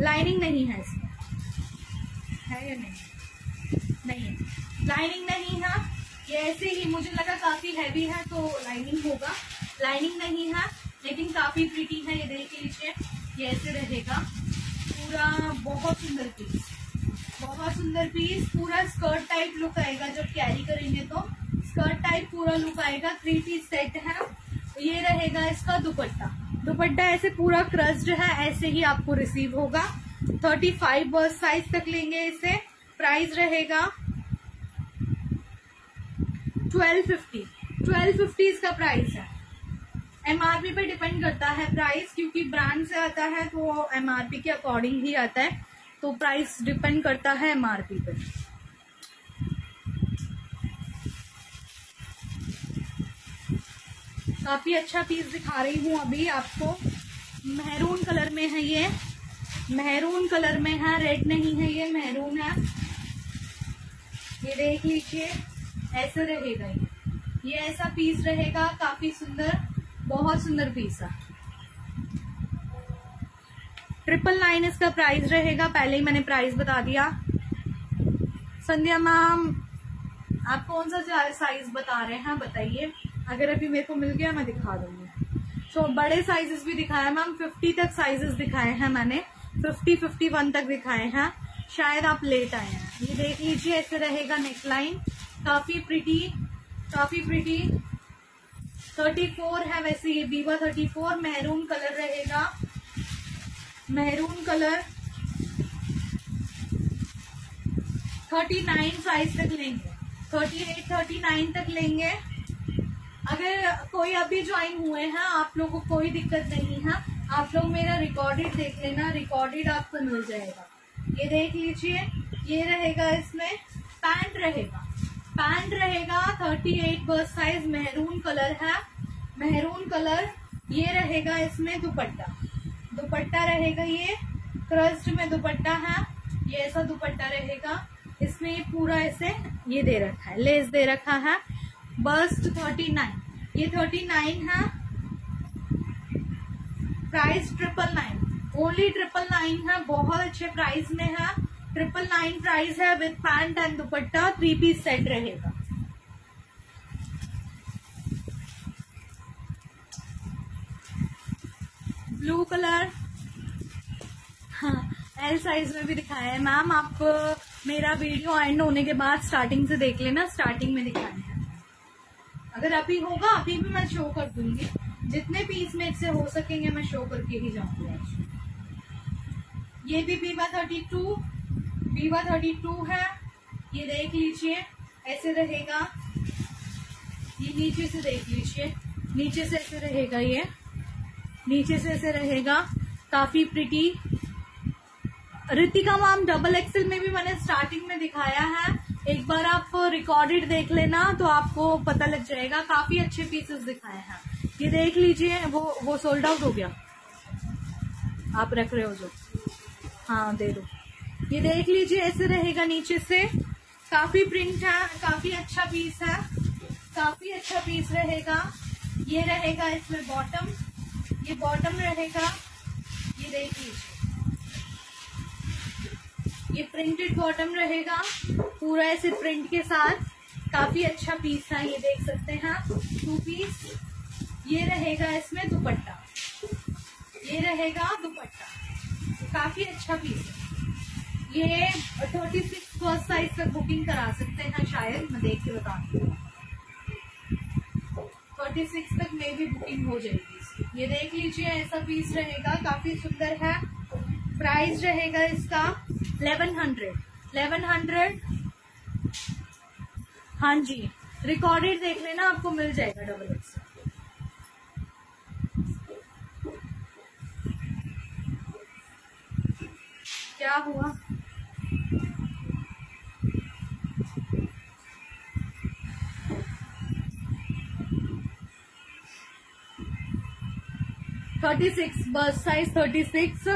लाइनिंग नहीं है इसमें। है या नहीं? नहीं। लाइनिंग नहीं है। ये ऐसे ही मुझे लगा काफ़ी हैवी है तो लाइनिंग होगा। लाइनिंग नहीं है। लेकिन काफ़ी प्रीटी है, ये देख लीजिए। ये ऐसे रहेगा। पूरा बहुत सुंदर पीस बहुत सुंदर पीस पूरा स्कर्ट टाइप लुक आएगा जब कैरी करेंगे तो। स्कर्ट टाइप पूरा लुक आएगा थ्री पीस सेट है। ये रहेगा इसका दुपट्टा। दुपट्टा ऐसे पूरा क्रस्ड है, ऐसे ही आपको रिसीव होगा। 35 बर्थ साइज़ तक लेंगे इसे। प्राइस रहेगा 1250 1250 इसका प्राइस है। एमआरपी पे डिपेंड करता है प्राइस क्योंकि ब्रांड से आता है तो एमआरपी के अकॉर्डिंग ही आता है। तो प्राइस डिपेंड करता है एमआरपी पे। काफ़ी अच्छा पीस दिखा रही हूँ अभी आपको। मेहरून कलर में है ये। मेहरून कलर में है रेड नहीं है ये मेहरून है। ये देख लीजिए, ऐसे रहेगा ये। ये ऐसा पीस रहेगा, काफ़ी सुंदर। बहुत सुंदर पीस है ट्रिपल नाइन इसका प्राइस रहेगा पहले ही मैंने प्राइस बता दिया। संध्या मैम आप कौन सा साइज़ बता रहे हैं? बताइए। अगर अभी मेरे को मिल गया मैं दिखा दूँगी। सो so, बड़े साइजेस भी दिखाए मैम फिफ्टी तक साइजेस दिखाए हैं मैंने। फिफ्टी फिफ्टी वन तक दिखाए हैं। शायद आप लेट आए हैं। ये देख लीजिए ऐसे रहेगा नेकलाइन काफ़ी प्रिटी काफ़ी प्रिटी थर्टी फोर है वैसे ये बीवा थर्टी फोर मेहरून कलर रहेगा। Maroon colour thirty nine size तक लेंगे। थर्टी एट थर्टी नाइन तक लेंगे। अगर कोई अभी ज्वाइन हुए हैं, आप लोगों को कोई दिक्कत नहीं है। आप लोग मेरा रिकॉर्डेड देख लेना रिकॉर्डेड आपको मिल जाएगा। ये देख लीजिए, ये रहेगा इसमें पैंट रहेगा। पैंट रहेगा थर्टी एट बर्थ साइज़ मेहरून कलर है। मेहरून कलर ये रहेगा इसमें दुपट्टा। दुपट्टा रहेगा ये क्रस्ट में दुपट्टा है। ये ऐसा दुपट्टा रहेगा। इसमें ये पूरा ऐसे ये दे रखा है लेस दे रखा है। बस्ट थर्टी नाइन ये थर्टी नाइन है। Price triple nine only triple nine है, बहुत अच्छे प्राइस में है। ट्रिपल नाइन प्राइस है with pant and dupatta three piece set रहेगा। ब्लू कलर हाँ एल साइज़ में भी दिखाया है। मैम आप, मेरा वीडियो एंड होने के बाद स्टार्टिंग से देख लेना स्टार्टिंग में दिखाया है। अगर अभी होगा, अभी भी मैं शो कर दूँगी। जितने पीस में से हो सकेंगे, मैं शो करके ही जाऊँगी। ये भी बीवा थर्टी टू बीवा थर्टी टू है। ये देख लीजिए, ऐसे रहेगा। ये नीचे से देख लीजिए। नीचे से ऐसे रहेगा ये। नीचे से ऐसे रहेगा। काफ़ी pretty Ritika ma'am double XL में भी मैंने स्टार्टिंग में दिखाया है। एक बार आप रिकॉर्डेड देख लेना तो आपको पता लग जाएगा। काफ़ी अच्छे पीसेस दिखाए हैं। ये देख लीजिए, वो वो सोल्ड आउट हो गया। आप रख रहे हो जो। हाँ दे दो। ये देख लीजिए, ऐसे रहेगा नीचे से। काफ़ी प्रिंट है, काफ़ी अच्छा पीस है। काफ़ी अच्छा पीस रहेगा। ये रहेगा इसमें बॉटम ये बॉटम रहेगा। ये देख लीजिए। ये प्रिंटेड बॉटम रहेगा, पूरा ऐसे प्रिंट के साथ। काफ़ी अच्छा पीस है, ये देख सकते हैं टू पीस ये रहेगा इसमें दुपट्टा। ये रहेगा दुपट्टा। काफ़ी अच्छा पीस है। ये थर्टी सिक्स फ़र्स्ट साइज़ तक बुकिंग करा सकते हैं शायद, मैं देख के बता थर्टी सिक्स तक में भी बुकिंग हो जाएगी। ये देख लीजिए, ऐसा पीस रहेगा, काफ़ी सुंदर है। प्राइस रहेगा इसका इलेवन हंड्रेड इलेवन हंड्रेड हाँ जी रिकॉर्डेड देख लेना आपको मिल जाएगा डबल एक्स क्या हुआ? Thirty six bust size thirty six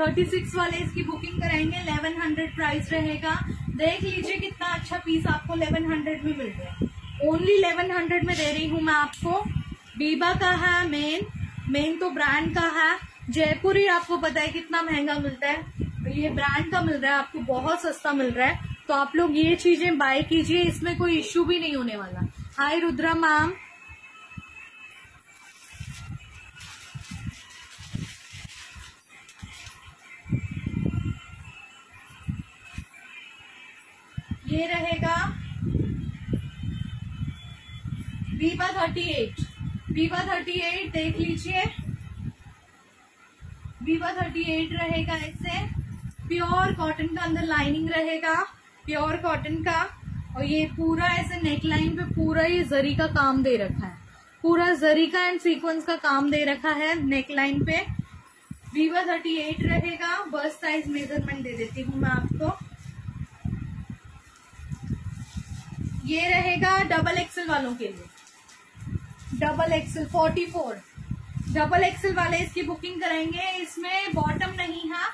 thirty six वाले इसकी बुकिंग कराएँगे इलेवन हंड्रेड प्राइस रहेगा। देख लीजिए कितना अच्छा पीस आपको इलेवन हंड्रेड में मिल रहा है ओनली इलेवन हंड्रेड में दे रही हूँ मैं आपको। बीबा का है मेन मेन तो ब्रांड का है। जयपुर ही आपको पता है कितना महँगा मिलता है। ये ब्रांड का मिल रहा है, आपको बहुत सस्ता मिल रहा है। तो आप लोग ये चीज़ें बाय कीजिए, इसमें कोई इश्यू भी नहीं होने वाला। Hi Rudra ma'am thirty eight Biba thirty eight देख लीजिए। बीबा थर्टी एट रहेगा इससे। प्योर कॉटन का अंदर लाइनिंग रहेगा। प्योर कॉटन का। और ये पूरा ऐसे नेक लाइन पे पूरा ये जरी का काम दे रखा है। पूरा जरी का एंड सीक्वेंस का काम दे रखा है नेक लाइन पे। वीवा थर्टी एट रहेगा। बस साइज़ मेज़रमेंट दे देती हूँ मैं आपको। ये रहेगा डबल एक्सल वालों के लिए। Double XL, forty four. Double XL वाले इसकी बुकिंग कराएँगे। इसमें बॉटम नहीं है,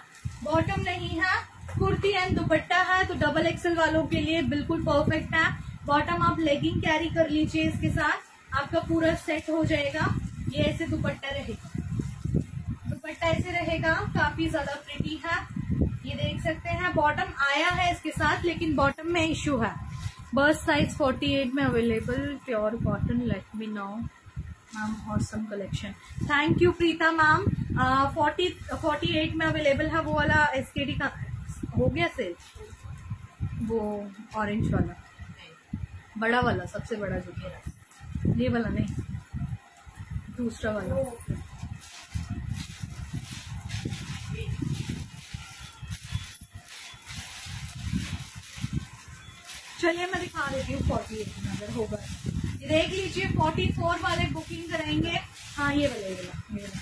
बॉटम नहीं है, कुर्ती एंड दुपट्टा है तो डबल एक्सल वालों के लिए बिल्कुल परफेक्ट है। बॉटम आप लेगिंग कैरी कर लीजिए इसके साथ, आपका पूरा सेट हो जाएगा। ये ऐसे दुपट्टा रहेगा। दुपट्टा ऐसे रहेगा, काफ़ी ज़्यादा प्रिटी है। ये देख सकते हैं, बॉटम आया है इसके साथ, लेकिन बॉटम में इश्यू है। बस साइज़ 48 में available pure cotton let me know ma'am awesome collection thank you Preeta ma'am forty forty eight में अवेलेबल है वो वाला एसकेडी का। हो गया सेल वो ऑरेंज वाला। बड़ा वाला, सबसे बड़ा जो ये वाला नहीं। दूसरा वाला। चलिए, मैं दिखा देती हूँ फोर्टी एट में अगर होगा देख लीजिए फोर्टी फोर वाले बुकिंग कराएँगे हाँ ये वाला वाला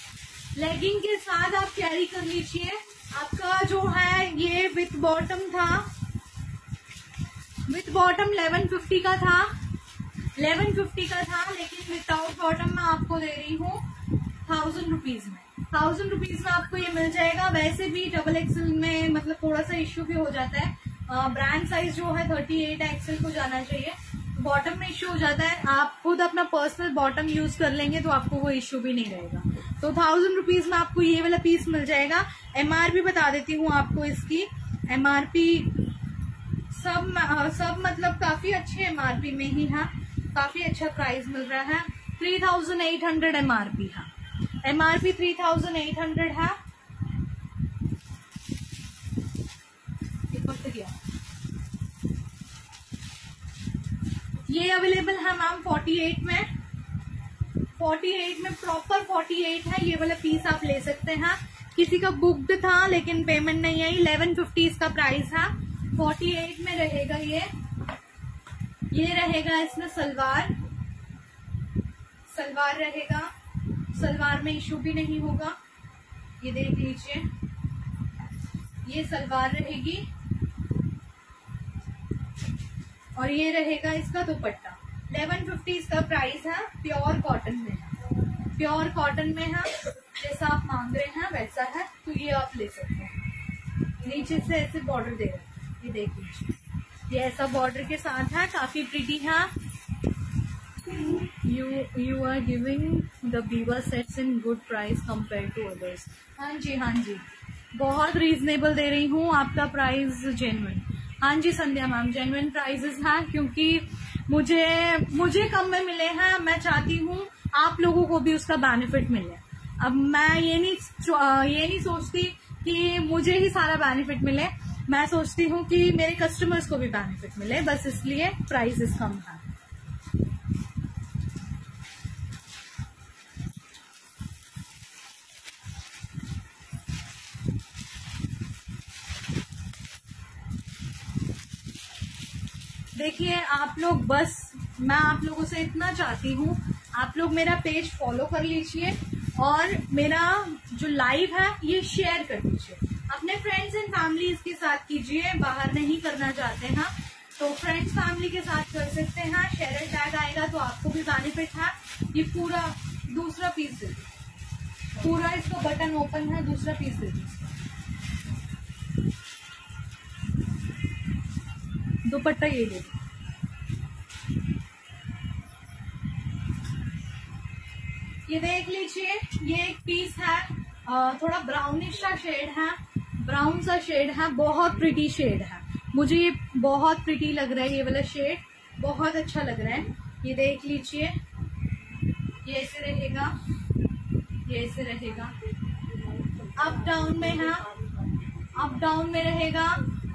लेगिंग के साथ आप कैरी कर लीजिए। आपका जो है, ये विथ बॉटम था। विथ बॉटम 1150 का था। 1150 का था, लेकिन विदाउट बॉटम मैं आपको दे रही हूँ थाउज़ेंड रुपीज़ में। थाउज़ेंड रुपीज़ में आपको ये मिल जाएगा। वैसे भी डबल एक्सल में मतलब थोड़ा सा इश्यू भी हो जाता है। ब्रांड साइज़ जो है थर्टी एट एक्सएल को जाना चाहिए। बॉटम में इश्यू हो जाता है। आप खुद अपना पर्सनल बॉटम यूज़ कर लेंगे तो आपको वो इश्यू भी नहीं रहेगा। तो थाउज़ेंड रुपीज़ में आपको ये वाला पीस मिल जाएगा। एमआरपी बता देती हूँ आपको इसकी। एमआरपी सब सब मतलब काफ़ी अच्छे एमआरपी में ही है। काफ़ी अच्छा प्राइस मिल रहा है। Three thousand eight hundred MRP है। MRP three thousand eight hundred है। ये अवेलेबल है मैम 48 में. 48 में प्रॉपर 48 है. ये वाला पीस आप ले सकते हैं. किसी का बुक्ड था, लेकिन पेमेंट नहीं आई. इलेवन फिफ्टी इसका प्राइस है. 48 में रहेगा ये. ये रहेगा इसमें सलवार. सलवार रहेगा. सलवार में इशू भी नहीं होगा. ये देख लीजिए. ये सलवार रहेगी. और ये रहेगा इसका दुपट्टा। इलेवन फिफ्टी इसका प्राइस है प्योर कॉटन में है। प्योर कॉटन में है, जैसा आप मांग रहे हैं, वैसा है तो ये आप ले सकते हैं। नीचे से ऐसे बॉर्डर दे ये देख लीजिए ये ऐसा बॉर्डर के साथ है, काफ़ी प्रिटी है। You you are giving the बीवा sets in good price compare to others हाँ जी हाँ जी। बहुत रीजनेबल दे रही हूँ, आपका प्राइस जेन्युइन हाँ जी, संध्या मैम जेन्युन प्राइजेस हैं, क्योंकि मुझे मुझे कम में मिले हैं, मैं चाहती हूँ आप लोगों को भी उसका बेनिफिट मिले। अब मैं ये नहीं ये नहीं सोचती कि मुझे ही सारा बेनिफिट मिले। मैं सोचती हूँ कि मेरे कस्टमर्स को भी बेनिफिट मिले, बस इसलिए प्राइजेस कम है। देखिए, आप लोग बस, मैं आप लोगों से इतना चाहती हूँ, आप लोग मेरा पेज फॉलो कर लीजिए और मेरा जो लाइव है, ये शेयर कर दीजिए। अपने फ्रेंड्स एंड फैमिली के साथ कीजिए, बाहर नहीं करना चाहते हैं। तो फ्रेंड्स फैमिली के साथ कर सकते हैं। शेयर टैग आएगा तो आपको भी बेनिफिट है। ये पूरा, दूसरा पीस दे पूरा इसका बटन ओपन है, दूसरा पीस दे। दुपट्टा ये दे। ये देख लीजिए, ये एक पीस है थोड़ा ब्राउनिश सा शेड है ब्राउन सा शेड है, बहुत प्रिटी शेड है। मुझे ये बहुत प्रिटी लग रहा है, ये वाला शेड बहुत अच्छा लग रहा है। ये देख लीजिए, ये ऐसे रहेगा, ये ऐसे रहेगा। अप डाउन में है अप डाउन में रहेगा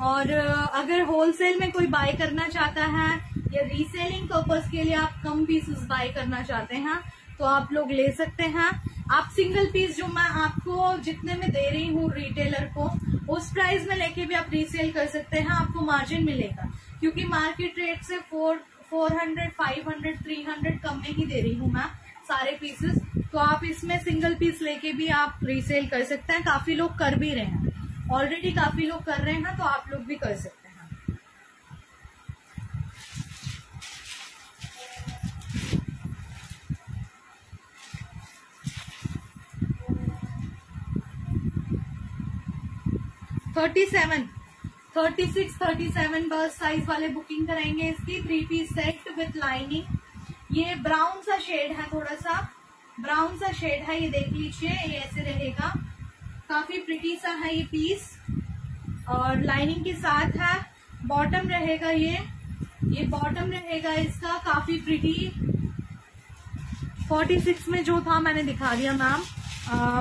और अगर होलसेल में कोई बाय करना चाहता है या रीसेलिंग पर्पज के लिए आप कम पीसेस बाय करना चाहते हैं तो आप लोग ले सकते हैं। आप सिंगल पीस जो मैं आपको जितने में दे रही हूँ रिटेलर को, उस प्राइस में लेके भी आप रीसेल कर सकते हैं, आपको मार्जिन मिलेगा। क्योंकि मार्केट रेट से four four hundred five hundred three hundred कम में ही दे रही हूँ मैं सारे पीसेस तो आप इसमें सिंगल पीस लेके भी आप रीसेल कर सकते हैं। काफ़ी लोग कर भी रहे हैं। ऑलरेडी काफ़ी लोग कर रहे हैं तो आप लोग भी कर सकते हैं thirty seven thirty six thirty seven bust size वाले बुकिंग कराएँगे इसकी। Three piece set with lining ये ब्राउन सा शेड है थोड़ा सा। ब्राउन सा शेड है, ये देख लीजिए, ये ऐसे रहेगा। काफ़ी प्रिटी सा है ये पीस और लाइनिंग के साथ है बॉटम रहेगा ये। ये बॉटम रहेगा इसका, काफ़ी प्रिटी 46 में जो था मैंने दिखा दिया मैम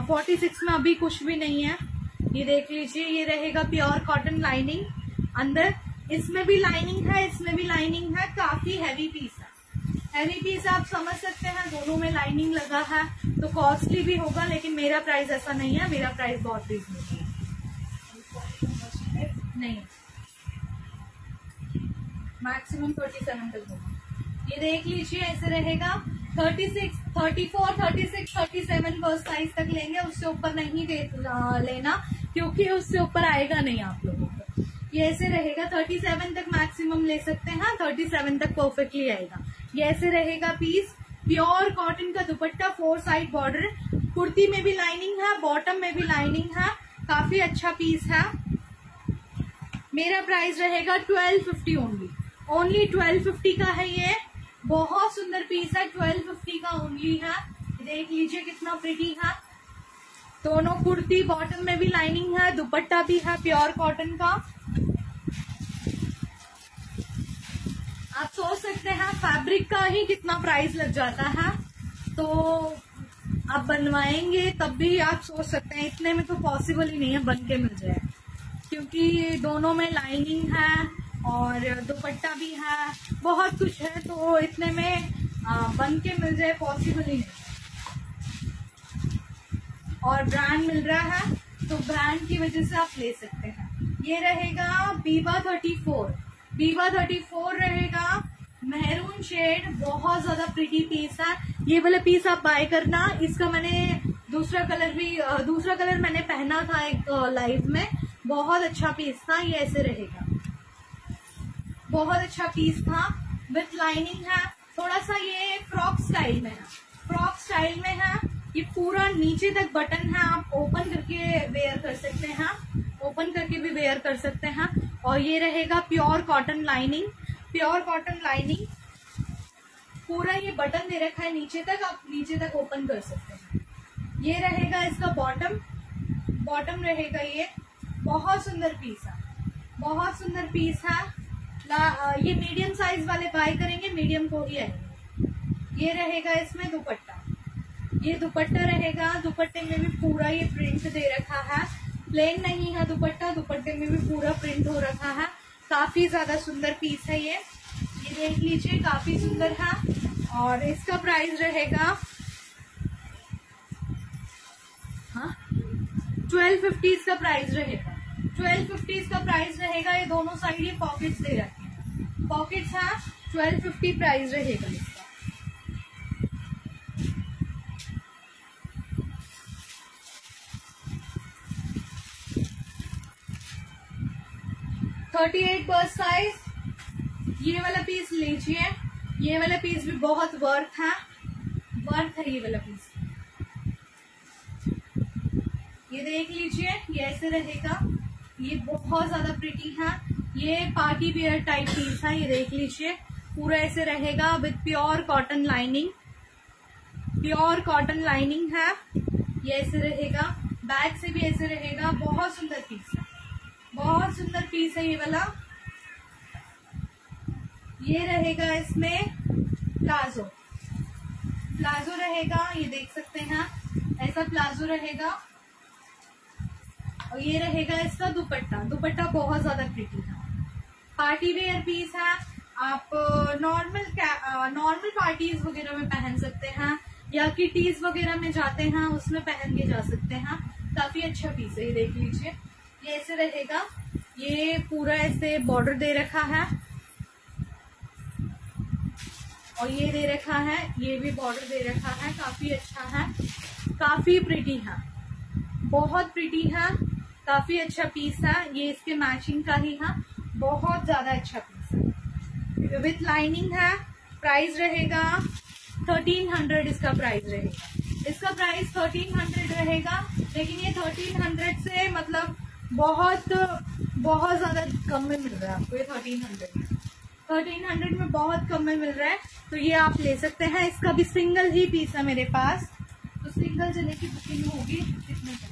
46 में अभी कुछ भी नहीं है। ये देख लीजिए, ये रहेगा प्योर कॉटन लाइनिंग अंदर, इसमें भी लाइनिंग है, इसमें भी लाइनिंग है। काफ़ी हैवी पीस पीस आप समझ सकते हैं, दोनों में लाइनिंग लगा है तो कॉस्टली भी होगा, लेकिन मेरा प्राइस ऐसा नहीं है, मेरा प्राइस बहुत रीजनेबल है। नहीं। मैक्सिमम थर्टी सेवन तक होगा। ये देख लीजिए, ऐसे रहेगा। Thirty six thirty four thirty six thirty seven first size तक लेंगे, उससे ऊपर नहीं लेना, क्योंकि उससे ऊपर आएगा नहीं आप लोगों को। ये ऐसे रहेगा थर्टी सेवन तक मैक्सिमम ले सकते हैं थर्टी सेवन तक परफेक्टली आएगा। ये ऐसे रहेगा पीस प्योर कॉटन का dupatta four side border kurti में भी लाइनिंग है बॉटम में भी लाइनिंग है. काफ़ी अच्छा पीस है. मेरा प्राइस रहेगा twelve fifty only only twelve fifty का है ये. बहुत सुंदर पीस है. ट्वेल्व फिफ्टी का ओनली है. देख लीजिए कितना प्रिटी है. दोनों कुर्ती बॉटम में भी लाइनिंग है, दुपट्टा भी है प्योर कॉटन का. आप सोच सकते हैं फैब्रिक का ही कितना प्राइस लग जाता है। तो आप बनवाएँगे तब भी आप सोच सकते हैं, इतने में तो पॉसिबल ही नहीं है बन के मिल जाए। क्योंकि दोनों में लाइनिंग है और दुपट्टा भी है, बहुत कुछ है तो इतने में बन के मिल जाए पॉसिबल ही नहीं। और ब्रांड मिल रहा है तो ब्रांड की वजह से आप ले सकते हैं। ये रहेगा बीवा थर्टी फोर बीवा थर्टी फोर रहेगा। मेहरून शेड बहुत ज़्यादा प्रिटी पीस है। ये वाला पीस आप बाय करना। इसका मैंने दूसरा कलर भी दूसरा कलर मैंने पहना था एक लाइव में। बहुत अच्छा पीस था, ये ऐसे रहेगा। बहुत अच्छा पीस था। विथ लाइनिंग है। थोड़ा सा ये फ्रॉक स्टाइल में है। फ्रॉक स्टाइल में है। ये पूरा नीचे तक बटन है। आप ओपन करके वेयर कर सकते हैं। ओपन करके भी वेयर कर सकते हैं। और ये रहेगा pure cotton lining, pure cotton lining. पूरा ये बटन दे रखा है नीचे तक, आप नीचे तक ओपन कर सकते हैं। ये रहेगा इसका बॉटम बॉटम रहेगा ये। बहुत सुंदर पीस है, बहुत सुंदर पीस है। ये मीडियम साइज़ वाले बाय करेंगे, मीडियम को ही आएँगे ये रहेगा इसमें दुपट्टा। ये दुपट्टा रहेगा, दुपट्टे में भी पूरा ये प्रिंट दे रखा है। प्लेन नहीं है दुपट्टा, दुपट्टे में भी पूरा प्रिंट हो रखा है। काफ़ी ज़्यादा सुंदर पीस है ये। ये देख लीजिए, काफ़ी सुंदर है। और इसका प्राइस रहेगा ट्वेल्व फिफ्टी इसका प्राइस रहेगा। ट्वेल्व फिफ्टी इसका प्राइस रहेगा, ये दोनों साइड ये पॉकेट्स दे रखे हैं। पॉकेट्स है? ट्वेल्व फिफ्टी प्राइस रहेगा। थर्टी एट बर्थ साइज़ ये वाला पीस लीजिए। ये वाला पीस भी बहुत वर्थ है। वर्थ है ये वाला पीस ये देख लीजिए, ये ऐसे रहेगा। ये बहुत ज़्यादा प्रिटी है। ये पार्टी वेयर टाइप पीस है, ये देख लीजिए। पूरा ऐसे रहेगा with pure cotton lining pure cotton lining है। ये ऐसे रहेगा। बैक से भी ऐसे रहेगा। बहुत सुंदर पीस है। बहुत सुंदर पीस है ये वाला। ये रहेगा इसमें प्लाजो। प्लाजो रहेगा, ये देख सकते हैं ऐसा प्लाजो रहेगा। और ये रहेगा इसका दुपट्टा। दुपट्टा बहुत ज़्यादा प्रिटी है पार्टी वेयर पीस है। आप नॉर्मल नॉर्मल पार्टीज़ वगैरह में पहन सकते हैं। या किटीज वगैरह में जाते हैं, उसमें पहन के जा सकते हैं। काफ़ी अच्छा पीस है, ये देख लीजिए। ऐसे रहेगा। ये पूरा ऐसे बॉर्डर दे रखा है। और ये दे रखा है, ये भी बॉर्डर दे रखा है। काफ़ी अच्छा है। काफ़ी प्रिटी है। बहुत प्रिटी है। काफ़ी अच्छा पीस है। ये इसके मैचिंग का ही है। बहुत ज़्यादा अच्छा पीस है। विथ लाइनिंग है प्राइस रहेगा थर्टीन हंड्रेड इसका प्राइस रहेगा। इसका प्राइस थर्टीन हंड्रेड रहेगा। लेकिन ये थर्टीन हंड्रेड से मतलब बहुत बहुत ज़्यादा कम में मिल रहा है आपको, ये थर्टीन हंड्रेड में थर्टीन हंड्रेड में बहुत कम में मिल रहा है तो ये आप ले सकते हैं। इसका भी सिंगल ही पीस है मेरे पास। तो सिंगल जने की बुकिंग होगी कितने का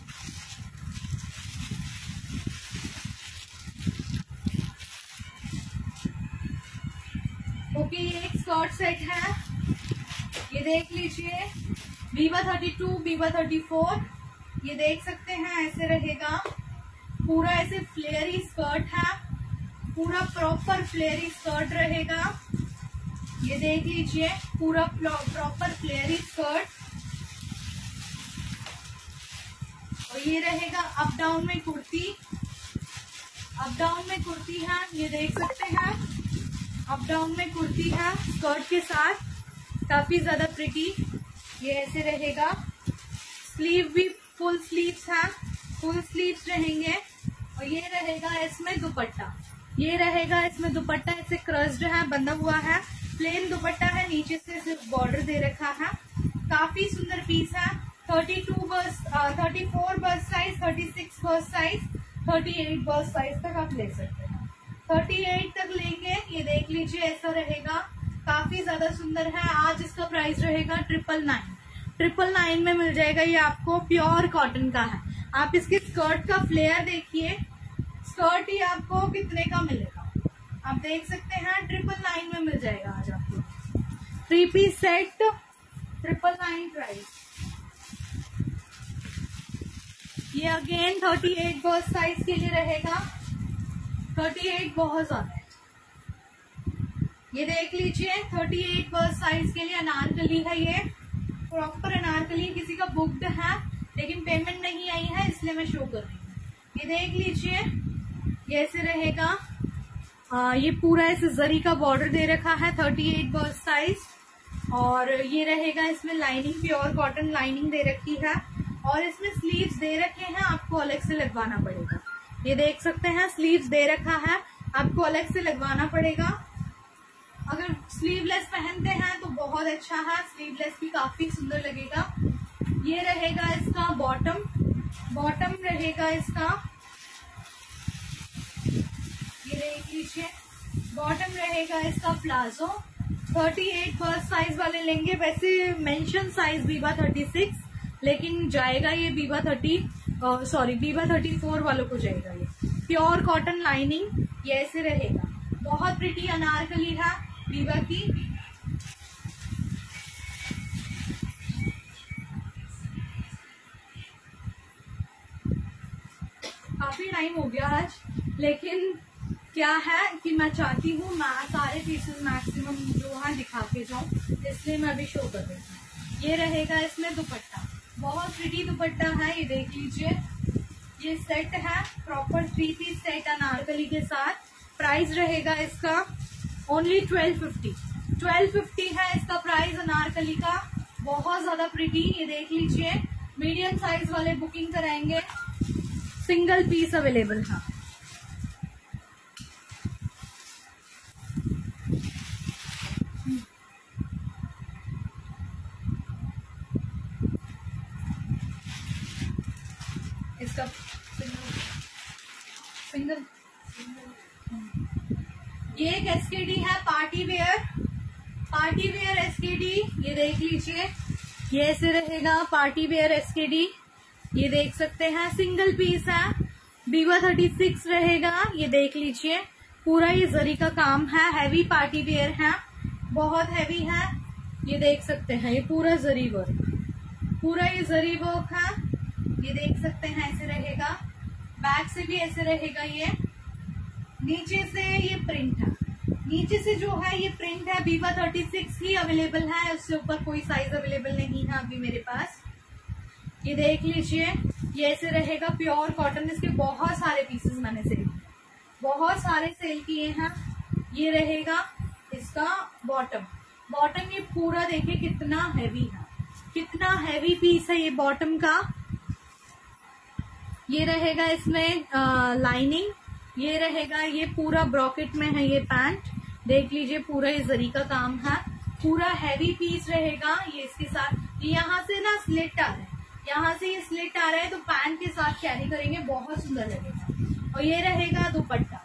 ओके, ये एक स्कर्ट सेट है। ये देख लीजिए। बीवा थर्टी टू बीवा थर्टी फोर ये देख सकते हैं, ऐसे रहेगा। पूरा ऐसे फ्लेयरी स्कर्ट है। पूरा प्रॉपर फ्लेयरी स्कर्ट रहेगा। ये देख लीजिए, पूरा प्रॉपर फ्लेयरी स्कर्ट और ये रहेगा अप डाउन में कुर्ती। अप डाउन में कुर्ती है, ये देख सकते हैं। अप डाउन में कुर्ती है स्कर्ट के साथ। काफ़ी ज़्यादा प्रिटी ये ऐसे रहेगा। स्लीव भी फुल स्लीव्स है। फुल स्लीव्स रहेंगे। और ये रहेगा इसमें दुपट्टा। ये रहेगा इसमें दुपट्टा ऐसे क्रस्ड है, बंधा हुआ है। प्लेन दुपट्टा है, नीचे से सिर्फ़ बॉर्डर दे रखा है। काफ़ी सुंदर पीस है। Thirty two bust thirty four bust size thirty six bust size thirty eight bust size तक आप ले सकते हैं। थर्टी एट तक लेंगे, ये देख लीजिए, ऐसा रहेगा। काफ़ी ज़्यादा सुंदर है। आज इसका प्राइस रहेगा ट्रिपल नाइन ट्रिपल नाइन में मिल जाएगा ये आपको प्योर कॉटन का है। आप इसके स्कर्ट का फ्लेयर देखिए। स्कर्ट ही आपको कितने का मिलेगा? आप देख सकते हैं, ट्रिपल नाइन में मिल जाएगा आज आपको। Three piece set, triple nine price. ये again thirty eight birth size के लिए रहेगा। थर्टी एट बहुत ज़्यादा ये देख लीजिए, थर्टी एट बर्थ साइज़ के लिए अनारकली है ये। प्रॉपर अनारकली, किसी का बुक्ड है। लेकिन पेमेंट नहीं आई है इसलिए मैं शो कर रही हूँ। ये देख लीजिए ये ऐसे रहेगा। आ, ये पूरा ऐसे जरी का बॉर्डर दे रखा है थर्टी एट बर्थ साइज़ और ये रहेगा इसमें लाइनिंग प्योर कॉटन लाइनिंग दे रखी है। और इसमें स्लीव्स दे रखे हैं आपको अलग से लगवाना पड़ेगा। ये देख सकते हैं स्लीव्स दे रखा है आपको अलग से लगवाना पड़ेगा। अगर स्लीवलेस पहनते हैं तो बहुत अच्छा है स्लीवलेस भी काफ़ी सुंदर लगेगा। ये रहेगा इसका बॉटम बॉटम रहेगा इसका, ये लीजिए बॉटम रहेगा इसका प्लाजो 38 फ़र्स्ट साइज़ वाले लेंगे, वैसे मेंशन साइज़ बीबा 36 लेकिन जाएगा ये बीबा 30 सॉरी बीबा 34 वालों को जाएगा ये। प्योर कॉटन लाइनिंग ये ऐसे रहेगा। बहुत प्रिटी अनारकली है बीबा की। काफ़ी टाइम हो गया आज, लेकिन क्या है कि मैं चाहती हूँ मैं सारे पीसेस मैक्सिमम जो है दिखा के जाऊँ, इसलिए मैं अभी शो कर देती हूँ। ये रहेगा इसमें दुपट्टा। बहुत प्रिटी दुपट्टा है, ये देख लीजिए। ये सेट है proper three piece set anarkali के साथ। प्राइस रहेगा इसका only twelve fifty twelve fifty है इसका प्राइस अनारकली का। बहुत ज़्यादा प्रिटी ये देख लीजिए। मीडियम साइज़ वाले बुकिंग कराएँगे। सिंगल पीस अवेलेबल, है। सिंगल ये एक एसकेडी है party wear party wear SKD ये देख लीजिए। ये ऐसे रहेगा पार्टी वेयर एसकेडी ये देख सकते हैं सिंगल पीस है। बीवा थर्टी सिक्स रहेगा, ये देख लीजिए। पूरा ये जरी का काम है हैवी पार्टी वेयर है, बहुत हैवी है। ये देख सकते हैं, ये पूरा जरी वर्क पूरा ये जरी वर्क है, ये देख सकते हैं, ऐसे रहेगा। बैक से भी ऐसे रहेगा ये। नीचे से ये प्रिंट है। नीचे से जो है, ये प्रिंट है। बीवा थर्टी सिक्स ही अवेलेबल है, उससे ऊपर कोई साइज़ अवेलेबल नहीं है अभी मेरे पास। ये देख लीजिए, ये ऐसे रहेगा प्योर कॉटन इसके बहुत सारे पीसेस मैंने सेल बहुत सारे सेल किए हैं। ये रहेगा इसका बॉटम बॉटम ये पूरा देखिए कितना हैवी है। कितना हैवी पीस है ये बॉटम का। ये रहेगा इसमें लाइनिंग ये रहेगा, ये पूरा ब्रॉकेट में है ये पैंट देख लीजिए, पूरा ये जरी का काम है। पूरा हैवी पीस रहेगा ये इसके साथ। यहाँ से ना स्लिट आ रहा है यहाँ से ये स्लिट आ रहा है तो पैन के साथ कैरी करेंगे, बहुत सुंदर लगेगा। और ये रहेगा दुपट्टा।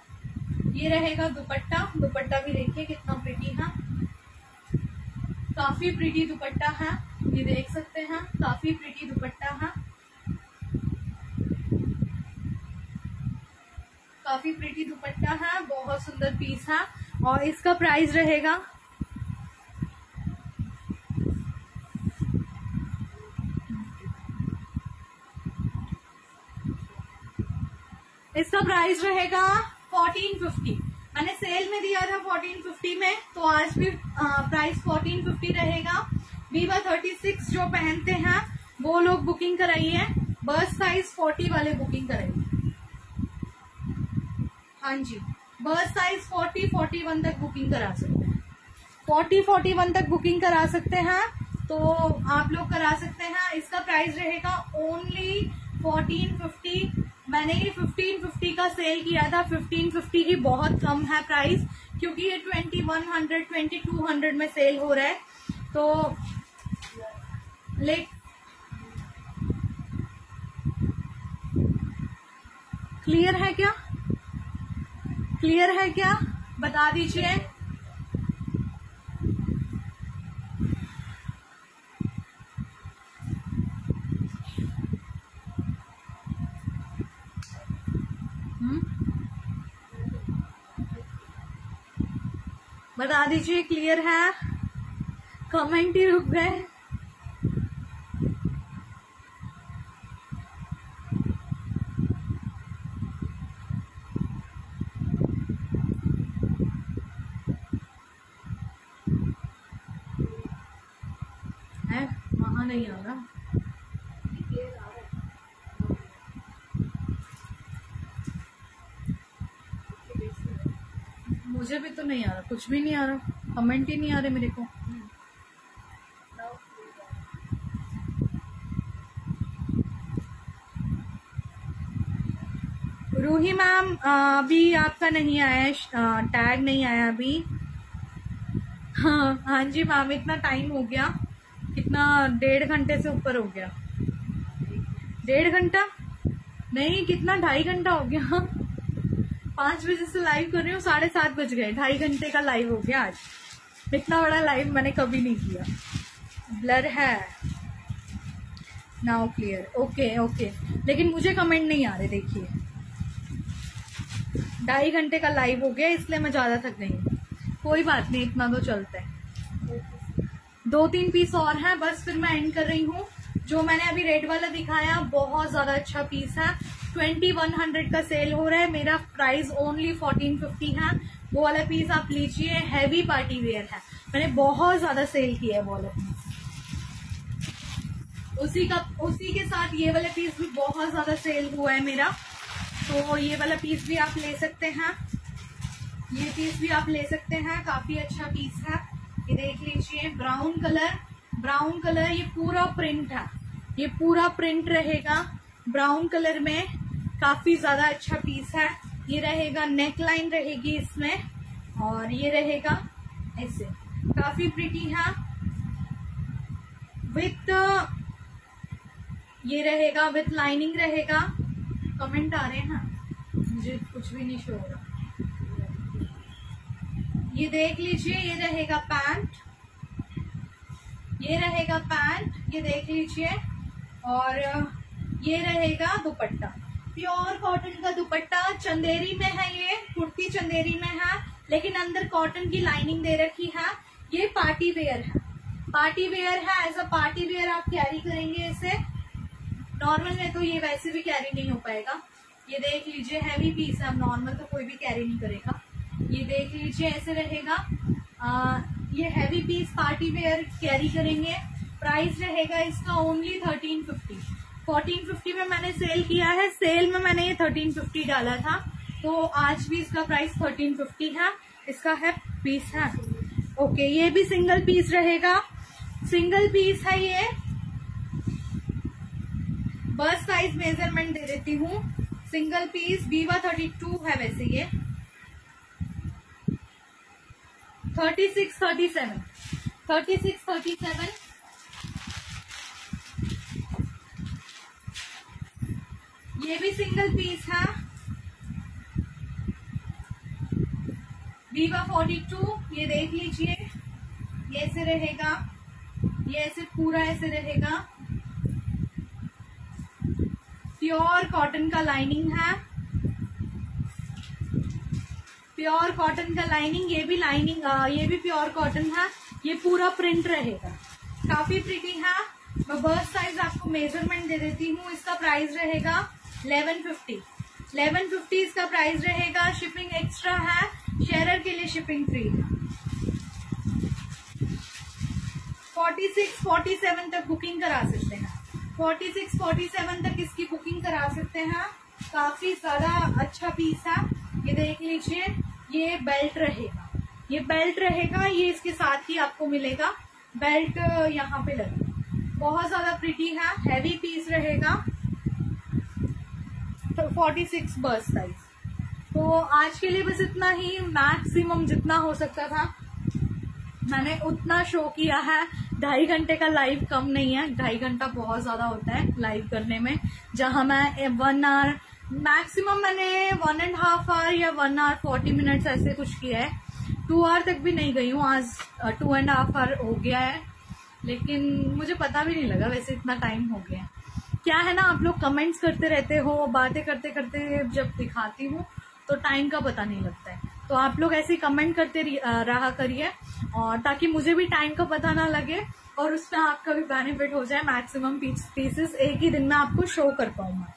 ये रहेगा दुपट्टा। दुपट्टा भी देखिए कितना प्रिटी है। काफ़ी प्रिटी दुपट्टा है। ये देख सकते हैं, काफ़ी प्रिटी दुपट्टा है। काफ़ी प्रिटी दुपट्टा है, बहुत सुंदर पीस है। और इसका प्राइस रहेगा इसका प्राइस रहेगा फोर्टीन फिफ्टी मैंने सेल में दिया था फोर्टीन फिफ्टी में तो आज भी प्राइस फोर्टीन फिफ्टी रहेगा. वीवा थर्टी सिक्स जो पहनते हैं, वो लोग बुकिंग कराइए. बस साइज़ फोर्टी वाले बुकिंग कराइए. हाँ जी. Bust size forty forty one तक बुकिंग करा सकते हैं. फोर्टी फोर्टी वन तक बुकिंग करा सकते हैं. तो आप लोग करा सकते हैं. इसका प्राइस रहेगा ओनली फोर्टीन फिफ्टी मैंने ये फिफ्टीन फिफ्टी का सेल किया था। फिफ्टीन फिफ्टी ही बहुत कम है प्राइस क्योंकि ये twenty one hundred twenty two hundred में सेल हो रहा है। तो ले क्लियर है क्या? क्लियर है क्या? बता दीजिए। बता दीजिए क्लियर है? कमेंट ही रुक गए। है? वहाँ नहीं आ रहा मुझे भी तो नहीं आ रहा, कुछ भी नहीं आ रहा कमेंट ही नहीं आ रहे मेरे को। रूही मैम अभी आपका नहीं आया टैग नहीं आया अभी। हाँ हाँ जी मैम, इतना टाइम हो गया। कितना, डेढ़ घंटे से ऊपर हो गया। डेढ़ घंटा? नहीं, कितना, ढाई घंटा हो गया। पाँच बजे से लाइव कर रही हूँ, साढ़े सात बज गए, ढाई घंटे का लाइव हो गया आज। इतना बड़ा लाइव मैंने कभी नहीं किया। ब्लर है। नाउ क्लियर ओके ओके लेकिन मुझे कमेंट नहीं आ रहे, देखिए। ढाई घंटे का लाइव हो गया, इसलिए मैं ज़्यादा थक गई कोई बात नहीं, इतना तो चलता है। दो तीन पीस और हैं, बस फिर मैं एंड कर रही हूँ। जो मैंने अभी रेड वाला दिखाया, बहुत ज़्यादा अच्छा पीस है। ट्वेंटी वन हंड्रेड का सेल हो रहा है। मेरा प्राइस ओनली फोर्टीन फिफ्टी है। वो वाला पीस आप लीजिए हैवी पार्टी वेयर है। मैंने बहुत ज़्यादा सेल किया है वो वाला पीस उसी का, उसी के साथ ये वाला पीस भी बहुत ज़्यादा सेल हुआ है मेरा। तो ये वाला पीस भी आप ले सकते हैं। ये पीस भी आप ले सकते हैं। काफ़ी अच्छा पीस है। ये देख लीजिए ब्राउन कलर ब्राउन कलर, ये पूरा प्रिंट है। ये पूरा प्रिंट रहेगा। ब्राउन कलर में काफ़ी ज़्यादा अच्छा पीस है। ये रहेगा नेक लाइन रहेगी इसमें। और ये रहेगा, ऐसे। काफ़ी प्रिटी है। विथ ये रहेगा विथ लाइनिंग रहेगा। कमेंट आ रहे हैं मुझे कुछ भी नहीं शो हो रहा। ये देख लीजिए, ये रहेगा पैंट ये रहेगा पैंट ये देख लीजिए, और, ये रहेगा दुपट्टा। प्योर कॉटन का दुपट्टा, चंदेरी में है ये, कुर्ती चंदेरी में है, लेकिन अंदर कॉटन की लाइनिंग दे रखी है। ये पार्टी वेयर है। पार्टी वेयर है एज अ पार्टी वेयर आप कैरी करेंगे इसे। नॉर्मल में तो ये वैसे भी कैरी नहीं हो पाएगा। ये देख लीजिए हैवी पीस है नॉर्मल तो कोई भी कैरी नहीं करेगा। ये देख लीजिए, ऐसे रहेगा। ये heavy piece party wear carry करेंगे। प्राइस रहेगा इसका only thirteen fifty fourteen fifty में मैंने सेल किया है। सेल में मैंने ये थर्टीन फिफ्टी डाला था। तो आज भी इसका प्राइस थर्टीन फिफ्टी है। इसका है पीस है। ओके ये भी सिंगल पीस रहेगा। सिंगल पीस है ये। बस साइज़ मेज़रमेंट दे देती हूँ। सिंगल पीस बीवा थर्टी टू है वैसे ये। Thirty six, thirty seven. Thirty six, thirty seven. ये भी सिंगल पीस है वीवा फोर्टी टू ये देख लीजिए। ये ऐसे रहेगा। ये ऐसे, पूरा ऐसे रहेगा। प्योर कॉटन का लाइनिंग है। प्योर कॉटन का लाइनिंग ये भी लाइनिंग ये भी प्योर कॉटन है ये पूरा प्रिंट रहेगा। काफ़ी प्रिटी है मैं बर्थ साइज़ आपको मेज़रमेंट दे देती हूँ। इसका प्राइस रहेगा इलेवन फिफ्टी इलेवन फिफ्टी इसका प्राइस रहेगा। शिपिंग एक्स्ट्रा है। शेयर के लिए शिपिंग फ्री है। फोर्टी सिक्स फोर्टी सेवन तक बुकिंग करा सकते हैं। फोर्टी सिक्स फोर्टी सेवन तक इसकी बुकिंग करा सकते हैं। काफ़ी ज़्यादा अच्छा पीस है। ये देख लीजिए। ये बेल्ट रहेगा। ये बेल्ट रहेगा, ये इसके साथ ही आपको मिलेगा। बेल्ट यहाँ पे लगेगा बहुत ज़्यादा प्रिटी है हैवी पीस रहेगा। फोर्टी सिक्स बर्थ साइज़ तो आज के लिए बस इतना ही। मैक्सिमम जितना हो सकता था, मैंने उतना शो किया है। ढाई घंटे का लाइव कम नहीं है। ढाई घंटा बहुत ज़्यादा होता है लाइव करने में, जहाँ मैं वन आवर मैक्सिमम मैंने वन एंड हाफ़ आवर या वन आवर फोर्टी मिनट्स ऐसे कुछ किया है। टू आवर तक भी नहीं गई हूँ, आज टू एंड हाफ़ आवर हो गया है। लेकिन मुझे पता भी नहीं लगा वैसे इतना टाइम हो गया है। क्या है ना, आप लोग कमेंट्स करते रहते हो, बातें करते करते जब दिखाती हूँ तो टाइम का पता नहीं लगता है। तो आप लोग ऐसे कमेंट करते रहा करिए और ताकि मुझे भी टाइम का पता ना लगे और उसमें आपका भी बेनिफिट हो जाए मैक्सिमम पीसेस एक ही दिन में आपको शो कर पाऊँगा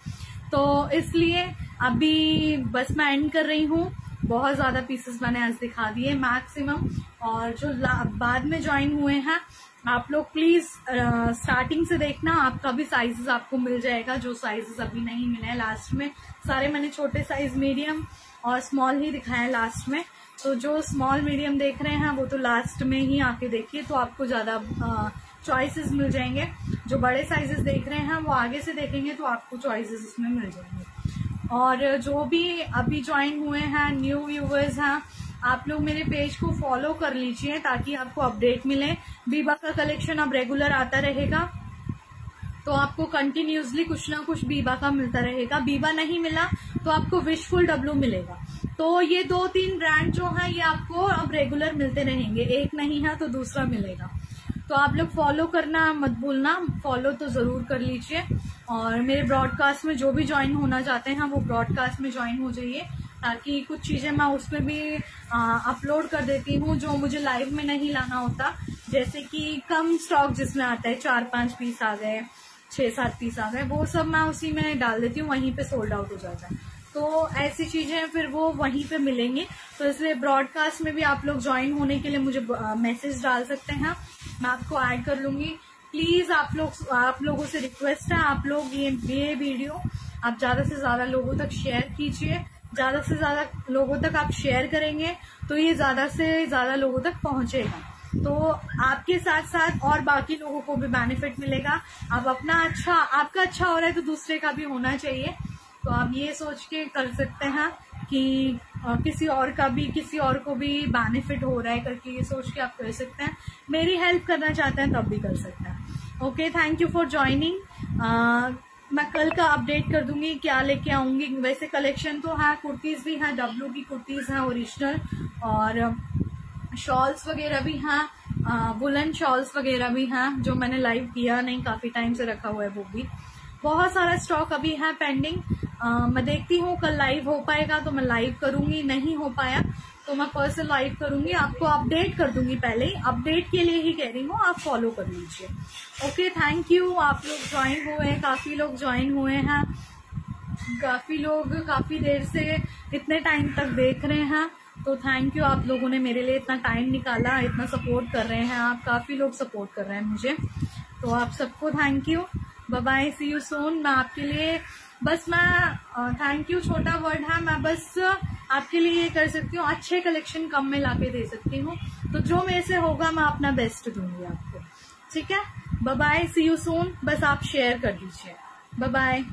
तो इसलिए अभी बस मैं एंड कर रही हूँ। बहुत ज़्यादा पीसेस मैंने आज दिखा दिए मैक्सिमम और जो बाद में ज्वाइन हुए हैं, आप लोग प्लीज़ स्टार्टिंग से देखना, आपका भी साइजेस आपको मिल जाएगा, जो साइजेस अभी नहीं मिले हैं लास्ट में। सारे मैंने छोटे साइज़ मीडियम और स्मॉल ही दिखाए लास्ट में। तो जो स्मॉल मीडियम देख रहे हैं, वो तो लास्ट में ही आके देखिए तो आपको ज़्यादा चॉइसेस मिल जाएँगे। जो बड़े साइजेस देख रहे हैं, वो आगे से देखेंगे तो आपको चॉइसेस इसमें मिल जाएँगे। और जो भी अभी ज्वाइन हुए हैं न्यू व्यूवर्स हैं, आप लोग मेरे पेज को फॉलो कर लीजिए ताकि आपको अपडेट मिले। बीबा का कलेक्शन अब रेगुलर आता रहेगा। तो आपको कंटिन्यूसली कुछ ना कुछ बीबा का मिलता रहेगा। बीबा नहीं मिला तो आपको विशफुल डब्लू मिलेगा। तो ये दो तीन ब्रांड जो है, ये आपको अब रेगुलर मिलते रहेंगे। एक नहीं है तो दूसरा मिलेगा। तो आप लोग फॉलो करना, मत भूलना। फॉलो तो ज़रूर कर लीजिए। और मेरे ब्रॉडकास्ट में जो भी ज्वाइन होना चाहते हैं, वो ब्रॉडकास्ट में ज्वाइन हो जाइए। ताकि कुछ चीज़ें मैं उसमें भी अपलोड कर देती हूँ, जो मुझे लाइव में नहीं लाना होता। जैसे कि कम स्टॉक जिसमें आता है, चार पाँच पीस आ गए, छह सात पीस आ गए, वो सब मैं उसी में डाल देती हूँ, वहीं पे सोल्ड आउट हो जाता है। तो ऐसी चीज़ें फिर वो वहीं पे मिलेंगी। तो इसलिए ब्रॉडकास्ट में भी आप लोग ज्वाइन होने के लिए मुझे मैसेज डाल सकते हैं। मैं आपको ऐड कर लूँगी। प्लीज़ आप लोग, आप लोगों से रिक्वेस्ट है, आप लोग ये ये वीडियो आप ज़्यादा से ज़्यादा लोगों तक शेयर कीजिए। ज़्यादा से ज़्यादा लोगों तक आप शेयर करेंगे तो ये ज़्यादा से ज़्यादा लोगों तक पहुंचेगा। तो आपके साथ साथ और बाकी लोगों को भी बेनिफिट मिलेगा। आप अपना अच्छा आपका अच्छा हो रहा है तो दूसरे का भी होना चाहिए। तो आप ये सोच के कर सकते हैं कि किसी और का भी, किसी और को भी बेनिफिट हो रहा है करके ये सोच के आप कर सकते हैं। मेरी हेल्प करना चाहते हैं, तब भी कर सकते हैं। Okay thank you for joining मैं कल का अपडेट कर दूँगी क्या लेके आऊँगी। वैसे कलेक्शन तो है कुर्तीज भी हैं डब्लू की कुर्तीज हैं ओरिजिनल और शॉल्स वगैरह भी हैं वुलन शॉल्स वगैरह भी हैं, जो मैंने लाइव किया नहीं, काफ़ी टाइम से रखा हुआ है वो भी। बहुत सारा स्टॉक अभी है पेंडिंग आ, मैं देखती हूँ कल लाइव हो पाएगा तो मैं लाइव करूँगी नहीं हो पाया तो मैं पर्सनल लाइव करूँगी आपको अपडेट कर दूँगी पहले ही। अपडेट के लिए ही कह रही हूँ आप फॉलो कर लीजिए। ओके थैंक यू आप लोग ज्वाइन हुए हैं काफ़ी लोग ज्वाइन हुए हैं। काफ़ी लोग काफ़ी देर से इतने टाइम तक देख रहे हैं। तो थैंक यू आप लोगों ने मेरे लिए इतना टाइम निकाला इतना सपोर्ट कर रहे हैं आप काफ़ी लोग सपोर्ट कर रहे हैं मुझे। तो आप सबको thank you bye see you soon मैं आपके लिए बस मैं थैंक यू छोटा वर्ड है, मैं बस आपके लिए ये कर सकती हूँ, अच्छे कलेक्शन कम में लाके दे सकती हूँ। तो जो मेरे से होगा, मैं अपना बेस्ट दूँगी आपको। ठीक है? बाय सी यू सोन बस आप शेयर कर दीजिए। बाय